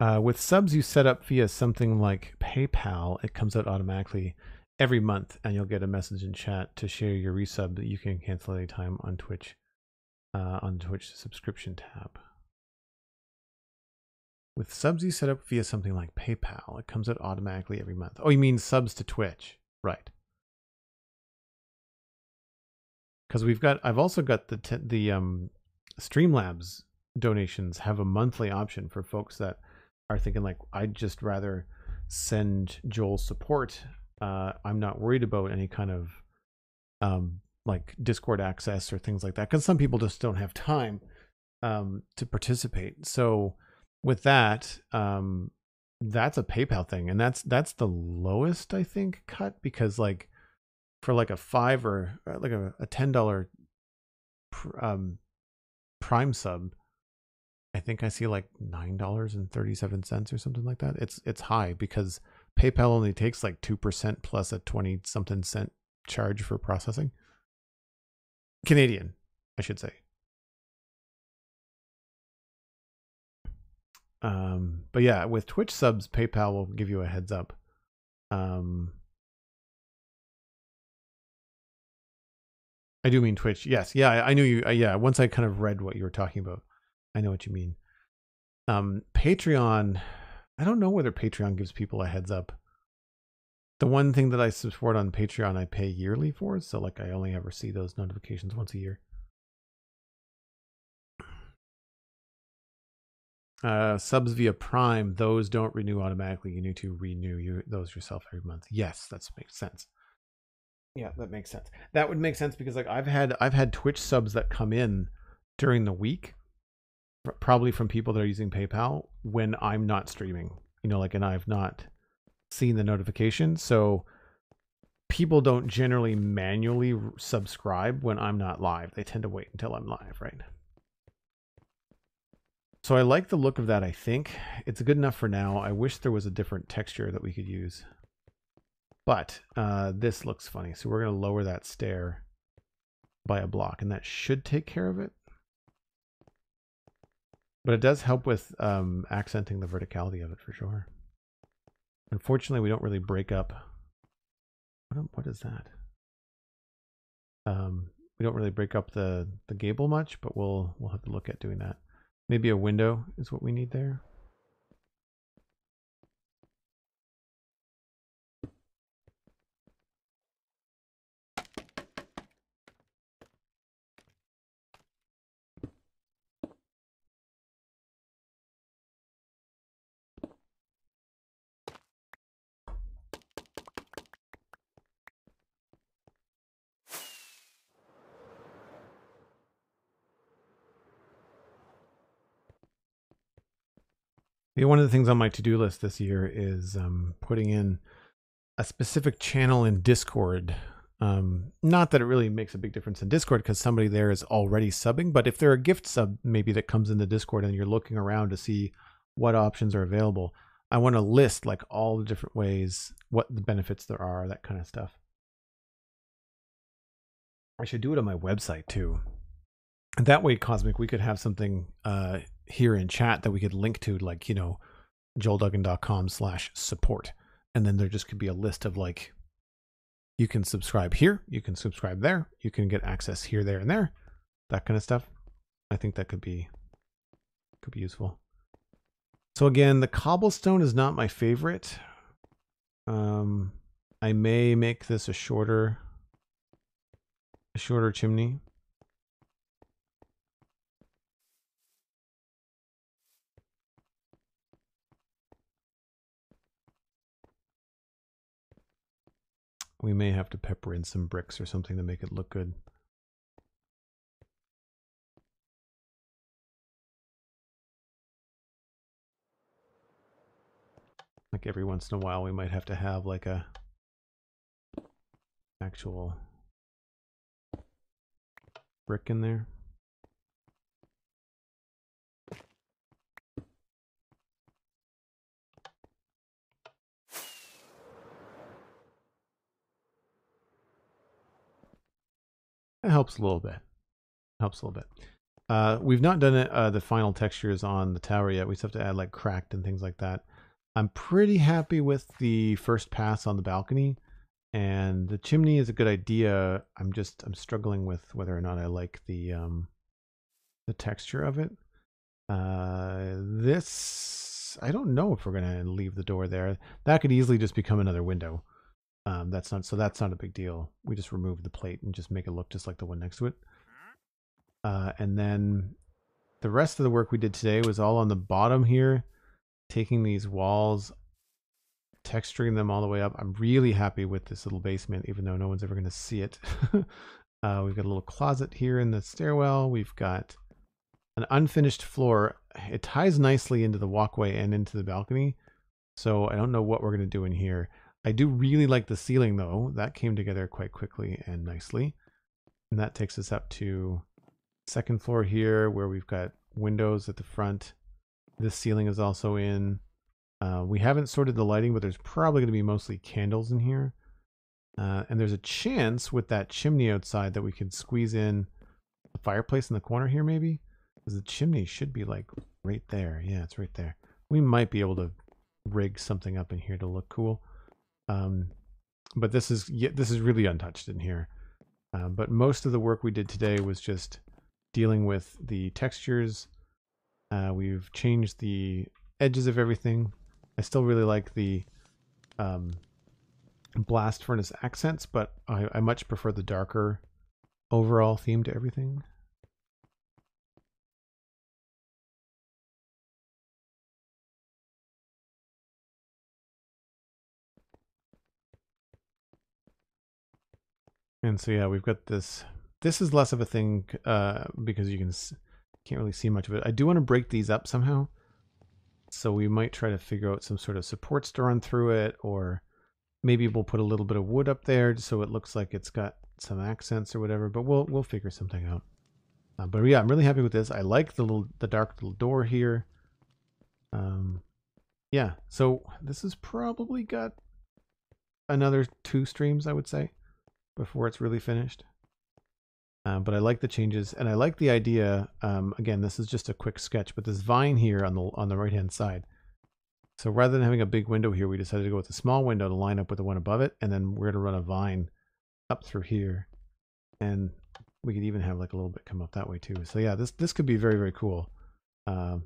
Uh, with subs you set up via something like PayPal, it comes out automatically every month and you'll get a message in chat to share your resub that you can cancel anytime on Twitch, uh, on Twitch subscription tab. With subs you set up via something like PayPal, it comes out automatically every month. Oh, you mean subs to Twitch, right? Because we've got, I've also got the the um, Streamlabs donations have a monthly option for folks that are thinking like, I'd just rather send Joel support uh, I'm not worried about any kind of um, like Discord access or things like that because some people just don't have time um, to participate. So with that, um, that's a PayPal thing, and that's that's the lowest I think cut because like for like a five or uh, like a, a ten dollar um, Prime sub, I think I see like nine dollars and thirty seven cents or something like that. It's it's high because PayPal only takes like two percent plus a twenty something cent charge for processing. Canadian, I should say. Um, but yeah, with Twitch subs, PayPal will give you a heads up. Um, I do mean Twitch. Yes, yeah, I, I knew you. Uh, yeah, once I kind of read what you were talking about, I know what you mean. Um, Patreon, I don't know whether Patreon gives people a heads up. The one thing that I support on Patreon, I pay yearly for, so like I only ever see those notifications once a year. Uh, subs via Prime, those don't renew automatically. You need to renew you, those yourself every month. Yes, that makes sense. Yeah, that makes sense. That would make sense because like I've had I've had Twitch subs that come in during the week, probably from people that are using PayPal when I'm not streaming. You know, like and I've not seen the notification, so people don't generally manually subscribe when I'm not live. They tend to wait until I'm live, right? So I like the look of that, I think. It's good enough for now. I wish there was a different texture that we could use. But uh, this looks funny. So we're going to lower that stair by a block, and that should take care of it. But it does help with um, accenting the verticality of it for sure. Unfortunately, we don't really break up. What, what is that? Um, we don't really break up the, the gable much, but we'll we'll have to look at doing that. Maybe a window is what we need there. One of the things on my to-do list this year is um, putting in a specific channel in Discord. Um, not that it really makes a big difference in Discord because somebody there is already subbing, but if they're a gift sub maybe that comes into Discord and you're looking around to see what options are available, I want to list like all the different ways, what the benefits there are, that kind of stuff. I should do it on my website too. That way, Cosmic, we could have something uh, here in chat that we could link to, like, you know, joelduggan.com slash support. And then there just could be a list of like, you can subscribe here, you can subscribe there, you can get access here, there, and there, that kind of stuff. I think that could be could be useful. So again, the cobblestone is not my favorite. Um, I may make this a shorter, a shorter chimney. We may have to pepper in some bricks or something to make it look good. Like every once in a while we might have to have like a actual brick in there. It helps a little bit. Helps a little bit. Uh, we've not done it, uh, the final textures on the tower yet. We still have to add like cracked and things like that. I'm pretty happy with the first pass on the balcony and the chimney is a good idea. I'm just, I'm struggling with whether or not I like the, um, the texture of it. Uh, this, I don't know if we're going to leave the door there. That could easily just become another window. Um, that's not so that's not a big deal. We just remove the plate and just make it look just like the one next to it. Uh, and then the rest of the work we did today was all on the bottom here, taking these walls, texturing them all the way up. I'm really happy with this little basement, even though no one's ever going to see it. uh, we've got a little closet here in the stairwell. We've got an unfinished floor. It ties nicely into the walkway and into the balcony. So I don't know what we're going to do in here. I do really like the ceiling though. That came together quite quickly and nicely. And that takes us up to second floor here where we've got windows at the front. This ceiling is also in. Uh, we haven't sorted the lighting, but there's probably going to be mostly candles in here. Uh, and there's a chance with that chimney outside that we can squeeze in a fireplace in the corner here maybe. Because the chimney should be like right there. Yeah, it's right there. We might be able to rig something up in here to look cool. Um, but this is this is really untouched in here. Uh, but most of the work we did today was just dealing with the textures. Uh, we've changed the edges of everything. I still really like the um, blast furnace accents, but I, I much prefer the darker overall theme to everything. And so yeah, we've got this. This is less of a thing uh, because you can can't really see much of it. I do want to break these up somehow. So we might try to figure out some sort of supports to run through it, or maybe we'll put a little bit of wood up there so it looks like it's got some accents or whatever. But we'll we'll figure something out. Uh, but yeah, I'm really happy with this. I like the little the dark little door here. Um, yeah. So this has probably got another two streams, I would say before it's really finished. Um, but I like the changes and I like the idea. Um, again, this is just a quick sketch, but this vine here on the on the right hand side. So rather than having a big window here, we decided to go with a small window to line up with the one above it, and then we're going to run a vine up through here, and we could even have like a little bit come up that way too. So yeah, this this could be very very cool. Um,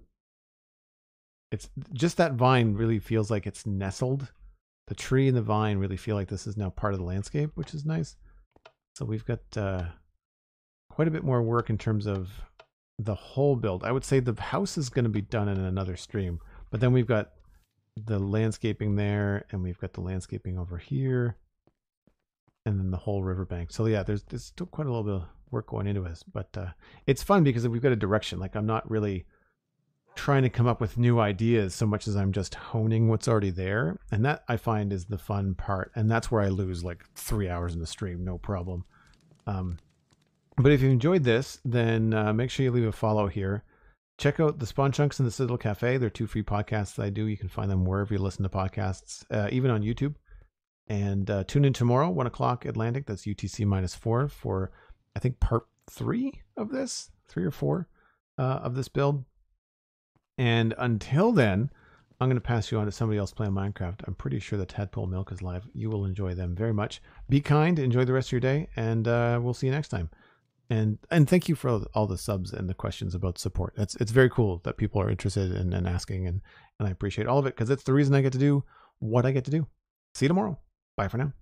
it's just that vine really feels like it's nestled the tree and the vine really feel like this is now part of the landscape, which is nice. So we've got uh, quite a bit more work in terms of the whole build. I would say the house is going to be done in another stream, but then we've got the landscaping there, and we've got the landscaping over here, and then the whole riverbank. So yeah, there's, there's still quite a little bit of work going into this, but uh, it's fun because we've got a direction. Like I'm not really trying to come up with new ideas so much as I'm just honing what's already there. And that I find is the fun part. And that's where I lose like three hours in the stream, no problem. Um, but if you enjoyed this, then uh, make sure you leave a follow here. Check out the Spawn Chunks and the Citadel Cafe. They're two free podcasts I do. You can find them wherever you listen to podcasts, uh, even on YouTube. And uh, tune in tomorrow, 1 o'clock Atlantic. That's UTC minus four for, I think, part three of this, three or four uh, of this build. And until then, I'm going to pass you on to somebody else playing Minecraft. I'm pretty sure the Tadpole Milk is live. You will enjoy them very much. Be kind, enjoy the rest of your day, and uh, we'll see you next time. And and thank you for all the subs and the questions about support. It's it's very cool that people are interested in, in asking, and and I appreciate all of it because it's the reason I get to do what I get to do. See you tomorrow. Bye for now.